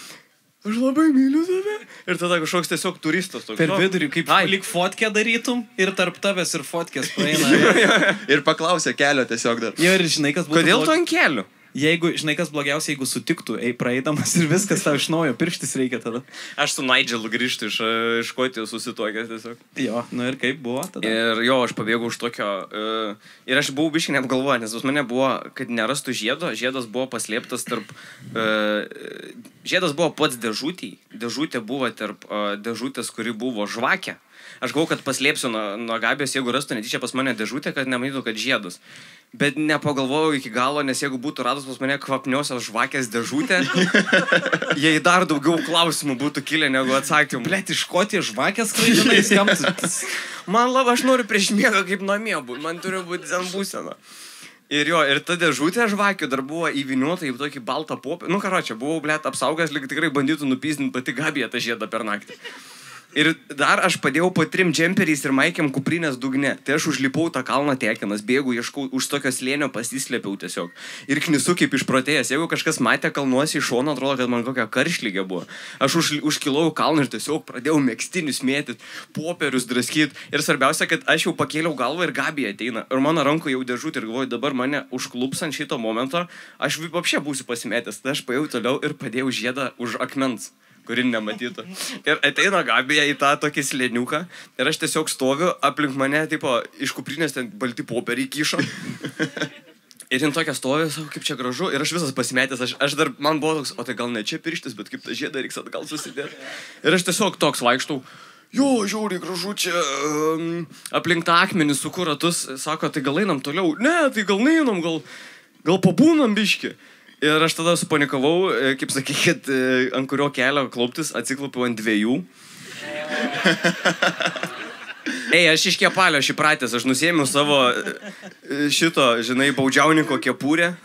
aš labai myliu tave. Ir tada kažkoks tiesiog turistas toks. Per "O, vidurį, kaip ai, lik fotkę darytum ir tarp tavęs ir fotkės praeina. Ir paklausė kelio tiesiog dar. Jo, ir žinai, kas būtų. Kodėl tu ant kelių? Jeigu, žinai, kas blogiausia, jeigu sutiktų, ei, praeidamas ir viskas tau iš naujo, pirštis reikia tada. Aš su Nigelu grįžtu iš Škotijos susitokęs tiesiog. Jo, nu ir kaip buvo tada? Ir jo, aš pabėgau už tokio. Uh, ir aš buvau biškai net galvoję, nes pas mane buvo, kad nerastų žiedo, žiedas buvo paslėptas tarp... Uh, žiedas buvo pats dėžutį, dėžutė buvo tarp uh, dėžutės, kuri buvo žvakė. Aš galvoju, kad paslėpsiu nuo, nuo gabės, jeigu rastų netyčia pas mane dėžutę, kad nemanytų, kad žiedas. Bet nepagalvojau iki galo, nes jeigu būtų radus pas mane kvapniosios žvakės dėžutę, jei dar daugiau klausimų būtų kilę negu atsakymų. Blet, iš ko tie žvakės skraidinai skambtų? Man labai, aš noriu prieš miegą kaip namie būti, man turi būti ten būsena. Ir jo, ir ta dėžutė žvakių dar buvo įviniuota į tokį baltą popį. Nu, karo, čia buvau, blėt, apsaugęs, lyg tikrai bandytų nupizdinti pati gabija tą žiedą per naktį. Ir dar aš padėjau po trim džemperiais ir maikiam kuprinės dugne. Tai aš užlipau tą kalną tekinas, bėgu, ieškau, už tokio slėnio pasislėpiau tiesiog. Ir knisu kaip išprotėjęs. Jeigu kažkas matė kalnuosi iš šono, atrodo, kad man kokia karšlygė buvo. Aš už, užkilau kalną ir tiesiog pradėjau mėgstinius mėtyti, popierius draskyti. Ir svarbiausia, kad aš jau pakėliau galvą ir gabija ateina. Ir mano ranko jau dėžutė ir galvoju, dabar mane užklups ant šito momento, aš apšė būsiu pasimetęs. Tada aš paėjau toliau ir padėjau žiedą už akmens kuri nematytų. Ir ateina Gabija į tą tokį slėniuką ir aš tiesiog stoviu, aplink mane, tipo, iš kuprinės ten balti popieriai kyšo. Ir jin tokia stovi, savo, kaip čia gražu, ir aš visas pasimetęs, aš, aš dar, man buvo toks, o tai gal ne čia pirštis, bet kaip tą žiedą reiks atgal susidėti. Ir aš tiesiog toks vaikštau, jo, žiauriai gražu čia, um, aplink tą akmenį su kuratus, sako, tai gal einam toliau, ne, tai gal neinam, gal, gal pabūnam biški. Ir aš tada supanikavau, e, kaip sakykit, e, ant kurio kelio klauptis, atsiklaupiau ant dviejų. Ei, aš iš kepalio aš įpratęs, aš nusėmiau savo e, šito, žinai, baudžiauninko kepūrę.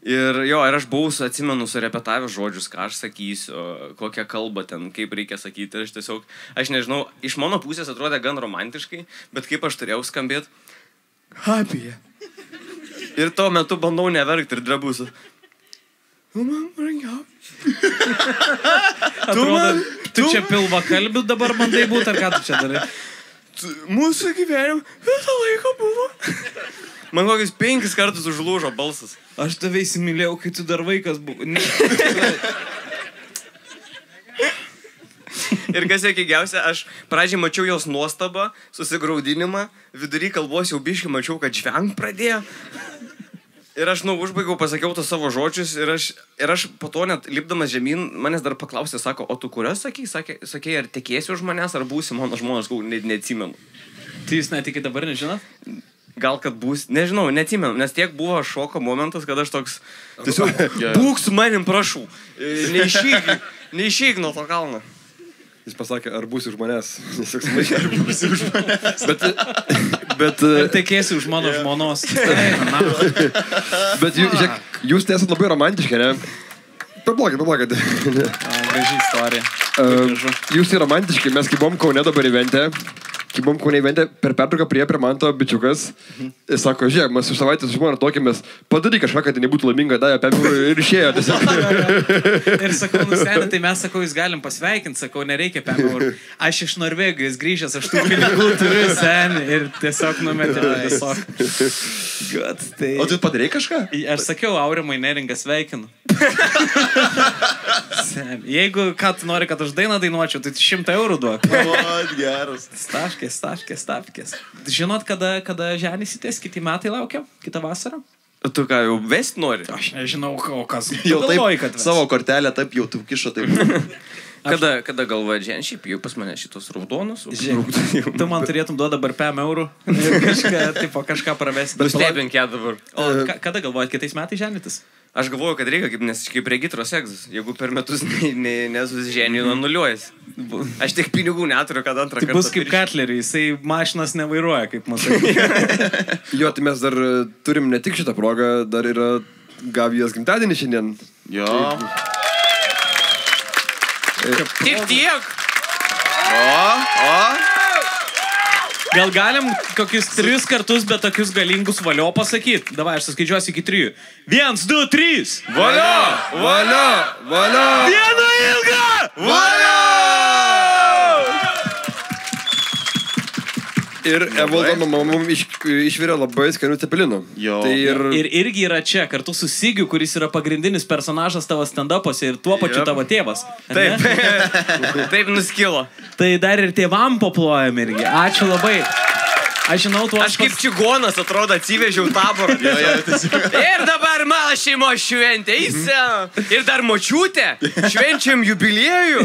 Ir jo, ir aš buvau, atsimenu, surepetavęs žodžius, ką aš sakysiu, kokią kalbą ten, kaip reikia sakyti. Ir aš tiesiog, aš nežinau, iš mano pusės atrodė gan romantiškai, bet kaip aš turėjau skambėti, apie. Ir tuo metu bandau neverkti ir drebusiu. Nu, man brangiau. Atrodo, tu čia pilva kalbių dabar bandai būti, ar ką tu čia darai? Mūsų gyvenime visą laiką buvo. Man kokius penkis kartus užlūžo balsas. Aš tave įsimylėjau, kai tu dar vaikas buvai. Ir kas jokingiausia, aš pradžiai mačiau jos nuostabą, susigaudinimą, vidury kalbos jau biškai mačiau, kad žvengt pradėjo. Ir aš, nu, užbaigiau, pasakiau tos savo žodžius ir aš, ir aš po to net lipdamas žemyn, manęs dar paklausė, sako, o tu kurias sakai, sakė, sakė, ar tekėsi už manęs, ar būsi mano žmonas, gal net neatsimenu. Tai jūs net iki dabar nežinot? Gal kad bus, nežinau, neatsimenu, nes tiek buvo šoko momentas, kad aš toks, tiesiog, Jo. būk su manim, prašau, E, neišyk, neišyk nuo to kalno. Jis pasakė, ar būsi už manęs. Jis maišė, ar būsi už manęs. Bet, bet, Ar tekėsi už mano žmonos? bet jūs, žiūrėk, jūs tai esate labai romantiški, ne? Pablogit, pablogit. Graži istorija. Uh, jūs tai romantiški, mes kai buvom Kaune dabar įventę, kai buvom Kaune įventę, per pertrauką prie prie man to bičiukas, ir sako, žiūrėk, mes už savaitę su žmona tokėmės, padaryk kažką, kad tai nebūtų laiminga, davė apie eurų ir išėjo. Ir sakau, nusenė, tai mes sakau, jūs galim pasveikinti, sakau, nereikia per eurų. Aš iš Norvegijos grįžęs, aš tų pinigų turiu senį ir tiesiog numetė tiesiog. God, tai... O tu padarei kažką? Aš sakiau, Aurimai neringa sveikinu. Sen. Jeigu ką tu nori, kad aš dainą dainuočiau, tai 100 eurų duok. O, geras. Stavkės, stavkės, stavkės. Žinot, kada, kada ženysitės, kiti metai laukia, kitą vasarą? Tu ką, jau vest nori? Aš nežinau, o kas. Jau taip, galvoji, kad ves? savo kortelę taip jau tu kišo taip. Kada, kada galvoja, žen, šiaip jau pas mane šitos raudonos. Žiūrėk, tu man turėtum duoti dabar 5 eurų ir kažką, tipo, kažką pravesti. Nustebink ją dabar. O ka, kada galvojat, kitais metais ženytis? Aš galvoju, kad reikia, kaip, nes kaip regitros egzas. Jeigu per metus ne, ne, nesusiženiju, nuliuojas. Aš tiek pinigų neturiu, kad antrą Tai kartą. bus kaip Katleriui, jisai mašinas nevairuoja, kaip matai. jo, tai mes dar e, turim ne tik šitą progą, dar yra Gavijos gimtadienis šiandien. Jo. Tik tiek. O, o. Gal galim kokius tris kartus, bet tokius galingus valio pasakyti? Davai, aš suskaičiuosiu iki trijų. Viens, du, trys. Valio! Valio! Valio! Viena ilga! Valio! Ir Evaldo mama mums iš, išvirė labai skanių cepelinų. Jo. Tai ir... Ir irgi yra čia, kartu su Sigiu, kuris yra pagrindinis personažas tavo stand-up'ose ir tuo pačiu Jep. tavo tėvas. Taip, taip nuskilo. Tai dar ir tėvam paplojam irgi. Ačiū labai. Aš žinau, tu Aš kaip čigonas atrodo atsivežiau taborą. Jo, jo. Ir dabar mano šeimos šventė, įsena. Ir dar močiutė. Švenčiam jubiliejų.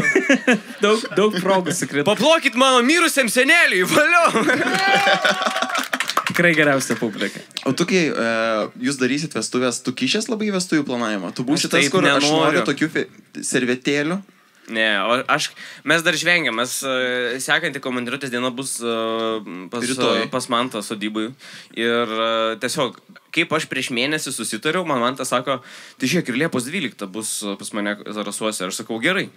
daug, daug progų sukrito. Paplokit mano mirusiam seneliui, valio. Tikrai geriausia publika. O tu, kai uh, jūs darysit vestuvės, tu kišės labai vestuvių planavimą? Tu būsi Aš tas, kur aš nenoriu. noriu tokių servetėlių? Ne, o aš, mes dar žvengiam, mes uh, sekantį komandiruotės dieną bus uh, pas, Rytoj. uh, pas Mantą sodybai. Ir uh, tiesiog, kaip aš prieš mėnesį susitariau, man Mantas sako, tai žiūrėk, ir Liepos 12 bus pas mane Zarasuose. Aš sakau, gerai.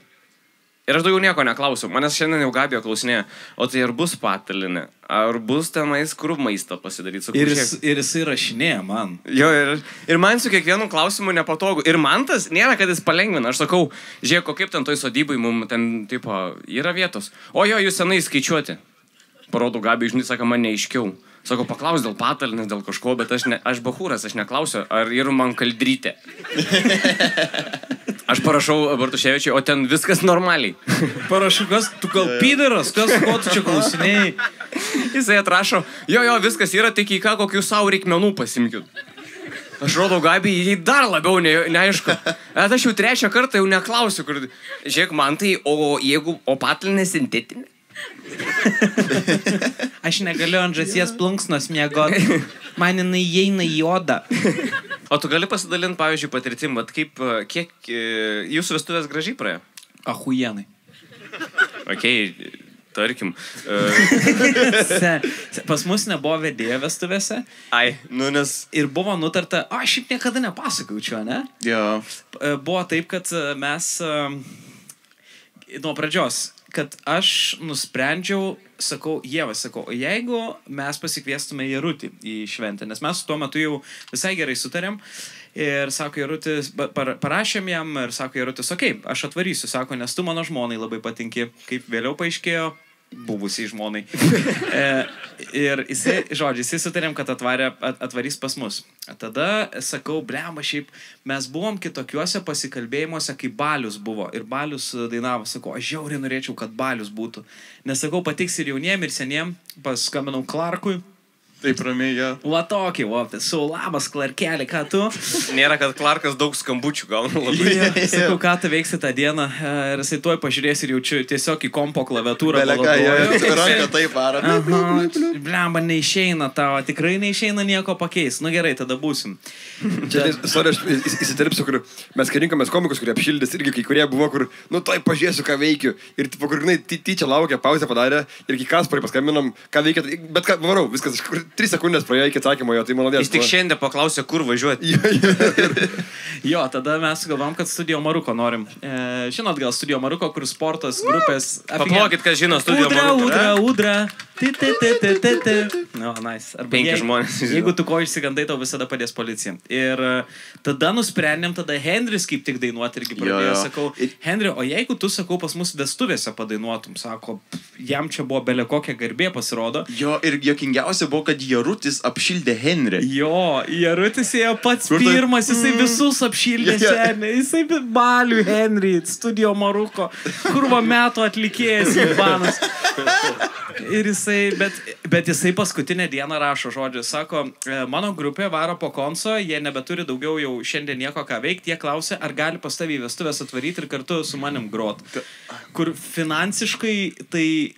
Ir aš daugiau nieko neklausiu. Manęs šiandien jau Gabijo klausinėjo, o tai ar bus patalinė, ar bus tenais, kur maistą pasidaryti. Sakau, Ir, žiūrėk, jis, ir jisai rašinėja man. Jo, ir, ir man su kiekvienu klausimu nepatogu. Ir man tas nėra, kad jis palengvina. Aš sakau, žiūrėk, kaip ten toj sodybai mums ten, tipo, yra vietos. O jo, jūs senai skaičiuoti. Parodau, Gabi, žinai, sako, man neaiškiau. Sako, paklaus dėl patalinės, dėl kažko, bet aš, ne, aš bahūras, aš neklausiu, ar yra man kaldrytė. Aš parašau Bartuševičiui, o ten viskas normaliai. Parašau, kas, tu gal pydaras, kas, ko tu čia klausinėjai? Jisai atrašo, jo, jo, viskas yra, tik į ką kokių savo reikmenų pasimkit. Aš rodau Gabi, jai dar labiau ne, neaišku. Bet aš jau trečią kartą jau neklausiu, kur... Žiūrėk, man tai, o jeigu, o patalinė sintetinė? Aš negaliu ant žasies plunksnos miegoti. Man jinai įeina į odą. O tu gali pasidalinti, pavyzdžiui, patirtim, bet kaip, e, kiek e, jūsų vestuvės gražiai praėjo? Ahujenai. Ok, tarkim. Se, se, pas mus nebuvo vedėjo vestuvėse. Ai, nu nes. Ir buvo nutarta, o aš šiaip niekada nepasakau čia, ne? Jo. Buvo taip, kad mes nuo pradžios, kad aš nusprendžiau, sakau, Jėva, sakau, jeigu mes pasikviestume Jarutį į šventę, nes mes tuo metu jau visai gerai sutarėm. Ir sako, Jarutis, par- parašėm jam ir sako, Jarutis, okei, okay, aš atvarysiu, sako, nes tu mano žmonai labai patinki, kaip vėliau paaiškėjo, buvusiai žmonai. e, ir jisai, žodžiu, jisai sutarėm, kad atvarė, at, atvarys pas mus. Tada sakau, blema, šiaip mes buvom kitokiuose pasikalbėjimuose, kai Balius buvo. Ir Balius dainavo, sakau, aš žiauriai norėčiau, kad Balius būtų. Nes sakau, patiks ir jauniem, ir seniem. Paskambinau Clarkui. Taip ramiai, jo. Va tokį, va, tai su labas, Clarkelį, ką tu? Nėra, kad Clarkas daug skambučių gauna labai. Ja, sakau, ką tu veiksi tą dieną e, ir jisai tuoj pažiūrės ir jaučiu tiesiog į kompo klaviatūrą. Bele ką, jo, jo, ranka taip varo. Blemba, neišeina tavo, tikrai neišeina nieko pakeis. Nu gerai, tada būsim. Čia, sorry, aš įs- įsiterpsiu, kur mes rinkomės komikus, kurie apšildys, irgi kai kurie buvo, kur, nu, toj pažiūrėsiu, ką veikiu. Ir, tipo, kur, žinai, ty- tyčia laukia, pauzę padarė ir kai Kasparai paskambinom, ką veikia, bet ką, varau, viskas, aš kur 3 sekundės praėjo iki atsakymo, jo, tai malonės. Jis tik šiandien paklausė, kur važiuoti. Jo, tada mes galvom, kad studijo Maruko norim. E, žinot, gal studijo Maruko, kur sportas, grupės. Paplokit, kas žino Studio udra, Maruko, Udra, udra. Ti. No, nice. Arba Penki jei- žmonės žino. Jeigu tu ko išsigandai, tau visada padės policija. Ir e, tada nusprendėm, tada Henris kaip tik dainuoti irgi pradėjo. Jo, jo. Sakau, Henri, o jeigu tu, sakau, pas mus vestuvėse padainuotum, sako, "Pff, jam čia buvo belė kokia garbė pasirodo. Jo, ir jokingiausia buvo, kad Jarutis apšildė Henrį. Jo, Jarutis ėjo pats Kur tai- pirmas, jisai visus apšildė Jo, jo. seniai, jisai balių Henry, studijo Maruko, kurvo metų atlikėjas Libanas. Ir jisai, bet, bet jisai paskutinę dieną rašo žodžius, sako, "E, mano grupė varo po konso, jie nebeturi daugiau jau šiandien nieko ką veikti, jie klausia, ar gali pas tavį vestuvės atvaryti ir kartu su manim grot. Kur finansiškai tai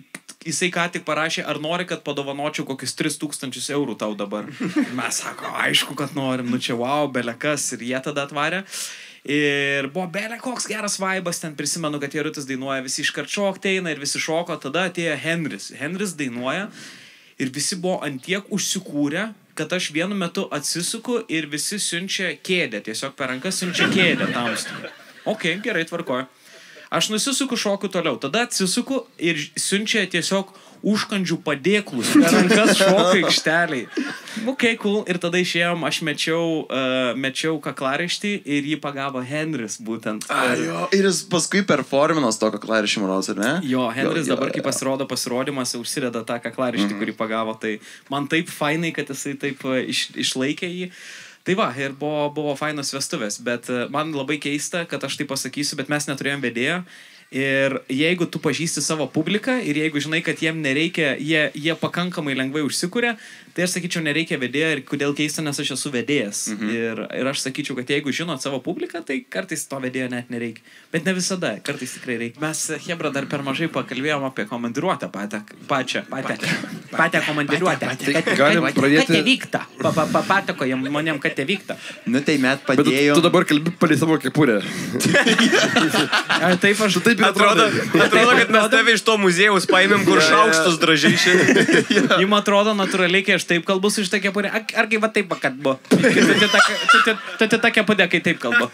jisai ką tik parašė, ar nori, kad padovanočiau kokius 3000 eurų tau dabar. Mes sako, aišku, kad norim, nu čia wow, belekas ir jie tada atvarė. Ir buvo belė koks geras vaibas, ten prisimenu, kad Jarutis dainuoja, visi iš karto šokti eina ir visi šoko, tada atėjo Henris. Henris dainuoja ir visi buvo antiek užsikūrę, kad aš vienu metu atsisuku ir visi siunčia kėdę, tiesiog per rankas siunčia kėdę tamstų. Ok, gerai, tvarkoju. Aš nusisuku šoku toliau, tada atsisuku ir siunčia tiesiog užkandžių padėklus per rankas šoko aikšteliai. Ok, cool. Ir tada išėjom, aš mečiau, uh, mečiau kaklaraištį ir jį pagavo Henris būtent. A, jo, ir jis paskui performinas tokio klarišimo rodos, ar ne? Jo, Henris Jo, jo, dabar, kai pasirodo pasirodymas, užsideda tą kaklaraištį, kurį pagavo. Tai man taip fainai, kad jisai taip e, iš, išlaikė jį. Tai va, ir buvo, buvo fainos vestuvės, bet e, man labai keista, kad aš tai pasakysiu, bet mes neturėjom vedėjo. Ir jeigu tu pažįsti savo publiką ir jeigu žinai, kad jiem nereikia, jie, jie pakankamai lengvai užsikūrė, tai aš sakyčiau, nereikia vedėjo ir kodėl keista, nes aš esu vedėjas. Mhm. Ir, ir aš sakyčiau, kad jeigu žinot savo publiką, tai kartais to vedėjo net nereikia. Bet ne visada, kartais tikrai reikia. Mes, Hebra, dar per mažai pakalbėjom apie komandiruotę patę, pačią, patę, patę komandiruotę. Tai Kad- galim kad- pradėti- Kad te vyksta. Pa- pa- Papasakojam žmonėm, kad te vyksta. Nu tai met Bet tu, dabar kalbi palei savo kepurę. Taip aš taip Atrodo, atrodo, kad mes tave iš to muziejaus paėmėm, kur šaukštus drožiai šiandien. Jums atrodo natūraliai, kai aš taip kalbu su šitą kepurę, ar, kaip va taip kalbu? Tu tik tokia padė, kai taip kalbu.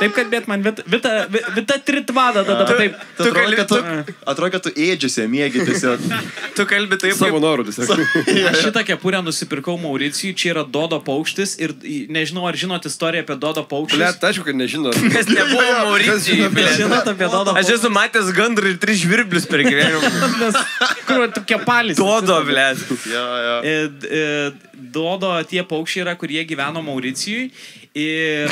Taip kalbėt man, vita, vita, vita tritvada, tada Tu- taip. tu kalbi- tu- Atrodo, kad tu ėdžiusi, mėgi tiesiog. Tu kalbi taip, Savo norų tiesiog. Aš šitą kepurę nusipirkau Mauricijui, čia yra Dodo paukštis ir nežinau, ar žinot istoriją apie Dodo paukščius. Blet, aišku, kad nežinot. Mes nebuvom Mauricijai, Kas blet. žinot apie Dodo Aš esu matęs gandrą ir tris žvirblius per gyvenimą. Kur tokie palis. Dodo, blet. Jo, jo. E, d- e, Dodo tie paukščiai yra, kurie gyveno Mauricijui. Ir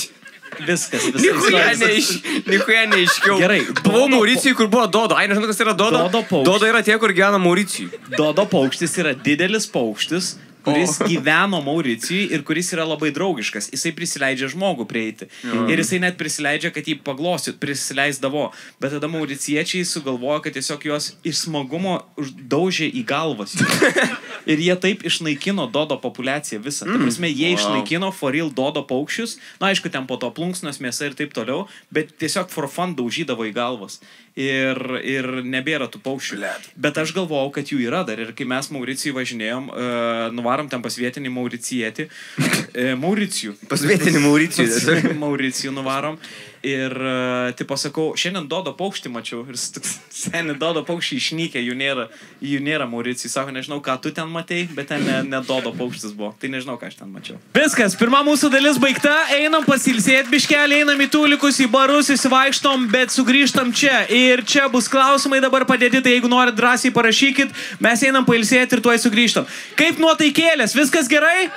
viskas. viskas Nikuja neiš, nikuja neiškiau. Gerai. Buvau Mauricijai, kur buvo Dodo. Ai, nežinau, kas yra Dodo. Dodo paukštis. Dodo yra tie, kur gyvena Mauricijai. Dodo paukštis yra didelis paukštis, kuris gyveno Mauricijui ir kuris yra labai draugiškas. Jisai prisileidžia žmogų prieiti. Jo. Ir jisai net prisileidžia, kad jį paglostyt, prisileisdavo. Bet tada mauriciečiai sugalvojo, kad tiesiog juos iš smagumo uždaužė į galvas. ir jie taip išnaikino Dodo populaciją visą. Mm. Tai prasme, jie Wow. išnaikino for real Dodo paukščius. Na, aišku, ten po to plunksnos mėsa ir taip toliau. Bet tiesiog for fun daužydavo į galvas. Ir, ir nebėra tų paukščių. Bet aš galvojau, kad jų yra dar. Ir kai mes Mauricijui važinėjom, uh, nuvarom ten pas vietinį Mauricietį. Uh, Mauricijų. Pas vietinį Mauricijų. Mauricijų nuvarom. Ir, uh, tipo, sakau, šiandien Dodo paukštį mačiau. Ir seniai Dodo paukščiai išnykė, jų nėra, jų nėra Mauricijai. Sako, nežinau, ką tu ten matei, bet ten ne, ne Dodo paukštis buvo. Tai nežinau, ką aš ten mačiau. Viskas, pirma mūsų dalis baigta. Einam pasilsėti biškelį, einam į tūlikus, į barus, įsivaikštom, bet sugrįžtam čia. Ir čia bus klausimai dabar padėti, tai jeigu norit drąsiai parašykit, mes einam pailsėti ir tuoj sugrįžtam. Kaip nuotaikėlės, viskas gerai?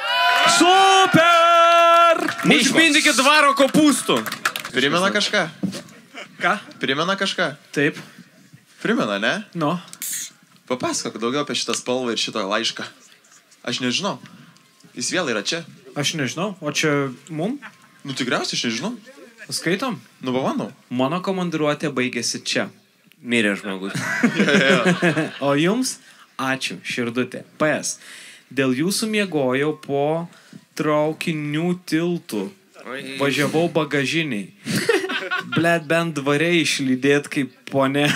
Super! Neišpindykit dvaro kopūstų. Primena kažką? Ką? Primena kažką? Taip. Primena, ne? Nu. Papasakok daugiau apie šitą spalvą ir šitą laišką. Aš nežinau. Jis vėl yra čia. Aš nežinau, o čia mum? Nu tikriausiai aš nežinau. Skaitom? Nu, pamanau. Mano komandiruotė baigėsi čia. Mirė žmogus. o jums ačiū, širdutė. PS. Dėl jūsų miegojau po traukinių tiltų. Važiavau bagažiniai. Blet bent dvariai išlydėt kaip ponė.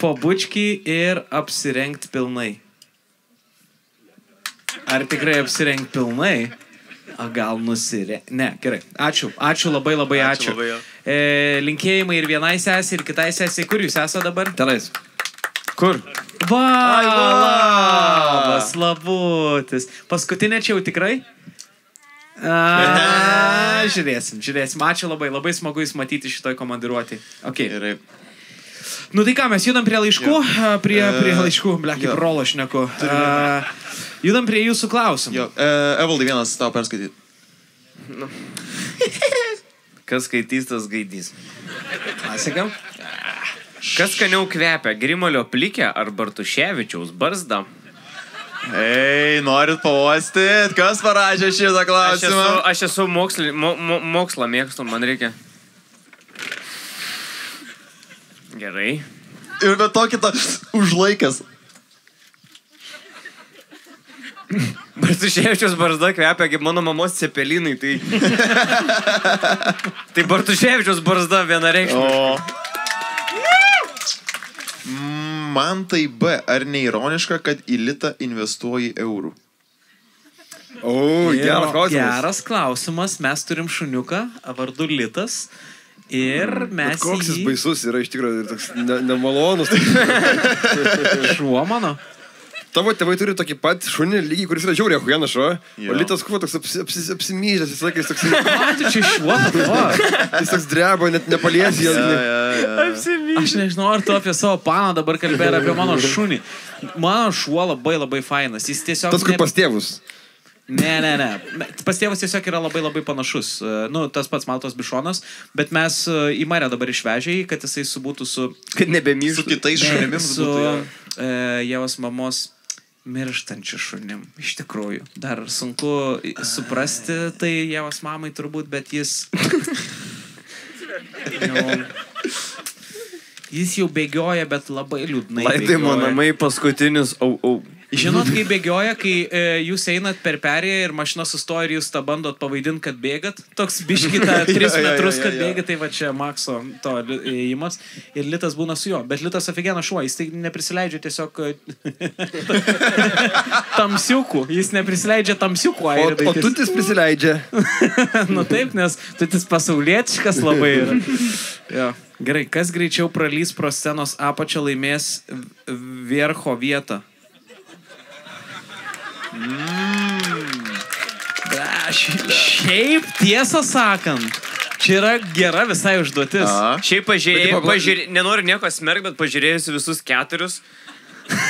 Pabučkį ir apsirengti pilnai. Ar tikrai apsirengti pilnai? A gal nusirė. Ne, gerai. Ačiū. Ačiū labai labai ačiū. Ačiū labai, jo. e, linkėjimai ir vienai sesiai, ir kitai sesiai. Kur jūs esate dabar? Tenais. Kur? Va, labas, labutis. Paskutinė čia jau tikrai? A, žiūrėsim, žiūrėsim. Ačiū labai, labai smagu jūs matyti šitoj komandiruotį. Okay. Gerai. Nu tai ką, mes judam prie laiškų, Jo. prie, prie E, laiškų, ble, kaip jo. rolo šneku. A, Judam prie jūsų klausimų. Jo, e, Evaldai vienas tau perskaityti. Kas skaitys, tas gaidys. Klasika. Kas skaniau kvepia, Grimolio plikė ar Bartuševičiaus barzda? Ei, norit pavostyt? Kas parašė šitą Aš klausimą? esu, aš esu moksli, mo, mo, mokslą mėgstu, man reikia. Gerai. Ir be to kitą užlaikęs. Bartuševičiaus barzda kvepia kaip mano mamos cepelinai, tai... tai Bartuševičiaus barzda vienareikšmiškai. O. Man tai B, ar neironiška, kad į litą investuoji eurų? O, Jo, Geras klausimas. Mes turim šuniuką, vardu Litas. Ir mes. Bet koks jis jį- baisus yra iš tikrųjų ir toks ne, nemalonus. Šuo mano. Tavo tėvai turi tokį pat šunį lygį, kuris yra žiauriai huijana šuo. Jo. O litas kuo toks apsi, apsi, apsimyžęs, jis laikais toks... Ką tu čia šuo? Jis toks dreba, net nepaliesi jas. Aš nežinau, ar tu apie savo paną dabar kalbėjai ar apie mano šunį. Mano šuo labai labai fainas. Jis tiesiog... Tas, kur pas tėvus. Ne, ne, ne. Pas tėvas tiesiog yra labai labai panašus. E, Nu, tas pats Maltos bišonas, bet mes e, į Marę dabar išvežė jį, kad jisai subūtų su... Kad nebemyštų. Su kitais Ne, šunimis Su būtų, jo. e, Jėvos mamos mirštančių šunim. Iš tikrųjų. Dar sunku suprasti tai Jėvos mamai turbūt, bet jis... jau, jis jau bėgioja, bet labai liūdnai. Laidimo namai paskutinis, au, au. Žinot, kai bėgioja, kai e, jūs einat per perėją ir mašina sustoja ir jūs tą bandot pavaidinti, kad bėgat, toks biškita Jo, 3 jo, jo, metrus, kad bėgat, tai va čia Makso to li- ėjimas ir litas būna su juo. Bet litas afigena šuo, jis tai neprisileidžia tiesiog e, tamsiukų, jis neprisileidžia tamsiukų. O, o tutis prisileidžia. nu taip, nes tutis pasaulietiškas labai yra. Jo. Gerai, kas greičiau pralys pro scenos apačią laimės viercho vietą? Mm. Šiaip tiesą sakant, čia yra gera visai užduotis. Šiaip Bet pažiūrėjau, tipo, pažiūrė, nenoriu nieko smerkti, bet pažiūrėjus visus keturis.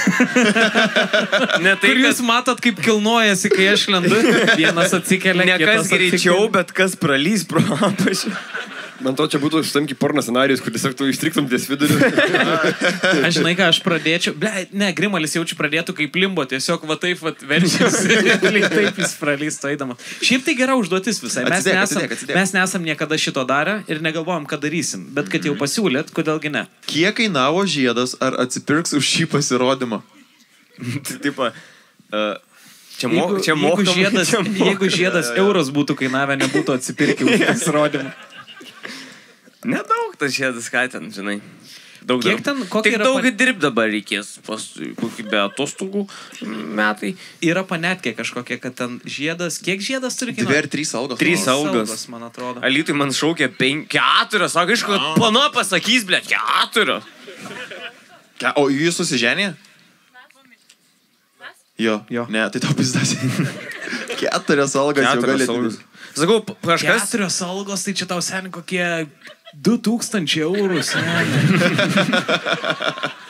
Ne tai, Kur jūs matot, kaip kilnojasi, kai aš lendu, vienas atsikelia, Ne kas greičiau, atsikelia. bet kas pralys pro apačią. Man to čia būtų šitam kaip porno scenarijus, kur tiesiog tu įstriktum ties viduriu. Aš žinai, ką aš pradėčiau. Ble, ne, Grimalis jaučiu pradėtų kaip limbo, tiesiog va taip va verčiasi. Lyg taip jis pralystų eidamas. Šiaip tai gera užduotis visai. Mes, Atsidėk, nesam, atsidėk, atsidėk. mes nesam niekada šito darę ir negalvojom, ką darysim. Bet kad jau pasiūlėt, kodėlgi ne? Kiek kainavo žiedas, ar atsipirks už šį pasirodymą? Tai taip, uh, čia Jeigu, mo- čia jeigu mokama, žiedas, čia mokama. jeigu žiedas Jo, jo. euras būtų kainavę, nebūtų atsipirkę už pasirodymą. Nedaug tas žiedas, ką ten, žinai. Daug Kiek ten- kokia yra daug pa- dirbti dabar reikės, pas kokį be atostogų metai. Yra panetkė kažkokia, kad ten žiedas, kiek žiedas turi Dvi ar trys algos? Trys algos. algos, man atrodo. Alytui man šaukė pen... keturios, sako, iš kad pana pasakys, ble, keturios. Ke- O jūs susiženė? Jo. jo. Ne, tai tau pizdas. Keturias algas jau Keturios gali. algos. Sakau, kažkas. Keturios algos, tai čia tau seniai kokie 2000 eurų. seni.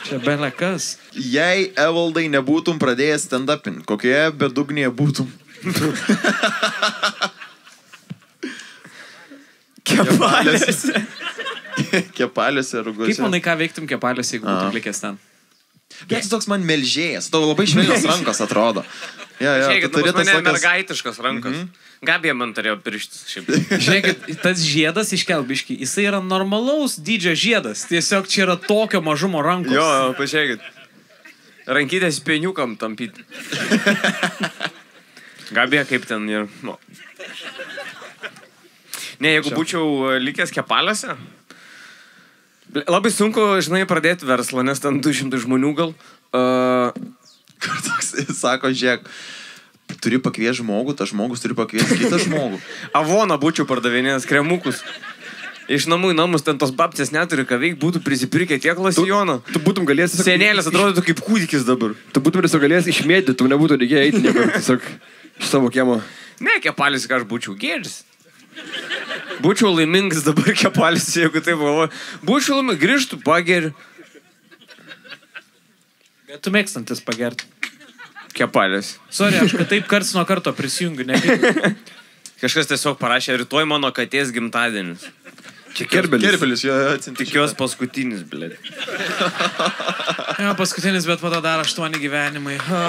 čia belė kas. Jei Evaldai nebūtum pradėjęs stand-upin, kokioje bedugnėje būtum? Kepalėse. Kepalėse rūgose. Kaip manai, ką veiktum kepalės, jeigu būtum likęs ten? Bet tu toks man melžėjas, tau labai švelnios rankos atrodo. Ja, ja, Žiūrėkit, tu turi tas tokias... mergaitiškos rankos. Mm -hmm. Gabija man turėjo pirštis. Šiaip. Žiūrėkit, tas žiedas iš kelbiški, jisai yra normalaus dydžio žiedas. Tiesiog čia yra tokio mažumo rankos. Jo, jo, pažiūrėkit. Rankytės peniukam tampyti. Gabija kaip ten ir... Nu. Ne, jeigu Čia. būčiau likęs kepalėse, labai sunku, žinai, pradėti verslą, nes ten 200 žmonių gal. Uh, Toks sako, žiūrėk, turi pakviesti žmogų, tas žmogus turi pakviesti kitą žmogų. Avoną būčiau pardavinėjęs kremukus. Iš namų į namus ten tos babcės neturi ką veikti, būtų prisipirkę tiek lasijono. Tu, tu būtum galėjęs... Senėlis atrodytų kaip kūdikis dabar. Tu būtum tiesiog galėjęs išmėtyti, tu nebūtų reikėję eiti niekur tiesiog iš savo kiemo. Ne, kepalis, ką aš būčiau gėris. Būčiau laimingas dabar kepalis, jeigu taip galvoju. Būčiau laimingas, grįžtų, pageriu. Bet tu mėgstantis pagerti. Kepalis. Sorry, aš taip karts nuo karto prisijungiu. Ne, Kažkas tiesiog parašė, rytoj mano katės gimtadienis. Čia kerbelis. Kerbelis, jo, jo, atsiunti. Tikiuosi paskutinis, blė. ja, paskutinis, bet po to dar aštuoni gyvenimai. O.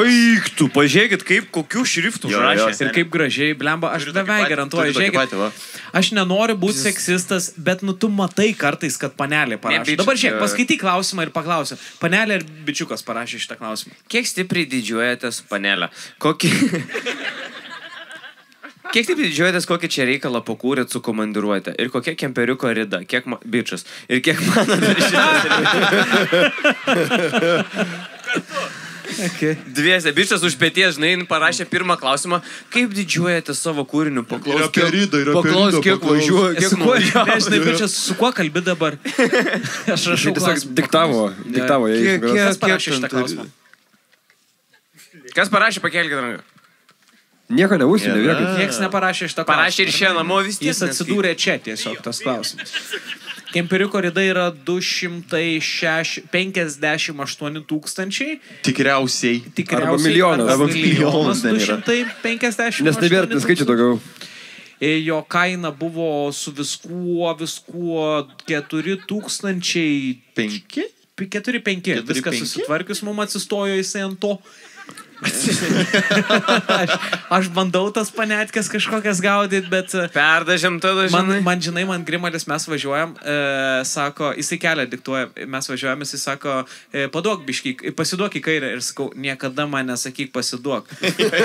Oik, tu pažiūrėkit, kaip kokių šriftų Jo, užrašė. jo, ir kaip gražiai, blemba, aš beveik garantuoju, žiūrėkit, aš nenoriu būti seksistas, bet nu tu matai kartais, kad panelė parašė. Dabar žiūrėk, jo. paskaityk klausimą ir paklausiu. Panelė ir bičiukas parašė šitą klausimą. Kiek stipriai didžiuojatės, panelė? Kokį... Kiek taip didžiuojatės, kokį čia reikalą pakūrėt su komandiruotė? Ir kokia kemperiuko rida? Kiek ma... bičias? Ir kiek mano Okay. Dviese, bičias už pėties, žinai, parašė pirmą klausimą, kaip didžiuojate savo kūriniu, paklaus, ir apie paklaus kiek važiuoja, kiek nuvažiavo. nežinai, bičias, su kuo kalbi dabar? Aš rašau Tiesiog diktavo, diktavo jai. Kiek- kiek- Kas parašė kiek šitą klausimą? Kas parašė, pakelkite ranką. Nieko Yra. vėlgi. Niekas neparašė šitą klausimą. Parašė ir šią namo vis tiek Jis atsidūrė čia tiesiog tas klausimas. Kemperiuko rida yra 258 tūkstančiai. Tikriausiai. Tikriausiai. Arba milijonas. Arba milijonas ten yra. 250. Nes nebėra ten skaičių daugiau. Jo kaina buvo su viskuo, viskuo 4000. 5? 4-5. Viskas penki? susitvarkius, mums atsistojo jisai ant to. Aš, aš bandau tas panetkės kažkokias gaudyti, bet... Perdažėm tada, žinai. Man, man žinai, man Grimalis, mes važiuojam, e, sako, jisai kelią diktuoja, mes važiuojam, jisai sako, e, paduok biškį, pasiduok į kairę ir sakau, niekada man nesakyk pasiduok.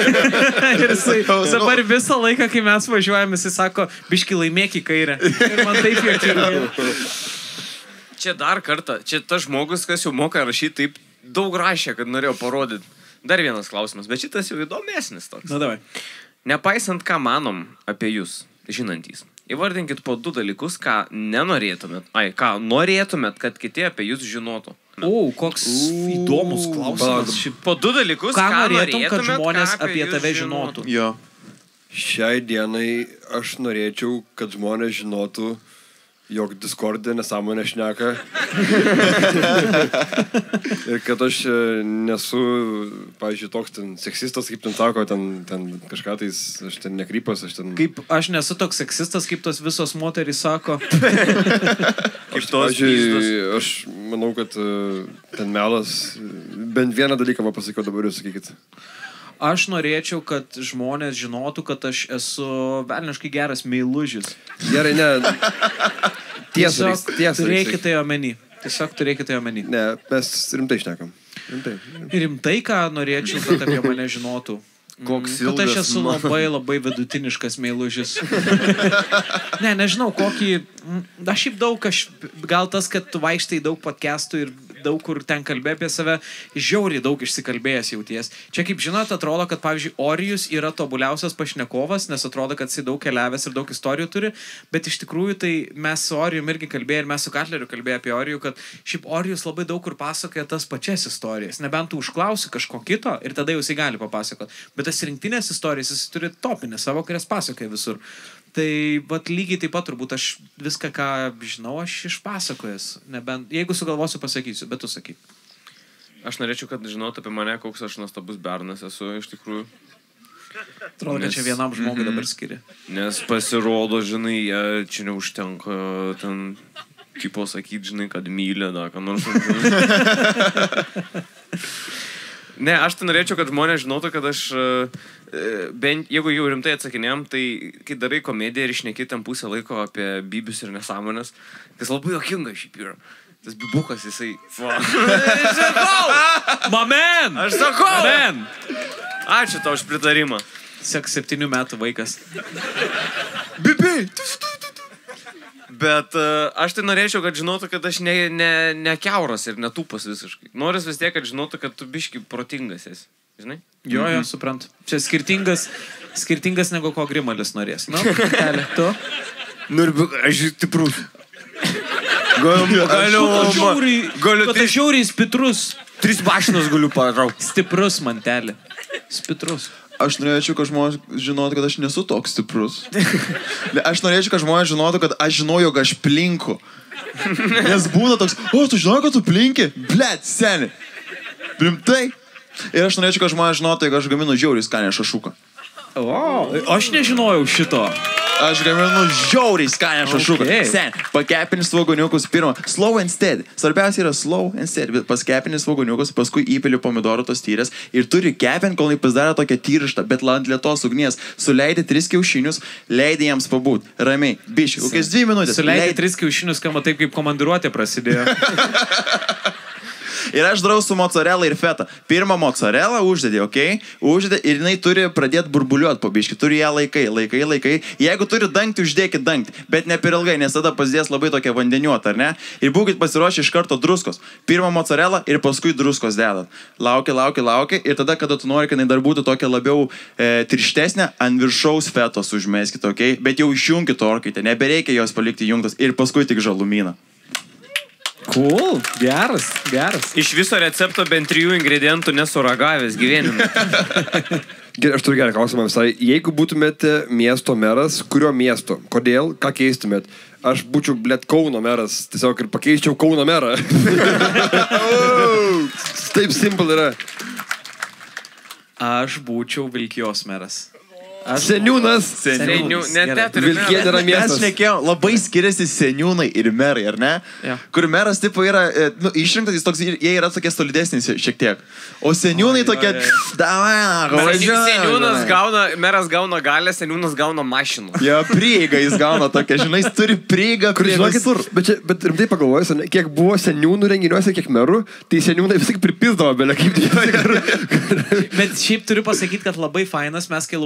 ir jisai dabar visą laiką, kai mes važiuojam, jisai sako, biškį laimėk į kairę. Ir man taip juokinga. Čia dar kartą, čia tas žmogus, kas jau moka rašyti, taip daug rašė, kad norėjau parodyti. Dar vienas klausimas, bet šitas jau įdomesnis toks. Na, davai. Nepaisant, ką manom apie jūs, žinantys, įvardinkit po du dalykus, ką nenorėtumėt, ai, ką norėtumėt, kad kiti apie jūs žinotų. O, koks įdomus klausimas. Šiaip Po du dalykus, Ką ką, norėtum, kad žmonės apie jūs tave žinotų? Jo. Šiai dienai aš norėčiau, kad žmonės žinotų, jog Discord'e nesąmonė šneka. ir kad aš e, nesu, pavyzdžiui, toks ten seksistas, kaip ten sako, ten, ten kažką tais, aš ten nekrypas, aš ten... Kaip aš nesu toks seksistas, kaip tos visos moterys sako. Aš, pavyzdžiui, aš manau, kad e, ten melas, bent vieną dalyką man pasakiau dabar, jūs sakykit. Aš norėčiau, kad žmonės žinotų, kad aš esu velniškai geras meilužis. Gerai, ne. Tiesa, tiesa. turėkite tai omeny. Tiesiog turėkite tai omeny. Ne, mes rimtai šnekam. Rimtai. Rimtai, ką norėčiau, kad apie mane žinotų. Koks Mm, Kad aš ilgas esu man. labai labai vidutiniškas meilužis. ne, nežinau, kokį... Aš šiaip daug, aš, gal tas, kad tu vaikštai daug podcastų ir daug kur ten kalbė apie save, žiauriai daug išsikalbėjęs jauties. Čia, kaip žinot, atrodo, kad, pavyzdžiui, Orijus yra tobuliausias pašnekovas, nes atrodo, kad jisai daug keliavęs ir daug istorijų turi, bet iš tikrųjų tai mes su Orijum irgi kalbėjome ir mes su Katleriu kalbėjome apie Orijų, kad šiaip Orijus labai daug kur pasakoja tas pačias istorijas. Nebent tu užklausi kažko kito ir tada jau jisai gali papasakoti. Bet tas rinktinės istorijas jis turi topinę savo, kurias pasakoja visur. Tai vat lygiai taip pat turbūt aš viską, ką žinau, aš išpasakojęs. Nebent, jeigu sugalvosiu, pasakysiu, bet tu sakyk. Aš norėčiau, kad žinotų apie mane, koks aš nuostabus bernas esu iš tikrųjų. Atrodo, kad čia vienam žmogui dabar skiria. Nes pasirodo, žinai, čia neužtenka ten, kaip pasakyti, žinai, kad myli, da, ką nors. ne, aš tai norėčiau, kad žmonės žinotų, kad aš, e, bent jeigu jau rimtai atsakinėjom, tai kai darai komediją ir išneki ten pusę laiko apie bybius ir nesąmonės, kas labai jokinga šiaip yra. Tas bibukas, jisai... Sakau! Mamen! Aš sakau! Mamen! Ačiū tau už pritarimą. Sek septynių metų vaikas. Bibi! Bet uh, aš tai norėčiau, kad žinotų, kad aš ne, ne, ne keuras ir netūpas visiškai. Noris vis tiek, kad žinotų, kad tu biški protingas esi. Žinai? Jo, jo, suprantu. Čia skirtingas, skirtingas negu ko Grimalis norės. Nu, kartelė, tu? Nu aš stiprus. Galiu, galiu, žiauriai, galiu kad aš žiauriai spitrus. Tris mašinas galiu patraukti. Stiprus mantelė. Spitrus. Aš norėčiau, kad žmonės žinotų, kad aš nesu toks stiprus. Aš norėčiau, kad žmonės žinotų, kad aš žinau, jog aš plinku. Nes būna toks, o, tu žinai, kad tu plinki? Blet, seni. Rimtai. Ir aš norėčiau, kad žmonės žinotų, jog aš gaminu žiauriai skanę šašuką. O, aš nežinojau šito. Aš gaminu žiauriai skanę šašuką. Okay. Sen, pakepini svogoniukus pirmą. Slow and steady. Svarbiausia yra slow and steady. Bet Paskepini svogoniukus, paskui įpili pomidorų tos tyrės ir turi kepinti, kol jis pasidaro tokią tirštą, bet ant lietos ugnies. Suleidi tris kiaušinius, leidi jiems pabūti. Ramiai. Biški, kokias dvi minutės. Suleidai Leidi- tris kiaušinius, skamba taip, kaip komandiruotė prasidėjo. Ir aš darau su mozzarella ir feta. Pirmą mozzarella uždedi, ok? Uždedi ir jinai turi pradėti burbuliuoti po biški. Turi ją laikai, laikai, laikai. Jeigu turi dangtį, uždėkit dangtį. Bet ne per ilgai, nes tada pasidės labai tokia vandeniuota, ar ne? Ir būkit pasiruošę iš karto druskos. Pirmą mozzarella ir paskui druskos dedat. Laukia, laukia, laukia. Ir tada, kada tu nori, kad jinai dar būtų tokia labiau e, tirštesnė, ant viršaus fetos užmeskit, ok? Bet jau išjungkit orkaitę. Nebereikia jos palikti jungtos. Ir paskui tik žalumyną. Cool, geras, geras. Iš viso recepto bent trijų ingredientų nesuragavęs gyvenime. Gerai, aš turiu gerą klausimą visai. Jeigu būtumėte miesto meras, kurio miesto? Kodėl? Ką keistumėt? Aš būčiau, blėt, Kauno meras. Tiesiog ir pakeičiau Kauno merą. Taip simpel yra. Aš būčiau Vilkijos meras. Seniūnas. Seniūnų. Net Vilkija nėra Mes miestas. šnekėjom, labai skiriasi seniūnai ir merai, ar ne? Jo. Kur meras tipo yra, e, nu, išrinktas, jis toks, jie yra tokie solidesni šiek tiek. O seniūnai tokie, davai, važiuojam. Seniūnas gauna, meras gauna galę, seniūnas gauna mašinų. Jo, prieiga jis gauna tokia, žinai, jis turi prieigą Kur prie visur. bet, čia, bet rimtai pagalvojus, kiek buvo seniūnų renginiuose, kiek merų, tai seniūnai vis tik pripizdavo, belia kaip tai. Bet šiaip turiu pasakyti, kad labai fainas, mes kai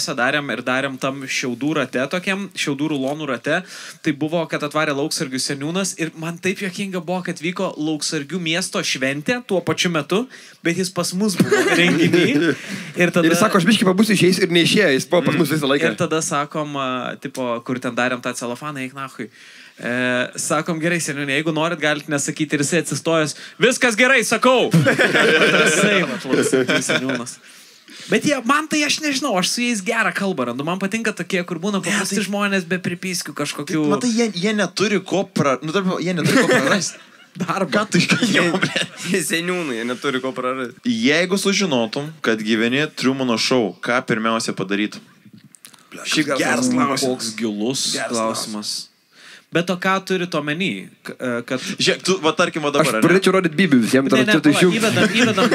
lauksargiuose darėm ir darėm tam šiaudų rate, tokiam šiaudų rulonų rate, tai buvo, kad atvarė lauksargių seniūnas ir man taip jokinga buvo, kad vyko lauksargių miesto šventė tuo pačiu metu, bet jis pas mus buvo renginį. Ir tada... Ir sako, aš biškai pabūsiu išėjęs ir neišėjęs, jis buvo pas mus visą laiką. Ir tada sakom, tipo, kur ten darėm tą celofaną, eik nahui. E, sakom, gerai, seniūnė, jeigu norit, galite nesakyti ir jisai atsistojęs, viskas gerai, sakau. Jisai, vat, lauksargių seniūnas. Bet jie, man tai aš nežinau, aš su jais gerą kalbą randu. Man patinka tokie, kur būna paprasti tai... žmonės be pripiskių kažkokių. Matai, jie, jie neturi ko pra... Nu, tarp, jie neturi ko prarasti. Darbą. Ką tu iškalbėjai? Seniūnai, jie neturi ko prarasti. Jeigu sužinotum, kad gyveni Triumano šou, ką pirmiausia padarytum? Šiaip geras klausimas. Koks gilus Geras klausimas. Bet o ką turit omeny? E, Kad... Žiūrėk, tu, va tarkim, va dabar. Aš pradėčiau rodyti bibių visiems, Ne, tar ne, tu tai pala, išjung. įvedam, įvedam.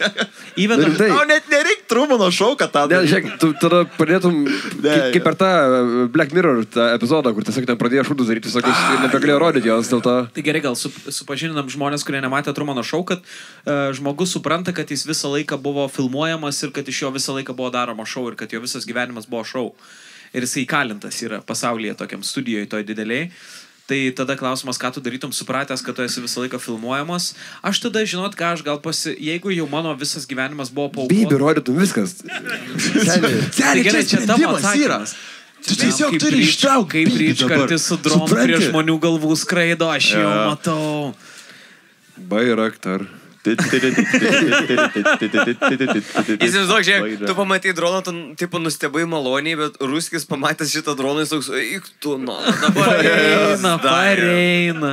įvedam. Rimtai? Tau net nereikia Trumano šou, kad tą Ne, žiūrėk, tu tada pradėtum, kaip, per tą uh, Black Mirror tą epizodą, kur tiesiog ten pradėjo šūdus daryti visokius ir nebegalėjo rodyti jos dėl to. Tai gerai, gal su, supažindinam žmonės, kurie nematė Trumano šou, kad uh, žmogus supranta, kad jis visą laiką buvo filmuojamas ir kad iš jo visą laiką buvo daroma šou ir kad jo visas gyvenimas buvo šou. Ir jisai įkalintas yra pasaulyje tokiam studijoje, toj dideliai. Tai tada klausimas, ką tu darytum, supratęs, kad tu esi visą laiką filmuojamas. Aš tada žinot, ką aš gal pasi... Jeigu jau mano visas gyvenimas buvo paukotas. Bibių rodytum viskas. Seniai. Tai gerai, čia tavo atsakymas. Tu tiesiog Kaip turi ištraukti Kaip ryčkartis su dronu prie žmonių galvų skraido, aš jau Jo. matau. Bairaktar. Įsivaizduok, žiūrėk, tu pamatai droną, tu tipo nustebai maloniai, bet ruskis pamatęs šitą droną, jis toks, eik tu, nu, dabar Pareina, pareina.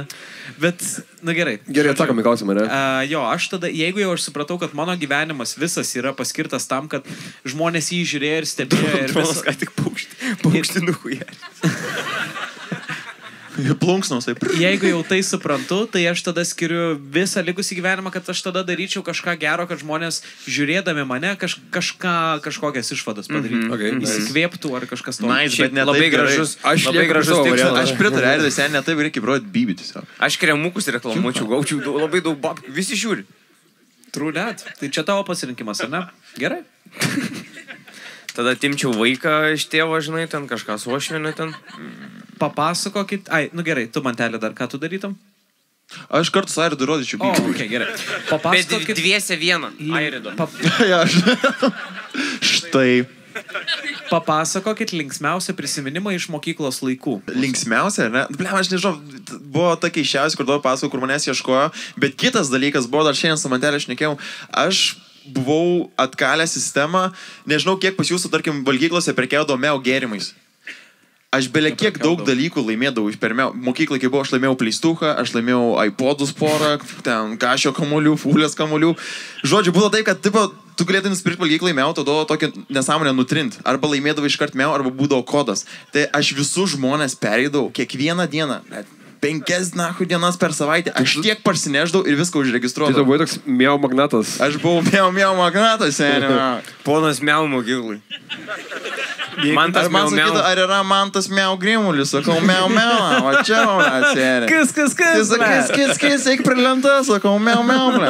Bet, na gerai. Gerai, atsakom į klausimą, ne? Uh, jo, aš tada, jeigu jau aš supratau, kad mano gyvenimas visas yra paskirtas tam, kad žmonės jį žiūrėjo ir stebėjo ir visą... ką tik paukštį, paukštį nuhuja. Plunksnos, taip. Jeigu jau tai suprantu, tai aš tada skiriu visą likusį gyvenimą, kad aš tada daryčiau kažką gero, kad žmonės žiūrėdami mane kaž, kažką, kažkokias išvadas padarytų. Mhm. Okay, nice. Įsikvėptų ar kažkas to. Nice, bet ne labai gražus- Aš labai gražus tikslas. Aš pritariu, Erdvė, sen ne taip reikia broti bybį tiesiog. Aš kremukus reklamuočiau, gaučiau daug- labai daug babkių, visi žiūri. Trūlėt. Tai čia tavo pasirinkimas, ar ne? Gerai. Tada timčiau vaiką iš tėvo, žinai, ten kažką suošvinė ten. Papasakokit. Ai, nu gerai, tu mantelė dar ką tu darytum? Aš kartu su Airidu rodyčiau O, bybį. okay, gerai. Bet Papasakokit. dviese vieną. Airido. Ja, aš- Štai. Papasakokit linksmiausią prisiminimą iš mokyklos laikų. Linksmiausia, ne? Ble, aš nežinau, buvo ta keiščiausia, kur dabar pasakojau, kur manęs ieškojo, bet kitas dalykas buvo, dar šiandien su mantelė šnekėjau, aš buvau atkalęs sistemą, nežinau, kiek pas jūsų, tarkim, valgyklose prekiaudavo meo gėrimais. Aš belia kiek daug dalykų laimėdavau iš meo. Mokyklai, kai buvau, aš laimėjau pleistuką, aš laimėjau iPodus porą, ten kažio kamuolių, fulės kamuolių. Žodžiu, buvo taip, kad tipo, tu galėtum nusipirkti valgyklai meo, tada tokią nesąmonę nutrint. Arba laimėdavai iškart meo, arba būdavo kodas. Tai aš visus žmonės pereidavau kiekvieną dieną. net Penkias nahu dienas per savaitę. Aš tiek parsineždavau ir viską Tai tu užregistruodavau. buvai toks miau magnatas. Aš buvau meo meo magnatas, seniai. Ponas Miau mokyklai. Man tas man sakytų, ar yra man tas miau grimulis, sakau, miau miau, o čia man atsėrė. Kas, kas, kas, Jis sakys, kis, kis, eik prie lentą, sakau, miau miau, ble.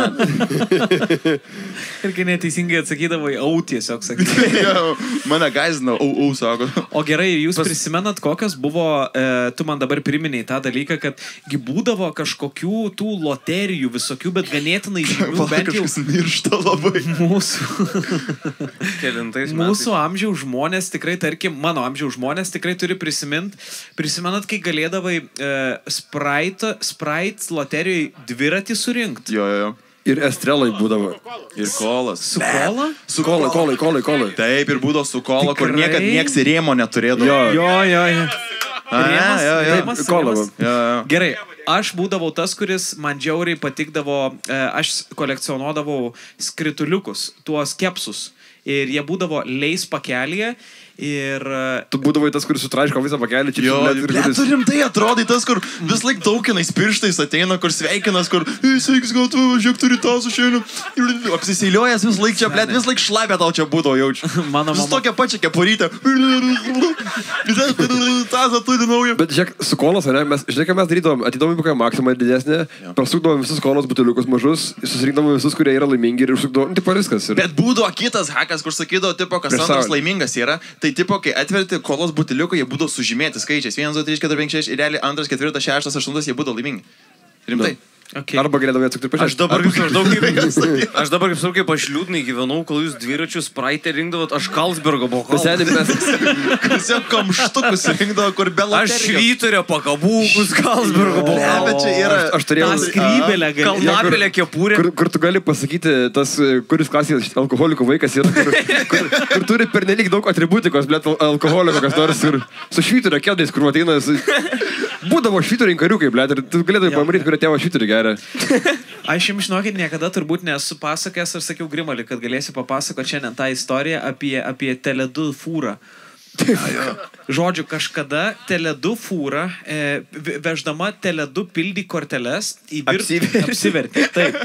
Ir kai neteisingai atsakydavai, au tiesiog sakydavai. Mane gazdino, au, au, sako. O gerai, jūs Pas... prisimenat, kokios buvo, e, tu man dabar priminėjai tą dalyką, kad gi būdavo kažkokių tų loterijų visokių, bet ganėtinai žymių, bent jau miršta labai. Mūsų, Kelintais mūsų amžiaus žmonės tikrai, tarkim, mano amžiaus žmonės tikrai turi prisiminti. Prisimenat, kai galėdavai e, Sprite, Sprite loterijai dviratį surinkti. Jo, jo, jo. Ir estrelai būdavo. Ir kolas. Su kola? Su kolai, kolai, kolai, kolai. Taip, ir būdavo su kola, kur Tikrai? niekad nieks rėmo neturėdavo. Jo. Jo, jo, jo. Rėmas, jo, jo. rėmas, Kola rėmas. Jo, jo. Gerai, aš būdavau tas, kuris man džiauriai patikdavo, e, aš kolekcionuodavau skrituliukus, tuos kepsus. Ir jie būdavo leis pakelėje ir... e, Tu būdavai tas, kuris sutraiško visą pakelį, čia bet kuris- tu rimtai atrodai tas, kur vis laik dauginais pirštais ateina, kur sveikinas, kur, "Ei, sveikas, gal tu, žiūrėk, turi tą su šiandien. Ir apsiseiliojęs vis laik čia, blėt, vis laik šlapė tau čia būdavo jaučiu. Mano Vis mama. tokia pačia kepurytė. Tazą turi naują. Bet žiūrėk, su kolos, ne, mes, žinai, ką mes darydavom, atidavom į kokią maksimą didesnę, prasukdavom visus kolos buteliukus mažus, susirinkdavom visus, kurie yra laimingi ir užsukdavom, tipo viskas. Ir... Bet būdavo kitas hakas, kur sakydavo, tipo, kas antras laimingas yra, tai tipo, kai atverti kolos buteliuką, jie būdavo sužymėti skaičiais. 1, 2, 3, 4, 5, 6 ir realiai antras, ketvirtas, šeštas, aštuntas, jie būdavo laimingi. Rimtai. Okay. Arba galėdavai atsukti ir Aš dabar kaip maždaug kaip... Aš dabar kaip kaip aš liūdnai gyvenau, kol jūs dviračius praeitę rinkdavot, aš Kalsbergo buvau. Seniai mes... Kas jau kamštukus rinkdavo, kur be Aš švyturio pakabūkus Kalsbergo buvau. Ne, bet čia yra... Aš, aš turėjau... Gali- Kalnapelė kepurė. Kur, kur tu gali pasakyti, tas, kuris klasės alkoholikų vaikas yra, kur, kur, kur turi pernelyg daug atributikos, blėt, al- alkoholiko kas nors ir su švyturio kėdais, kur ateina, būdavo švyturio inkariukai, blėt, ir tu galėdavai pamatyti, kurio tėvo švyturio geria. Aš jums žinokit, niekada turbūt nesu pasakęs, aš sakiau Grimalį, kad galėsiu papasakoti šiandien tą istoriją apie, apie Tele2 fūrą. Žodžiu, kažkada Tele2 fūra, e, ve- veždama Tele2 pildy korteles į Apsivertė. apsivertė. Taip.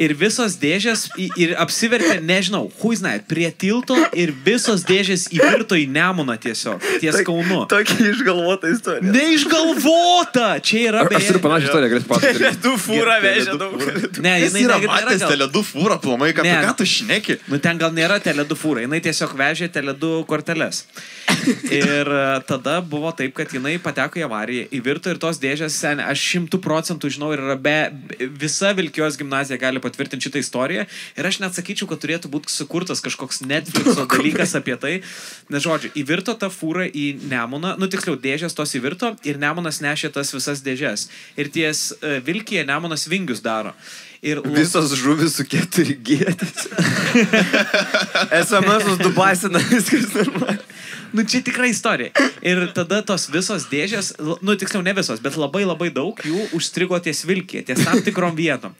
Ir visos dėžės, ir apsivertė, nežinau, huiznai, prie tilto ir visos dėžės įvirto į nemuną tiesiog, ties Kaunu. Tokia išgalvota istorija. Neišgalvota! Čia yra Aš turiu panašią istoriją, galės pasakoti. Du fūrą vežė daug. Ne, jinai yra matęs gal- Tele2 fūrą, plomai, ką, Ne. ką tu šneki. Nu ten gal nėra Tele2 fūra, jinai tiesiog vežė Tele2 korteles. Ir tada buvo taip, kad jinai pateko į avariją, įvirto ir tos dėžės, seniai, aš šimtų procentų žinau ir yra be, visa Vilkijos gimnazija gali patvirtinti šitą istoriją. Ir aš net sakyčiau, kad turėtų būti sukurtas kažkoks Netflixo dalykas apie tai. Nes žodžiu, įvirto ta fūra į Nemuną, nu tiksliau, dėžės tos įvirto ir Nemunas nešė tas visas dėžės. Ir ties uh, Vilkija Nemunas vingius daro. Ir Visos žuvis su keturi gėdės. SMS dubasina viskas normaliai. Nu, čia tikra istorija. Ir tada tos visos dėžės, nu, tiksliau ne visos, bet labai labai daug jų užstrigo ties vilkė, ties tam tikrom vietom.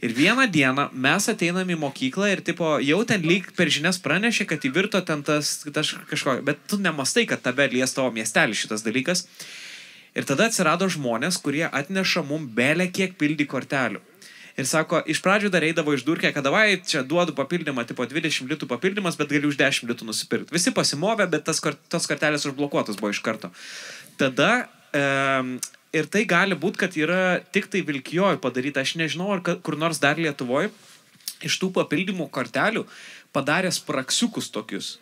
Ir vieną dieną mes ateinam į mokyklą ir, tipo, jau ten lyg per žinias pranešė, kad įvirto ten tas, tas kažko, bet tu nemastai, kad tave lies tavo miestelį šitas dalykas. Ir tada atsirado žmonės, kurie atneša mum belę kiek pildy kortelių. Ir sako, iš pradžių dar eidavo išdurkę, kad davai, čia duodu papildymą, tipo 20 litų papildymas, bet gali už 10 litų nusipirkti. Visi pasimovė, bet tas, tos kortelės užblokuotos buvo iš karto. Tada um, ir tai gali būti, kad yra tik tai Vilkijoje padaryta, aš nežinau, ar kur nors dar Lietuvoje iš tų papildymų kortelių padarė spraksiukus tokius.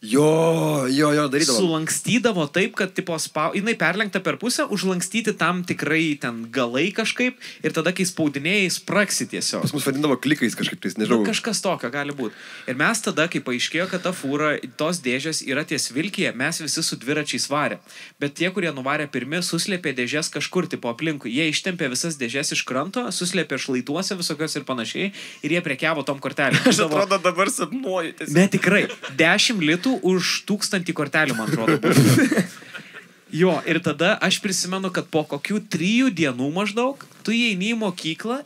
Jo, jo, jo, darydavo. Sulankstydavo taip, kad tipo, spau... jinai perlenkta per pusę, užlankstyti tam tikrai ten galai kažkaip ir tada, kai spaudinėjai, spraksi tiesiog. Pas mus vadindavo klikais kažkaip tais, Nu, nežinau. kažkas tokio gali būti. Ir mes tada, kai paaiškėjo, kad ta fūra, tos dėžės yra ties Vilkija, mes visi su dviračiais varė. Bet tie, kurie nuvarė pirmi, suslėpė dėžės kažkur tipo aplinkui. Jie ištempė visas dėžės iš kranto, suslėpė šlaituose visokios ir panašiai. Ir jie prekiavo tom kortelėm. Aš atrodo dabar sapnuoju. tiesiog. Ne tikrai. 10 litų už tūkstantį kortelių, man atrodo. Jo, ir tada aš prisimenu, kad po kokių trijų dienų maždaug tu įeini į mokyklą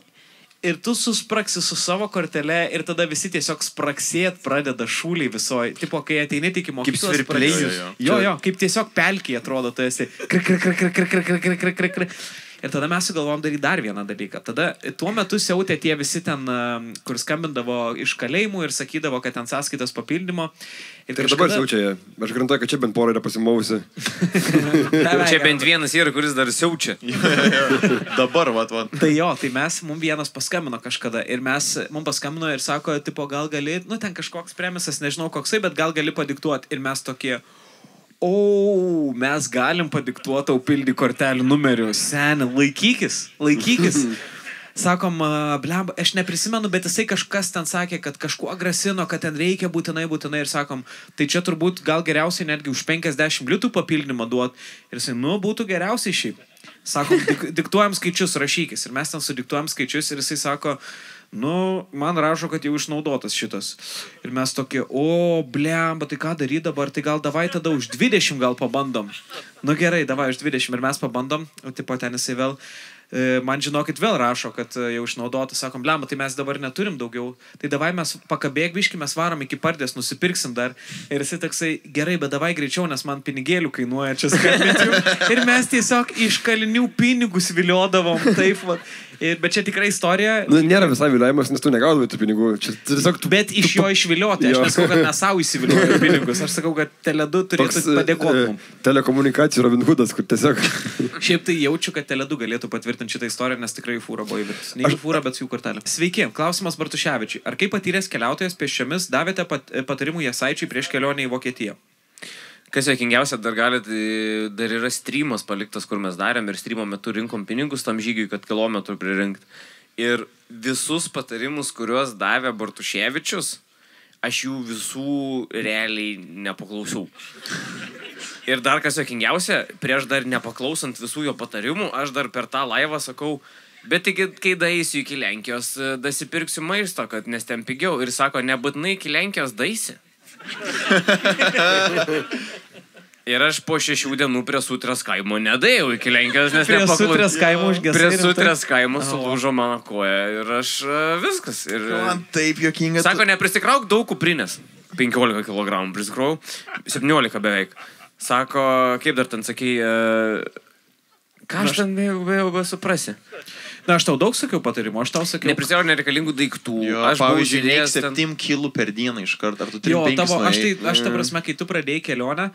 ir tu suspraksi su savo kortele ir tada visi tiesiog spraksėt pradeda šūliai visoji. Tipo, kai ateini tik į mokyklą. svirpliai. Jo, jo, kaip tiesiog pelkiai atrodo, tu esi. Krik, krik, krik, krik, krik, krik, krik, krik, krik, krik. Ir tada mes sugalvom daryti dar vieną dalyką. Tada tuo metu siautė tie visi ten, um, kur skambindavo iš kalėjimų ir sakydavo, kad ten sąskaitos papildymo. Ir Ir dabar siaučia jie. Aš garantuoju, kad čia bent pora yra pasimovusi. Čia bent vienas yra, kuris dar siaučia. Dabar, vat, vat. Tai jo, tai mes, mums vienas paskambino kažkada ir mes, mums paskambino ir sako, tipo, gal gali, nu ten kažkoks premisas, nežinau koksai, bet gal gali padiktuoti. Ir mes tokie, o, mes galim padiktuoti tau pildy kortelių numerių. Seniai, laikykis, laikykis. Sakom, a, blem, aš neprisimenu, bet jisai kažkas ten sakė, kad kažkuo grasino, kad ten reikia būtinai, būtinai. Ir sakom, tai čia turbūt gal geriausiai netgi už 50 litų papildymą duot. Ir jisai, nu, būtų geriausiai šiaip. Sakom, dik, diktuojam skaičius, rašykis. Ir mes ten sudiktuojam skaičius ir jisai sako, Nu, man rašo, kad jau išnaudotas šitas. Ir mes tokie, o, blemba, tai ką daryti dabar, tai gal davai tada už 20 gal pabandom. Nu gerai, davai už 20 ir mes pabandom, o tipo ten jisai vėl, e, man žinokit, vėl rašo, kad e, jau išnaudotas, sakom, blemba, tai mes dabar neturim daugiau. Tai davai mes pakabėg biški, mes varom iki pardės, nusipirksim dar. Ir jisai toksai, gerai, bet davai greičiau, nes man pinigėlių kainuoja čia skambinti. Ir mes tiesiog iš kalinių pinigus viliodavom. Taip, va. Ir, bet čia tikrai istorija. Nu, nėra visai viliojimas, nes tu negaudavai tų pinigų. Čia tiesiog tu... Bet iš jo išvilioti. Aš nesakau, kad mes savo įsiviliojame pinigus. Aš sakau, kad Teledu turėtų e, padėkoti e, mums. Telekomunikacijų Robin Hoodas, kur tiesiog... Šiaip tai jaučiu, kad Teledu galėtų patvirtinti šitą istoriją, nes tikrai fūra buvo įvirtus. Ne jų fūra, bet jų kortelė. Sveiki, klausimas Bartuševičiui. Ar kaip patyręs keliautojas pėsčiomis davėte pat, patarimų Jasaičiui prieš kelionę į Vokietiją? Kas jokingiausia, dar galit, e, dar yra streamas paliktas, kur mes darėm ir streamo metu rinkom pinigus tam žygiui, kad kilometrų pririnkti. Ir visus patarimus, kuriuos davė Bartuševičius, aš jų visų realiai nepaklausiau. Ir dar kas jokingiausia, prieš dar nepaklausant visų jo patarimų, aš dar per tą laivą sakau, bet tik kai daeisiu iki Lenkijos, dasipirksiu maisto, kad nes ten pigiau. Ir sako, nebūtinai iki Lenkijos daisi. Ir aš po šešių dienų prie sutrės kaimo nedėjau iki Lenkijos, nes Prie nepaklau- Sutrės kaimo užgesai Prie sutrės kaimo sulūžo mano koja ir aš e, viskas. Ir, Man taip jokinga. Sako, neprisikrauk daug kuprinės. 15 kg prisikrau, 17 beveik. Sako, kaip dar ten sakai, e, ką aš ten jau be suprasi. Na, aš tau daug sakiau patarimų, aš tau sakiau. Neprisimenu nereikalingų daiktų. Jo, aš pavyzdžiui, žiūrėjęs neik ten- 7 kilų per dieną iš karto, ar tu turi Jo, 5 tavo, aš, tai, aš ta prasme, kai tu pradėjai kelionę,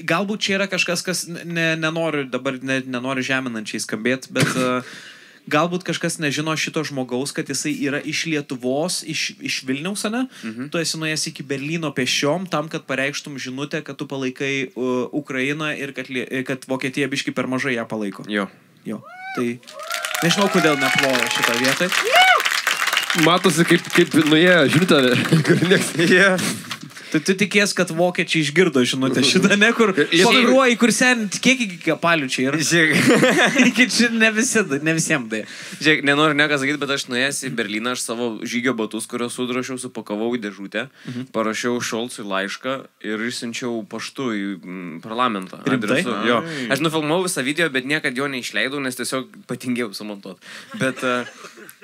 galbūt čia yra kažkas, kas ne, nenori dabar ne, nenori žeminančiai skambėti, bet uh, galbūt kažkas nežino šito žmogaus, kad jisai yra iš Lietuvos, iš, iš Vilniaus, ne? Mhm. Tu esi nuėjęs iki Berlyno pešiom tam, kad pareikštum žinutę, kad tu palaikai uh, Ukrainą ir kad, kad Vokietija biški per mažai ją palaiko. Jo. Jo. Tai nežinau, kodėl neploja šitą vietą. Matosi, kaip, kaip nuėjo žinutė, kur nieks. Yeah. Tai tu tikės, kad vokiečiai išgirdo žinutę šitą, ne kur šokiruoji, kur sen, kiek iki kapalių čia yra. Žiūrėk. iki čia ne, visi, ne visiems tai. Žiūrėk, nenoriu neką sakyti, bet aš nuėjęs į Berliną, aš savo žygio batus, kuriuos sudrašiau, supakavau į dėžutę, mhm. parašiau Šolcui laišką ir išsiunčiau paštu į mm, parlamentą. Adresu. Jo. Aš nufilmavau visą video, bet niekada jo neišleidau, nes tiesiog patingėjau sumontuoti. Bet uh,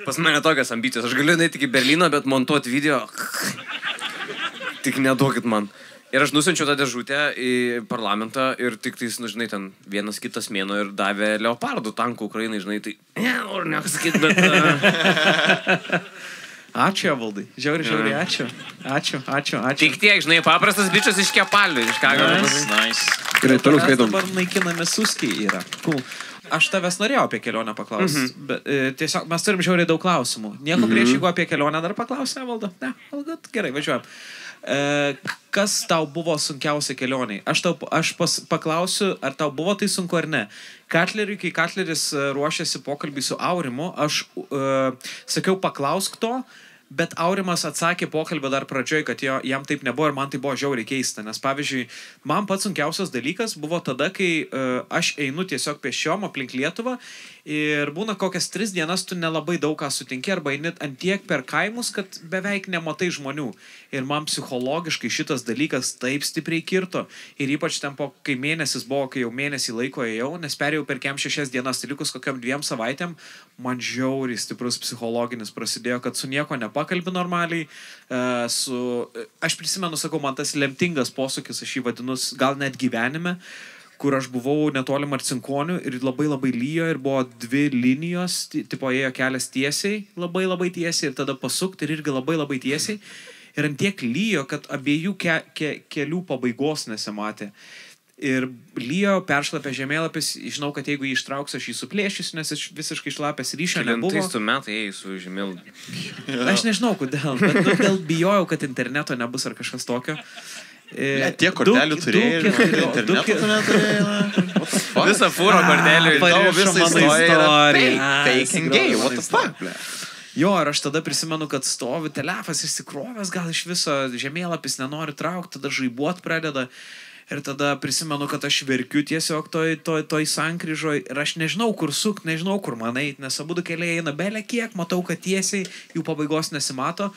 pas mane tokias ambicijos. Aš galiu eiti iki Berlyno, bet montuoti video. Tik neduokit man. Ir aš nusinčiau tą dėžutę į parlamentą ir tik tais, nu, žinai, ten vienas kitas mėno ir davė leopardų tankų Ukrainai, žinai, tai nenoriu nieko sakyti, bet... Uh... Ačiū, Valdai. Žiauri, žiauri, ačiū. Ačiū, ačiū, ačiū. Tik tiek, žinai, paprastas bičias iš kepalių, iš ką Nice. pasakyti. Nice. Gerai, toliau Mes skaitom. dabar naikinami suskiai yra. Cool. Aš tavęs norėjau apie kelionę paklausti. Mhm. Bet, e, tiesiog mes turim žiauriai daug klausimų. Nieko mhm. prieš, jeigu apie kelionę dar paklausė, valdo. Ne, valdo, gerai, važiuojam. E, kas tau buvo sunkiausia kelioniai? Aš, tau, aš pas, paklausiu, ar tau buvo tai sunku ar ne. Katleriui, kai Katleris e, ruošėsi pokalbį su Aurimu, aš uh, sakiau, paklausk to, Bet Aurimas atsakė pokalbio dar pradžioj, kad jo, jam taip nebuvo ir man tai buvo žiauriai keista. Nes pavyzdžiui, man pats sunkiausias dalykas buvo tada, kai uh, aš einu tiesiog pešiom aplink Lietuvą ir būna kokias tris dienas tu nelabai daug ką sutinki arba eini ant tiek per kaimus, kad beveik nematai žmonių. Ir man psichologiškai šitas dalykas taip stipriai kirto. Ir ypač ten po, kai mėnesis buvo, kai jau mėnesį laiko ėjau, nes perėjau per kem šešias dienas, tai likus kokiam dviem savaitėm, man žiauriai stiprus psichologinis prasidėjo, kad su nieko nepakalbi normaliai. e, Su, aš prisimenu, sakau, man tas lemtingas posūkis, aš jį vadinu, gal net gyvenime kur aš buvau netoli Marcinkonių ir labai labai lyjo ir buvo dvi linijos, ti- tipo ėjo kelias tiesiai, labai labai tiesiai ir tada pasukti ir irgi labai labai tiesiai. Ir ant tiek lyjo, kad abiejų ke, ke, kelių pabaigos nesimatė. Ir lyjo, peršlapė žemėlapis, žinau, kad jeigu jį ištrauksiu, aš jį suplėšysiu, nes aš visiškai šlapęs ryšio nebuvo. Kelintais tu metai ėjai su žemėl. Aš nežinau, kodėl, bet nu, dėl bijojau, kad interneto nebus ar kažkas tokio. E, Ne, tiek kortelių turėjai interneto du ke- tu neturėjai, na. Visą fūrą kortelių ir Tavo yra istoriją. įsikrovė gay, what the istoriją. fuck, ble. Jo, ir aš tada prisimenu, kad stovi telefas išsikrovęs, gal iš viso žemėlapis nenori traukti, tada žaibuot pradeda. Ir tada prisimenu, kad aš verkiu tiesiog toj, toj, toj sankryžoj ir aš nežinau, kur sukt, nežinau, kur man eit, nes abu du keliai eina belė kiek, matau, kad tiesiai jų pabaigos nesimato.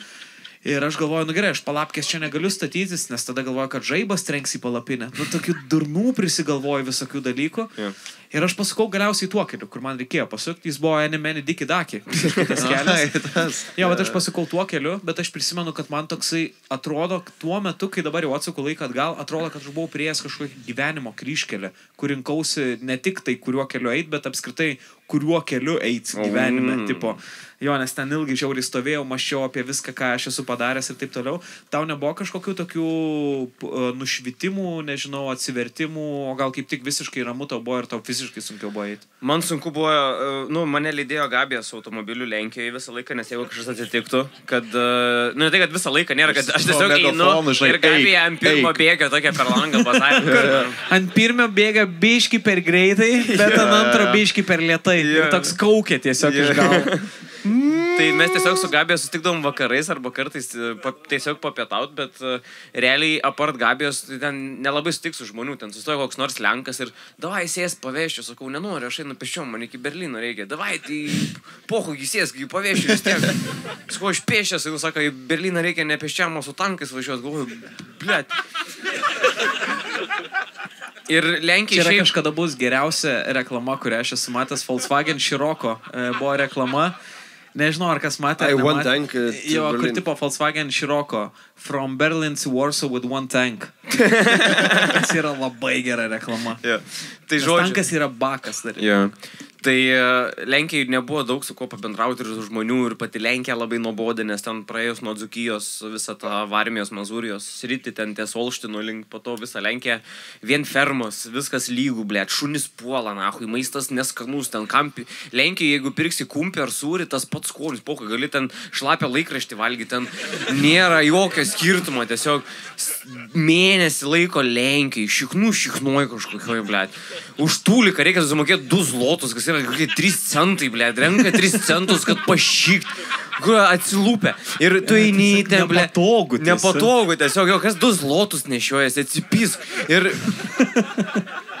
Ir aš galvoju, nu gerai, aš palapkės čia negaliu statytis, nes tada galvoju, kad žaibas trenks į palapinę. Nu, tokių durnų prisigalvoju visokių dalykų. Yeah. Ir aš pasukau galiausiai tuo keliu, kur man reikėjo pasukti. Jis buvo Enemeni Diki Daki. Tas kelias. Jo, bet aš pasukau tuo keliu, bet aš prisimenu, kad man toksai atrodo, tuo metu, kai dabar jau atsuku laiką atgal, atrodo, kad aš buvau prieėjęs kažkokį gyvenimo kryškelę, kur rinkausi ne tik tai, kuriuo keliu eit, bet apskritai, kuriuo keliu eit gyvenime. Mm. Tipo, jo, nes ten ilgai žiauriai stovėjau, mašiau apie viską, ką aš esu padaręs ir taip toliau. Tau nebuvo kažkokių tokių e, nušvitimų, nežinau, atsivertimų, o gal kaip tik visiškai ramu tau buvo ir tau fiziškai sunkiau buvo eiti. Man sunku buvo, e, nu, mane lydėjo Gabija su automobiliu Lenkijoje visą laiką, nes jeigu kažkas atsitiktų, kad, e, nu, ne tai, kad visą laiką nėra, kad aš tiesiog einu ir Gabija ant pirmo bėgio tokia per langą pasakė. Ant pirmio bėga biški per greitai, bet Jo, ant antro biški per lietai. Jo. Ir toks kaukė tiesiog Jo. iš galvo. Tai mes tiesiog su Gabija sutikdavom vakarais arba kartais e, pa, tiesiog papietaut, bet uh, realiai apart Gabijos tai ten nelabai sutiks su žmonių, ten sustoja koks nors Lenkas ir davai sės pavešiu, sakau, nenoriu, aš einu pešiom, man iki Berlyno reikia, davai, tai pohu, jis sės, kai pavešiu vis tiek. Sakau, aš pėšęs, jis sako, į Berlyną reikia ne pešiam, o su tankais važiuoti, galvoju, blėt. Ir Lenkija Čia šiaip- kažkada bus geriausia reklama, kurią aš esu matęs. Volkswagen Široko buvo reklama. Nežinau, ar kas matė. Ai, one tank, uh, Jo, kur Berlin. tipo Volkswagen Široko. From Berlin to Warsaw with one tank. Tas yra labai gera reklama. Jo. Tai žodžiu. Tankas yra bakas dar. Jo. Tai e, Lenkijai nebuvo daug su kuo pabendrauti ir žmonių ir pati Lenkija labai nuobodė, nes ten praėjus nuo Dzukijos visą tą Varmijos, Mazūrijos sritį, ten ties Olštino link, po to visą Lenkiją, vien fermos, viskas lygų, blėt, šunis puola, nahui, maistas neskanus, ten kampi. Lenkijai, jeigu pirksi kumpį ar sūrį, tas pats skonis, pokai, gali ten šlapę laikraštį valgyti, ten nėra jokio skirtumo, tiesiog mėnesį laiko Lenkijai, šiknų šiknuoj kažkokio, blėt. Už tūliką reikia sumokėti 2 zlotus, kas yra kokie 3 centai, blėt, renka 3 centus, kad pašykt. Atsilūpę. Ir tu eini į ten, blėt. Nepatogu tiesiog. Nepatogu, tiesiog, jo, kas 2 zlotus nešiojasi, atsipys. Ir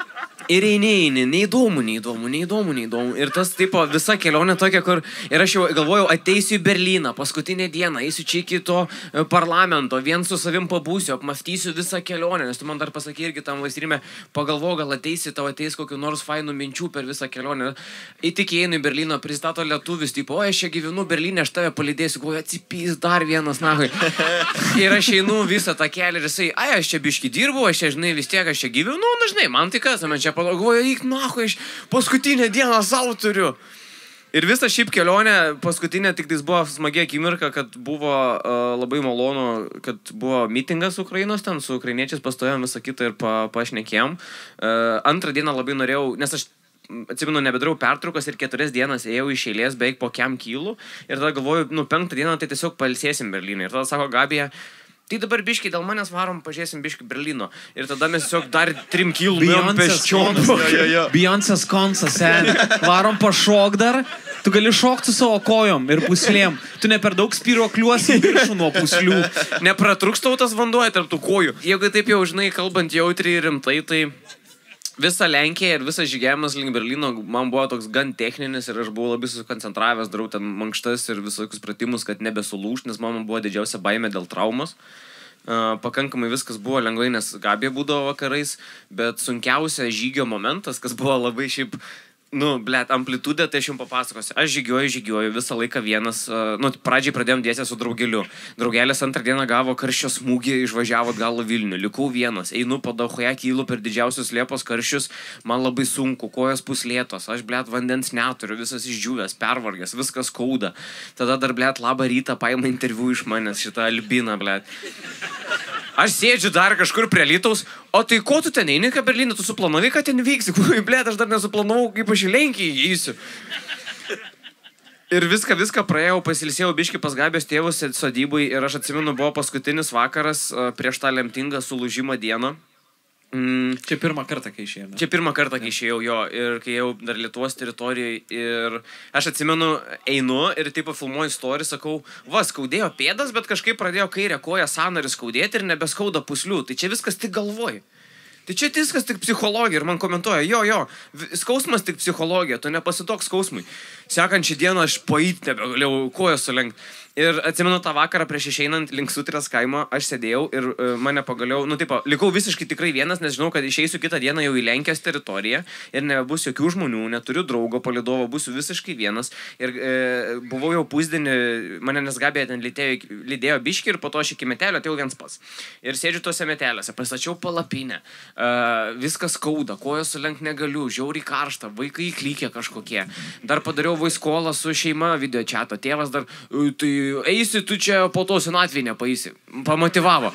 Ir eini, eini, neįdomu, neįdomu, neįdomu, neįdomu. Ir tas, tipo, visa kelionė tokia, kur... Ir aš jau galvojau, ateisiu į Berliną, paskutinę dieną, eisiu čia iki to e, parlamento, vien su savim pabūsiu, apmastysiu visą kelionę, nes tu man dar pasakai irgi tam laisrime, pagalvo, gal ateisi, tau ateis kokiu nors fainų minčių per visą kelionę. Įtikėjai į Berliną, pristato lietuvis, tipo, o aš čia gyvenu Berlinė, aš tave palydėsiu, galvoju, atsipys dar vienas, na. Ir aš einu visą tą kelią ir jisai, ai, aš čia biški dirbu, aš čia, žinai, vis tiek aš čia gyvenu, nu, žinai, man tai kas, man čia palagoju, eik, na, aš paskutinę dieną savo turiu. Ir visa šiaip kelionė, paskutinė tik tais buvo smagi akimirka, kad buvo uh, labai malonu, kad buvo mitingas Ukrainos ten, su ukrainiečiais pastovėjom visą kitą ir pa, pašnekėjom. Uh, antrą dieną labai norėjau, nes aš atsimenu, nebedariau pertraukos ir keturias dienas ėjau iš eilės beveik po kiam kilų. Ir tada galvoju, nu, penktą dieną tai tiesiog palsėsim Berlyną. Ir tada sako Gabija, tai dabar biški, dėl manęs varom, pažiūrėsim biški Berlyno. Ir tada mes tiesiog dar trim kilų nuėjom pėsčiom. Beyoncé's koncas, sen. Varom pašok dar. Tu gali šokti su savo kojom ir puslėm. Tu ne per daug spyruokliuosi viršų nuo puslių. Nepratrūkstau tas vanduo tarp tų kojų. Jeigu taip jau, žinai, kalbant jautriai ir rimtai, tai visa Lenkija ir visas žygiavimas link Berlyno man buvo toks gan techninis ir aš buvau labai susikoncentravęs, darau ten mankštas ir visokius pratimus, kad nebesulūš, nes man buvo didžiausia baime dėl traumos. Uh, pakankamai viskas buvo lengvai, nes Gabija būdavo vakarais, bet sunkiausia žygio momentas, kas buvo labai šiaip Nu, blėt, amplitudė, tai aš jums papasakosiu. Aš žygiuoju, žygiuoju visą laiką vienas. Nu, pradžiai pradėjom dėstę su draugeliu. Draugelis antrą dieną gavo karščio smūgį, išvažiavo atgal į Vilnių. Likau vienas. Einu padahoje, kylu per didžiausius liepos karščius. Man labai sunku, kojos puslėtos. Aš, blėt, vandens neturiu, visas išdžiūvęs, pervargęs, viskas skauda. Tada dar, blėt, labą rytą paima interviu iš manęs šitą albiną, blėt. Aš sėdžiu dar kažkur prie Lietuvos, o tai ko tu ten eini, ką Berlyną, tu suplanavai, kad ten vyksi, kur, blėt, aš dar nesuplanavau, kaip aš į Lenkiją įeisiu. Ir viską, viską praėjau, pasilsėjau biški pas Gabės tėvus sodybui ir aš atsimenu, buvo paskutinis vakaras a, prieš tą lemtingą sulūžimą dieną. Mm. Čia pirmą kartą, kai išėjau. Čia pirmą kartą, kai išėjau jo ir kai jau dar Lietuvos teritorijoje ir aš atsimenu, einu ir taip filmuoju istoriją, sakau, va, skaudėjo pėdas, bet kažkaip pradėjo kairę koją sąnarį skaudėti ir nebeskauda puslių. Tai čia viskas tik galvoj. Tai čia viskas tik psichologija ir man komentuoja, jo, jo, skausmas tik psichologija, tu nepasitok skausmui. Sekančią dieną aš paeit nebegalėjau kojas sulenkti. Ir atsimenu tą vakarą prieš išeinant link sutrės kaimo, aš sėdėjau ir uh, mane pagaliau, nu taip, likau visiškai tikrai vienas, nes žinau, kad išeisiu kitą dieną jau į Lenkijos teritoriją ir nebus jokių žmonių, neturiu draugo palidovo, būsiu visiškai vienas. Ir e, buvau jau pusdienį, mane nesgabė ten lydėjo, lydėjo biški ir po to aš iki metelio atėjau viens pats. Ir sėdžiu tuose metelėse, pastačiau palapinę, uh, viskas skauda, kojas sulenk negaliu, žiauriai karšta, vaikai klykia kažkokie. Dar padariau vaiskolą su šeima video čato, tėvas dar, "E, tai eisi tu čia po to senatvį nepaisi. Pamotivavo.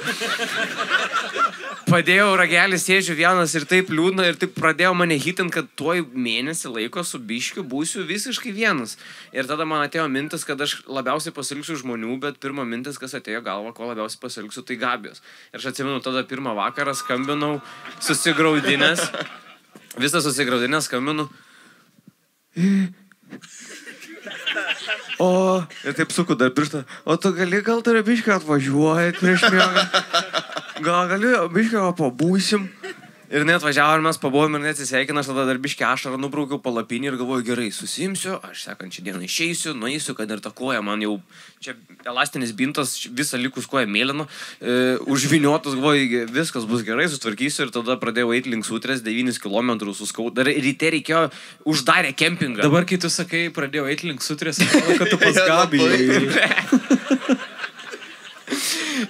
Padėjau ragelį, sėdžiu vienas ir taip liūdna ir taip pradėjo mane hitinti, kad tuoj mėnesį laiko su biškiu būsiu visiškai vienas. Ir tada man atėjo mintis, kad aš labiausiai pasilgsiu žmonių, bet pirma mintis, kas atėjo į galvą, ko labiausiai pasilgsiu, tai gabijos. Ir aš atsimenu, tada pirmą vakarą skambinau, susigaudinęs, visą susigaudinęs skambinu. O, ir taip suku dar pirštą. O tu gali gal dar biškai atvažiuoji prieš miegą? Gal gali biškai pabūsim? Ir net važiavo ir mes pabuvom ir net atsisveikino, aš tada dar biškai ašarą nubraukiau palapinį ir galvoju, gerai, susimsiu, aš sekančią dieną išeisiu, nueisiu, kad ir ta koja man jau, čia elastinis bintas, visą likus koja mėlyno, e, užviniotas, galvoju, viskas bus gerai, sutvarkysiu ir tada pradėjau eiti link sutrės 9 km suskau. Dar ryte reikėjo uždarę kempingą. Dabar, kai tu sakai, pradėjau eiti link sutrės, atrodo, kad tu pas Gabį.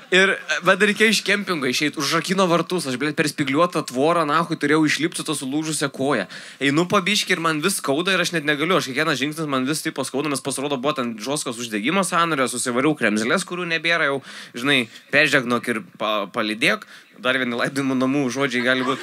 Ir, bet reikėjo iš kempingo išeiti, užrakino vartus, aš, blėt, per spigliuotą tvorą, nahui, turėjau išlipti tą sulūžusią koją. Einu pabiški ir man vis skauda ir aš net negaliu, aš kiekvienas žingsnis man vis taip paskauda, nes pasirodo buvo ten žoskas uždegimo sąnario, susivariau kremzlės, kurių nebėra jau, žinai, peržegnok ir pa, palidėk. Dar vieni laidojimų namų žodžiai gali būti.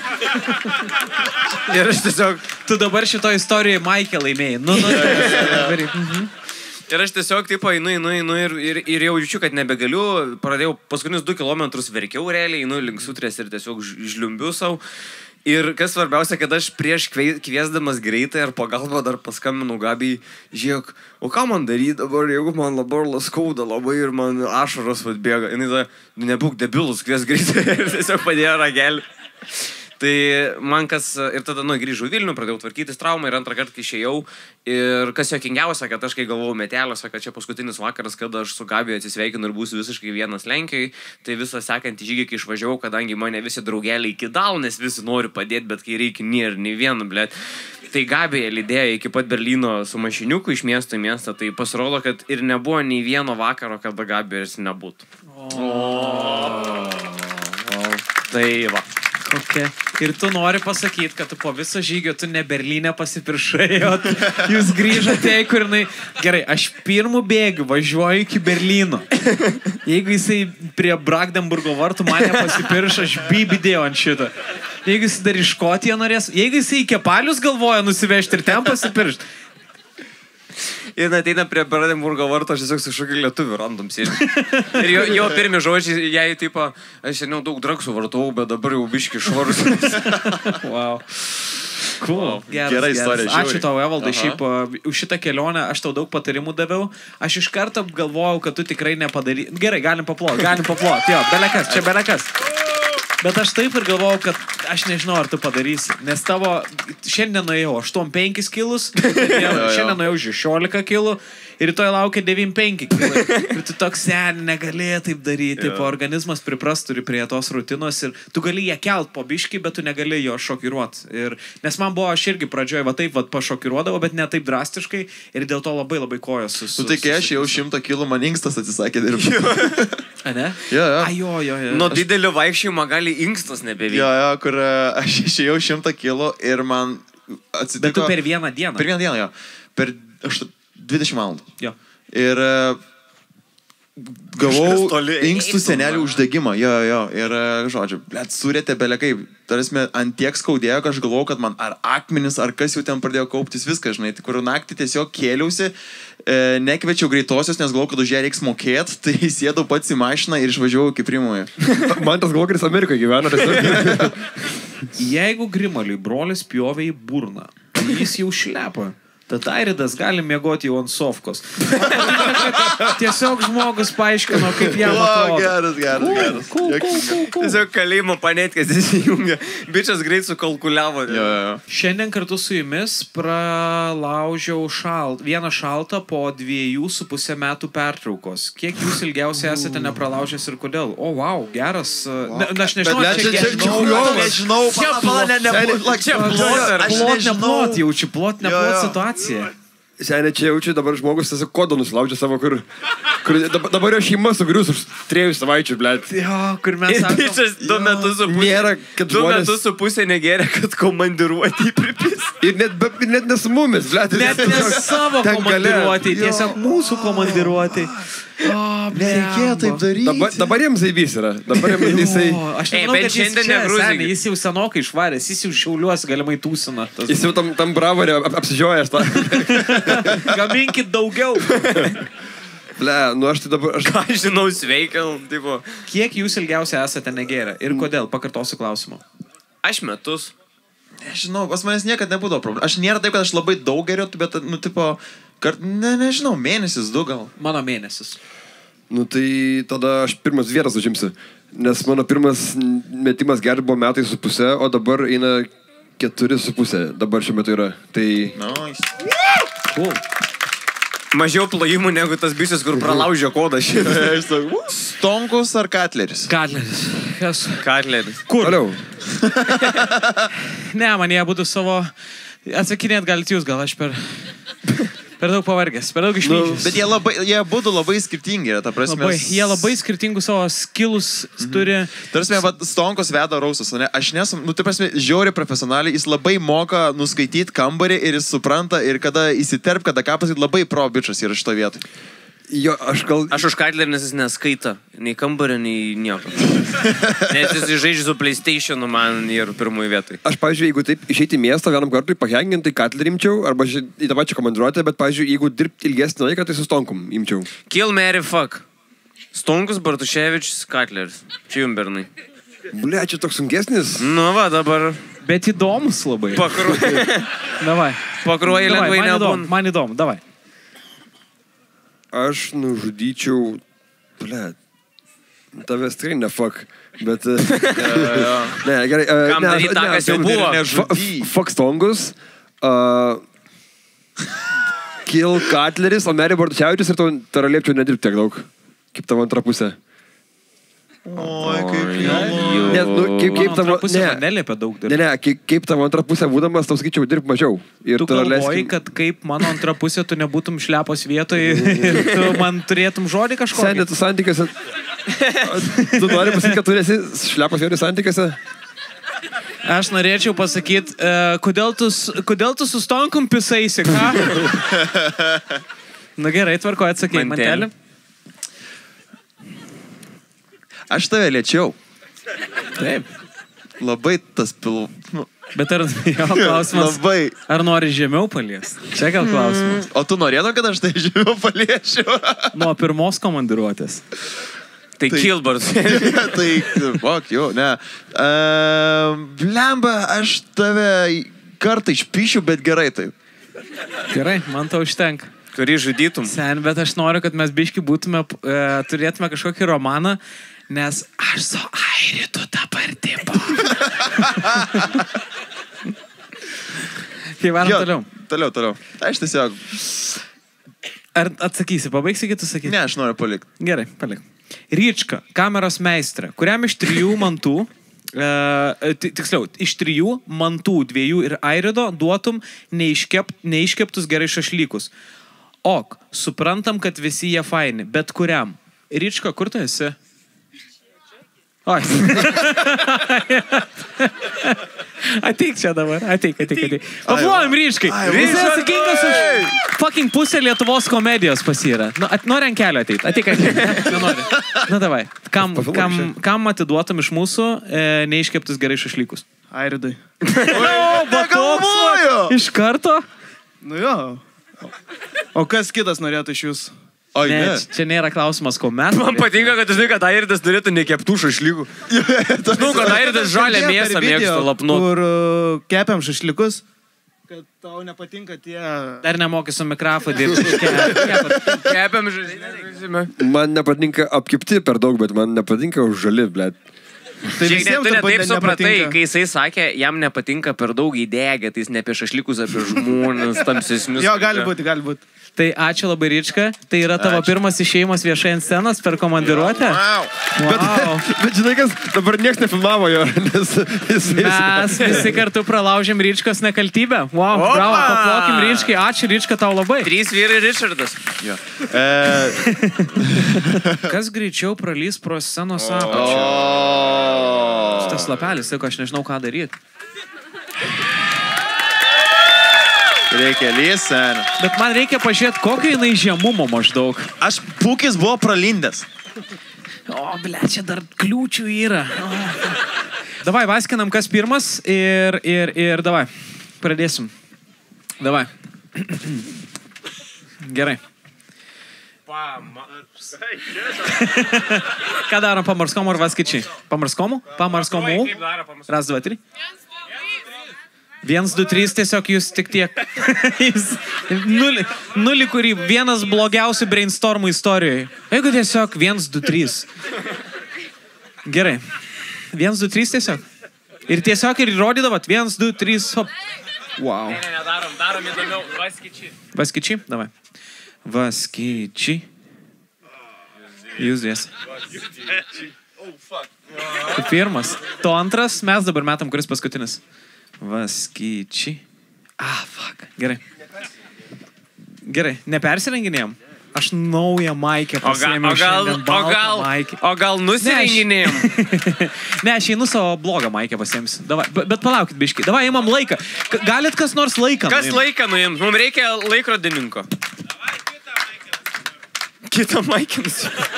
Ir aš tiesiog... Tu dabar šito istorijoje Maikę laimėjai. Nu, nu. Mhm. Ir aš tiesiog taip einu, einu, einu ir, ir, ir jau jaučiu, kad nebegaliu. Pradėjau paskutinius 2 km verkiau realiai, einu link sutrės ir tiesiog žliumbiu savo. Ir kas svarbiausia, kad aš prieš kviesdamas greitai ar pagalbą dar paskambinau Gabiai, žiūrėk, o ką man daryti dabar, jeigu man dabar laskauda labai ir man ašaros atbėga. Jis tada, "Nu, nebūk debilus, kvies greitai ir tiesiog padėjo ragelį. Tai man kas, ir tada, nu, grįžau Vilnių, pradėjau tvarkytis traumą ir antrą kartą išėjau. Ir kas jokingiausia, kad aš kai galvojau meteliuose, kad čia paskutinis vakaras, kada aš su Gabiju atsisveikinu ir būsiu visiškai vienas Lenkijoje, tai visą sekantį žygį, kai išvažiavau, kadangi mane visi draugeliai iki dal, nes visi nori padėti, bet kai reikia, nėra nei vieno, blėt. Tai Gabija lydėjo iki pat Berlyno su mašiniuku iš miesto į miestą, tai pasirodo, kad ir nebuvo nei vieno vakaro, kada Gabijos nebūtų. Tai va. Kokia. Ir tu nori pasakyti, kad tu po viso žygio tu ne Berlyne pasipiršai, o jūs grįžote į kur jinai. Gerai, aš pirmų bėgių važiuoju iki Berlyno. Jeigu jisai prie Bragdenburgo vartų mane pasipirš, aš bibidėjau ant šito. Jeigu jisai dar iš Škotiją norės, jeigu jisai į kepalius galvoja nusivežti ir ten pasipirš. Ir ateina prie Brandenburgo varto, aš tiesiog su šokiu lietuviu random sėdžiu. Ir jo, jo pirmi žodžiai, jai taip, aš seniau daug draksų vartojau, bet dabar jau biški švarus. wow. Cool. Geras, Gera geras. istorija, Ačiū žiauriai. tau, Evaldai, Aha. šiaip a, už šitą kelionę aš tau daug patarimų daviau. Aš iš karto galvojau, kad tu tikrai nepadary. Gerai, galim paploti, galim paploti. Jo, belekas, čia belekas. Bet aš taip ir galvojau, kad aš nežinau, ar tu padarysi. Nes tavo šiandien nuėjau 8,5 kilus, jo. šiandien nuėjau 16 kilų ir rytoj laukia 9,5 kilų. Ir tu toks sen, negali taip daryti. Jo. Tipo, organizmas pripras turi prie tos rutinos ir tu gali ją kelt po biški, bet tu negali jo šokiruoti. Ir, nes man buvo, aš irgi pradžioje va taip va pašokiruodavau, bet ne taip drastiškai ir dėl to labai labai kojos sus. Nu tai kai aš jau šimtą kilų, man inkstas atsisakė dirbti. Ne? Jo, jo. Ajo, jo, jo. Nuo didelio vaikščiojimo gali inkstas nebevykti. Jo, jo, kur e, aš išėjau šimtą kilų ir man atsitiko... Bet tu per vieną dieną. Per vieną dieną, jo. Per aštu- 20 valandų. Jo. Ir e, gavau inkstų senelių uždegimą, jo, jo. Ir, žodžiu, blėt, surėtė belekai. Tarsi, ant tiek skaudėjo, kad aš galvojau, kad man ar akmenis, ar kas jau ten pradėjo kauptis viską, žinai. Tai kur naktį tiesiog kėliausi, e, nekviečiau greitosios, nes galvojau, kad už ją reiks mokėti, tai sėdau pats į mašiną ir išvažiavau iki Primoje. Man tas jis Amerikoje gyvena. tiesiog. Jeigu Grimaliui brolis pjovė į burną, jis jau šlepa. Tad Airidas gali mėgoti jau ant sofkos. Tiesiog žmogus paaiškino, kaip jam atrodo. geras, geras, geras. Tiesiog kalėjimo panetkės įsijungia. Bičias greit sukalkuliavo. Jo, jo. Šiandien kartu su jumis pralaužiau šalt, vieną šaltą po dviejų su pusę metų pertraukos. Kiek jūs ilgiausiai esate nepralaužęs ir kodėl? O, wow, geras. Na, na, aš nežinau, Bet ar čia- čia- čia nežinau, kliovas. nežinau, Čia pala, pala, ne, ne, plot- like, čia plot, plot, aš plot, ne nežinau. plot, jaučiu plot, ne Jo, plot jo. Situaciją. Seniai čia jaučiu, dabar žmogus tiesiog kodą nusilaužė savo, kur, kur dabar, jo šeima sugrius už trejų savaičių, blėt. Jo, kur mes sakom- bičias du metus su pusė. Nėra, kad Du žmonės- metus su pusė negeria, kad komandiruoti pripis. Ir net, be, net nesumomis, blėt. Net ne savo komandiruotėj, tiesiog mūsų komandiruotėj. Nereikėjo taip daryti. Dabar, dabar jiems zaibys yra. Dabar jiems jisai... O, aš nežinau, jis, čia, seniai, jis jau senokai išvaręs, jis jau šiauliuos galimai tūsina. Tas... Jis jau tam, tam bravarė ap, apsižiojęs tą. Gaminkit daugiau. Ble, nu aš tai dabar... Aš... Ką žinau, sveikia, nu, tipo. Kiek jūs ilgiausiai esate negėrę ir kodėl? Pakartosiu klausimą. Aš metus. Nežinau, pas manęs niekada nebūdavo problemų. Aš nėra taip, kad aš labai daug geriu, bet, nu, tipo, kart, ne, nežinau, mėnesis, du gal. Mano mėnesis. Nu tai tada aš pirmas vietas užimsiu. Nes mano pirmas metimas gerti buvo metai su pusė, o dabar eina keturi su pusė. Dabar šiuo metu yra. Tai... Nice. Cool. Mažiau plojimų negu tas bičias, kur pralaužė kodą šitą. Stonkus ar Katleris? Katleris. Kas? Katleris. Kur? Toliau. Ne, man jie būtų savo... Atsakinėt galite jūs, gal aš per... Per daug pavargęs, per daug išvykę. Nu, bet jie, labai, jie būtų labai skirtingi, ta prasme. Labai, jie labai skirtingų savo skilus mhm. turi. Tarsi, va, Stonkos veda rausas, ne? Aš nesam, nu, tai prasme, žiauri profesionaliai, jis labai moka nuskaityti kambarį ir jis supranta ir kada įsiterp, kada ką pasakyti, labai pro bičias yra šito vietoj. Jo, aš gal... Aš už Katlerį, nes jis neskaita. Nei kambario, nei nieko. Nes jis žaidžia su PlayStationu man ir pirmoji vietoj. Aš, pavyzdžiui, jeigu taip išeiti į miestą vienam kartui pahenginti, tai katlerį imčiau, arba į tą pačią komandiruotę, bet, pavyzdžiui, jeigu dirbti ilgesnį laiką, tai su stonkum imčiau. Kill Mary Fuck. Stonkus Bartuševičius Katleris. Čia jums bernai. Ble, čia toks sunkesnis. Nu va, dabar. Bet įdomus labai. Pakruoja Davai, lengvai man nebūna. įdomu, man įdomu, davai. Aš nužudyčiau, ble, tavęs tikrai ne fuck, bet... e, ne, gerai. e, Kam ne, daryt tą, kas jau buvo? Fu- f- Fuck stongus. Uh, Kill Katleris, o Mary Bartuševičius ir tau tara liepčiau nedirbti tiek daug. Kaip tavo antra pusė. Oi, kaip Ne, nu, kaip, kaip tavo... antra pusė man neliepia daug Ne, ne, kaip, kaip tavo antra pusė būdamas, tau sakyčiau, dirb mažiau. Ir Tu galvoji, leiskim- kad kaip mano antra pusė, tu nebūtum šlepos vietoje ir tu man turėtum žodį kažkokį. Seniai, tu santykiuose. Tu nori pasakyti, kad tu esi šlepas vietoj santykiuose? Aš norėčiau pasakyti, uh, kodėl, tu, s- kodėl tu su stonkum pisaisi, ką? Na gerai, tvarko atsakai, Mantelį. mantelį. Aš tave lėčiau. Taip. Labai tas pilų. Nu, Bet ar jo klausimas? Labai. Ar nori žemiau palies? Čia gal klausimas. O tu norėtum, kad aš tai žemiau paliečiau? Nuo pirmos komandiruotės. Tai Kilbart. tai, fuck, jau, ne. Uh, Blemba, aš tave kartą išpišiu, bet gerai taip. Gerai, man to užtenka. Kurį žudytum? Sen, bet aš noriu, kad mes biški būtume, e, turėtume kažkokį romaną, nes aš su Airitu dabar dirbu. Kai varom Jo, toliau. Toliau, toliau. Aš tiesiog. Ar atsakysi, pabaigsi kitus sakyti? Ne, aš noriu palikti. Gerai, palik. Ryčka, kameros meistrė, kuriam iš trijų mantų, ti- tiksliau, iš trijų mantų, dviejų ir airido duotum neiškep, neiškeptus gerai šašlykus. Ok, suprantam, kad visi jie faini, bet kuriam. Ryčka, kur tu esi? Oi. ateik čia dabar, ateik, ateik, ateik. Paplojim ryškai. Ai, Jis atsakingas už fucking pusę Lietuvos komedijos pasyra. Nu, at, nori ant kelio ateiti. Ateik, ateik. Nenori. Na, davai. Kam, kam, kam atiduotum iš mūsų e, neiškeptus gerai šašlykus? Airidai. Negalvoju! Iš karto? Nu jo. O kas kitas norėtų iš jūsų? O, ne, čia nėra klausimas, ko mes. Man patinka, kad žinai, kad Airidas turėtų nekeptų šašlykų. Žinau, kad Airidas žalę mėsą mėgsta lapnu. Kur uh, kepiam šašlikus, kad tau nepatinka tie... Dar nemoki su mikrofonu dirbti. Kepiam žaidimą. Man nepatinka apkipti per daug, bet man nepatinka už žali, blėt. Tai Žiūrėk, visiems tu ne taip ne- supratai, nepatinka. kai jisai sakė, jam nepatinka per daug įdegę, tai jis ne apie šašlikus, apie žmonės, tamsesnius. Jo, gali būti, gali būti. Tai ačiū labai Ryčka. Tai yra tavo Ačiū. pirmas išėjimas viešai ant scenos per komandiruotę. Wow. Bet, Wow. bet žinai kas, dabar niekas nefilmavo jo, nes jis... Mes visi kartu pralaužėm Ryčkos nekaltybę. Wow, Opa! bravo, paplokim Ryčkai. Ačiū Ryčka tau labai. Trys vyrai Richardas. Jo. Kas greičiau pralys pro scenos apačią? Šitas lapelis, sako, aš nežinau, ką daryti. Reikia lysen. Bet man reikia pažiūrėti, kokio jinai žemumo maždaug. Aš pūkis buvo pralindęs. O, ble, čia dar kliūčių yra. O. Davai, vaskinam, kas pirmas ir, ir, ir davai. Pradėsim. Davai. Gerai. Ką darom pamarskom ar vaskičiai? Pamarskomu? Pamarskomu? Raz, dva, trys. Vienas, du, trys, tiesiog jūs tik tiek. jūs nulį, nulį kurį vienas blogiausių brainstormų istorijoje. Jeigu tiesiog vienas, du, trys. Gerai. Vienas, du, trys tiesiog. Ir tiesiog ir rodydavot. Vienas, du, trys, hop. Wow. Ne, ne, darom, darom įdomiau. Vaskičiai. Vaskičiai, davai. Vaskičiai. Jūs dvies. Tu pirmas. Tu antras, mes dabar metam, kuris paskutinis. Vaskičiai. Ah, fuck. Gerai. Gerai, nepersirenginėjom. Aš naują maikę O gal, pasiėmiau. o gal, o gal, maikę. o gal nusirenginėjom? ne, aš einu savo blogą maikę pasiemsiu. Davai, bet, palaukit, biški. Davai, imam laiką. Galit kas nors laiką? Kas nuimt? laiką nuims? Mums reikia laikrodininko. Kitą maikę nusipirk.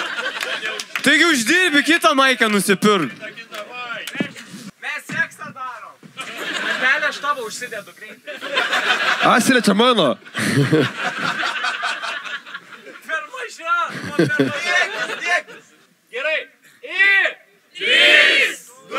Taigi uždirbi kitą maikę nusipirk. Mes seksą darom. Kelė aš tavo užsidedu greitai. Asilė čia mano. Per maža. per. Dėkis. Gerai. Ir. Trys, du,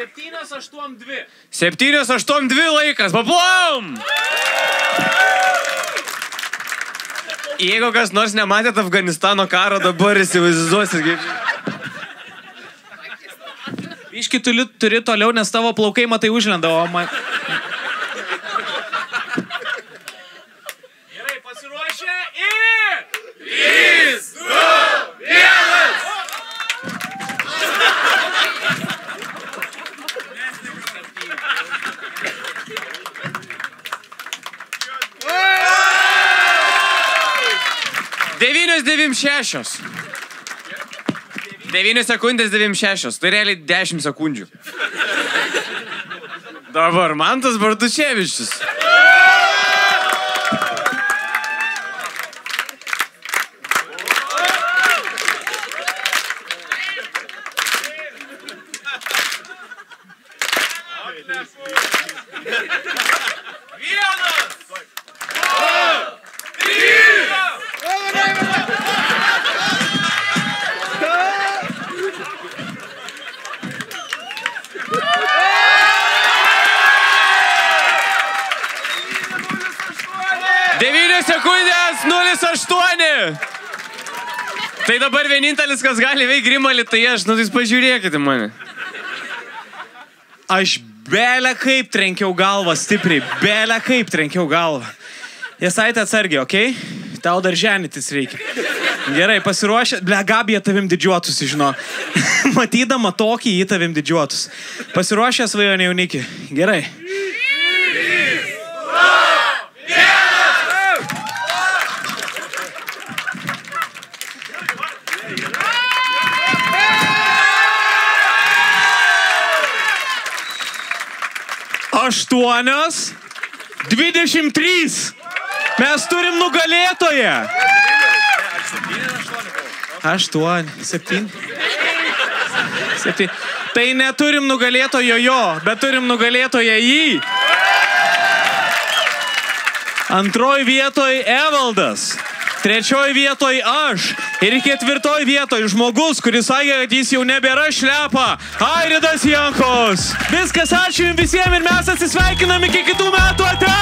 782. 782 laikas, paplom! Jeigu kas nors nematėt Afganistano karo, dabar įsivaizduosit kaip. Iški turi, turi toliau, nes tavo plaukai matai užlenda, o man... 9.96. 9 sekundės 96. Tai realiai 10 sekundžių. Dabar man tas Bartuševičius. Tai dabar vienintelis, kas gali veikti grimalį, tai aš, nu tai jūs pažiūrėkite mane. Aš belę kaip trenkiau galvą stipriai, belę kaip trenkiau galvą. Jesaitė atsargiai, okei? Okay? Tau dar ženytis reikia. Gerai, pasiruošę. Ble, Gabija tavim didžiuotųsi, žino. Matydama tokį, jį tavim didžiuotus. Pasiruošę svajonė jaunikį. Gerai. 8, 23. Mes turim nugalėtoją. 8, 7. 7. Tai neturim nugalėtojo jo, bet turim nugalėtoją jį. Antroji vietoje Evaldas trečioji vietoj aš ir ketvirtoji vietoj žmogus, kuris sakė, kad jis jau nebėra šlepa, Airidas Jankos. Viskas, ačiū jums visiems ir mes atsisveikinam iki kitų metų ate.